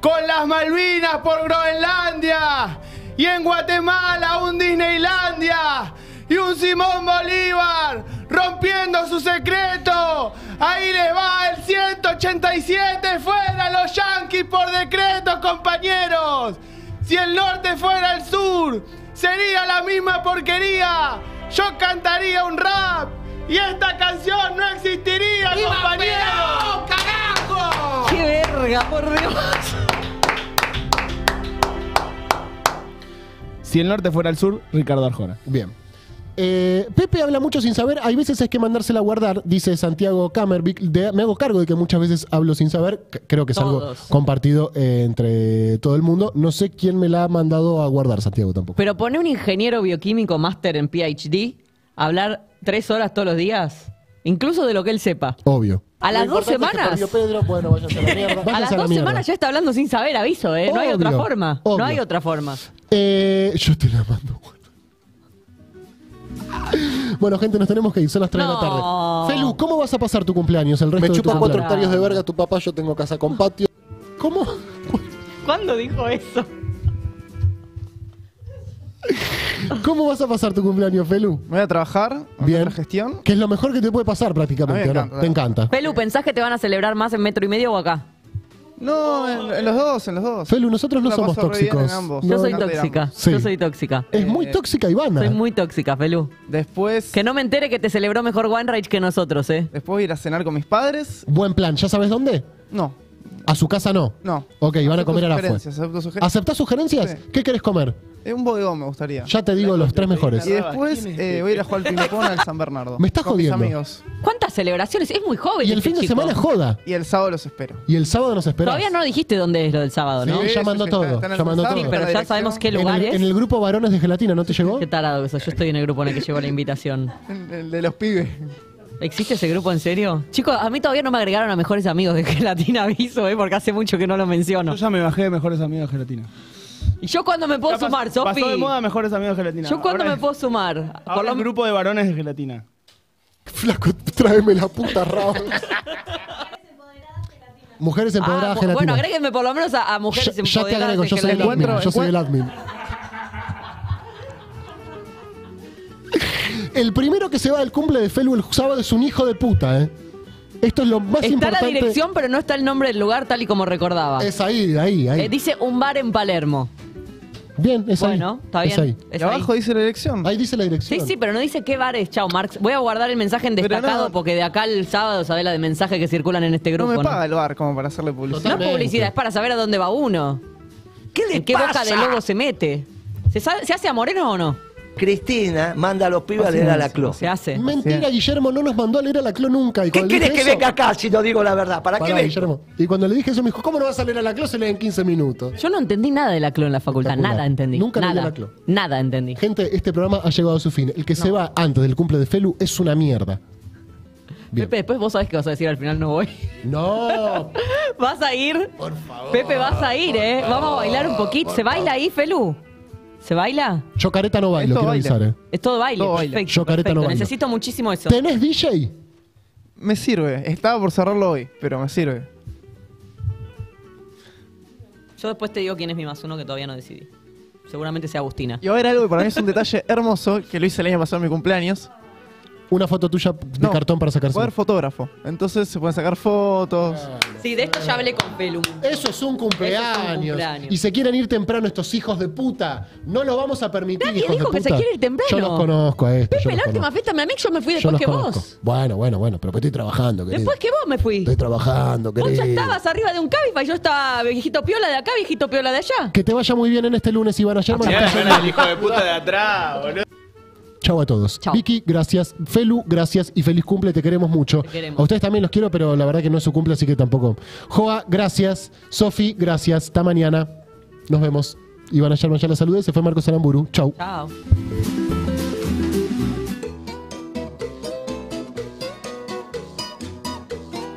con las Malvinas por Groenlandia y en Guatemala un Disneylandia y un Simón Bolívar rompiendo su secreto. Ahí les va el 187 fuera los yanquis por decreto, compañeros. Si el norte fuera el sur, sería la misma porquería. Yo cantaría un rap y esta canción no existiría, compañeros. ¡Carajo! ¡Qué verga, por Dios! Si el norte fuera el sur, Ricardo Arjona. Bien. Eh, Pepe habla mucho sin saber, hay veces hay que mandársela a guardar, dice Santiago Camervic. De- me hago cargo de que muchas veces hablo sin saber, creo que es algo compartido eh, entre todo el mundo. No sé quién me la ha mandado a guardar, Santiago tampoco. Pero pone un ingeniero bioquímico máster en PhD a hablar tres horas todos los días, incluso de lo que él sepa. Obvio. A las dos es que semanas. perdió Pedro, bueno, váyanse a la mierda. A Váyanse las a la dos mierda. semanas ya está hablando sin saber, aviso, ¿eh? No hay otra Obvio, forma. No obvio. hay otra forma. Eh, yo te la mando. Bueno, gente, nos tenemos que ir, son las 3 de la No. tarde. Felu, ¿cómo vas a pasar tu cumpleaños? El resto Me de tu chupa cuatro cumpleaños? hectáreas de verga tu papá, yo tengo casa con patio. ¿Cómo? ¿Cuándo dijo eso? ¿Cómo vas a pasar tu cumpleaños, Felu? Voy a trabajar, Bien. la gestión. Que es lo mejor que te puede pasar prácticamente, A mí me ¿o ¿no? encanta. Te encanta. Pelu, ¿pensás que te van a celebrar más en metro y medio o acá? No, en, en los dos, en los dos. Felu, nosotros no La somos paso re bien tóxicos. No, Yo soy no. tóxica. Sí. Yo soy tóxica. Es muy Eh, tóxica, Ivana. Soy muy tóxica, Felu. Después, Que no me entere que te celebró mejor OneRage que nosotros, ¿eh? después voy a ir a cenar con mis padres. Buen plan. ¿Ya sabes dónde? No, A su casa no. no. Ok, van a comer a la fue. sugerencias, acepto sugerencias. ¿Aceptás sugerencias? Sí. ¿Qué querés comer? Eh, un bodegón me gustaría. Ya te digo los tres mejores. Y después eh, voy a ir a jugar al ping-pong al San Bernardo. Me estás con mis jodiendo. amigos. ¿Cuántas celebraciones? Es muy joven. Y el este fin de chico. semana joda. Y el sábado los espero. Y el sábado nos esperás. Todavía no dijiste dónde es lo del sábado, ¿no? Sí, ya mandó todo. ya mandó mensaje, todo. Sí, pero ya sabemos qué En lugar el, es. en el grupo varones de gelatina, ¿no te llegó? Qué tarado eso. Yo estoy en el grupo en el que llegó la invitación. El, el de los pibes. ¿Existe ese grupo en serio? Chicos, a mí todavía no me agregaron a mejores amigos de Gelatina Aviso, ¿eh? Porque hace mucho que no lo menciono. Yo ya me bajé de mejores amigos de gelatina. ¿Y yo cuándo me puedo sumar, Sofi? Pasó de moda mejores amigos de gelatina. ¿Yo cuándo me puedo sumar? Ahora Por lo grupo de varones de gelatina. Flaco, tráeme la puta raba. Mujeres Ah, empoderadas bu- gelatina. bueno, agréguenme por lo menos a, a mujeres ya, ya te empoderadas agrego, de yo soy el gelatina. admin. Yo soy el admin. El primero que se va del cumple de Felu el sábado es un hijo de puta, ¿eh? Esto es lo más Está importante. la dirección, pero no está el nombre del lugar tal y como recordaba. Es ahí, ahí, ahí. Eh, dice un bar en Palermo. Bien, es ahí. Bueno, está Es bien. ahí. Es y abajo dice la dirección. Ahí dice la Sí, dirección. sí, pero no dice qué bar es. Chao, Marx. Voy a guardar el mensaje en Pero destacado no. porque de acá el sábado sabés la de mensajes que circulan en este No grupo. me ¿no? paga el bar como para hacerle publicidad. No es publicidad, es para saber a dónde va uno. ¿Qué le ¿En qué pasa? boca de lobo se mete? ¿Se, sabe- ¿Se hace a Moreno o no? Cristina manda a los pibes a leer a la clo. Se hace. Mentira, Guillermo no nos mandó a leer a la clo nunca. Y ¿Qué querés que eso- venga acá si no digo la verdad? ¿Para Pará, qué vengo? Guillermo. Y cuando le dije eso me dijo, ¿cómo no vas a leer a la clo? Se lee en 15 minutos. Yo no entendí nada de la CLO en la facultad. Nada entendí. Nunca leí nada. la CLO. Nada entendí. Gente, este programa ha llegado a su fin. El que se va antes del cumple de Felu es una mierda. Bien. Pepe, después vos sabés que vas a decir al final no voy. No, ¿Vas a ir? por favor. Pepe, vas a ir, ¿eh? Vamos a bailar un poquito. ¿Se baila ahí, Felu? ¿Se baila? Yo careta no bailo, quiero baile. avisar, eh. Es todo baile. Todo baile. Perfecto. Yo careta no perfecto. bailo. Necesito muchísimo eso. ¿Tenés DJ? Me sirve. Estaba por cerrarlo hoy, pero me sirve. Yo después te digo quién es mi más uno que todavía no decidí. Seguramente sea Agustina. Y va a haber algo que para mí es un detalle hermoso que lo hice el año pasado en mi cumpleaños. Una foto tuya de No, cartón para sacarse. Haber fotógrafo. Entonces se pueden sacar fotos. Sí, de esto ya hablé con Pelu. Eso es un cumpleaños. cumpleaños. Y se quieren ir temprano estos hijos de puta. No lo vamos a permitir, Nadie hijos dijo de que se quiere ir temprano. Yo los conozco a estos. Pepe, la última fiesta me a mí yo me fui después que conozco. vos. Bueno, bueno, bueno, pero estoy trabajando, querido. Después que vos me fui. Estoy trabajando, Vos querido. ya estabas arriba de un Cabify, yo estaba viejito piola de acá, viejito piola de allá. Que te vaya muy bien en este lunes, Iván. Mirá, mirá el hijo de puta de atrás, boludo. Chau a todos. Vicky, gracias. Felu, gracias. Y feliz cumple, te queremos mucho. queremos. A ustedes también los quiero, pero la verdad que no es su cumple, así que tampoco. Joa, gracias. Sofi, gracias. Hasta mañana. Nos vemos. Iván Ayerman ya la saludé. Se fue Marcos Aramburu. Chau. Chao.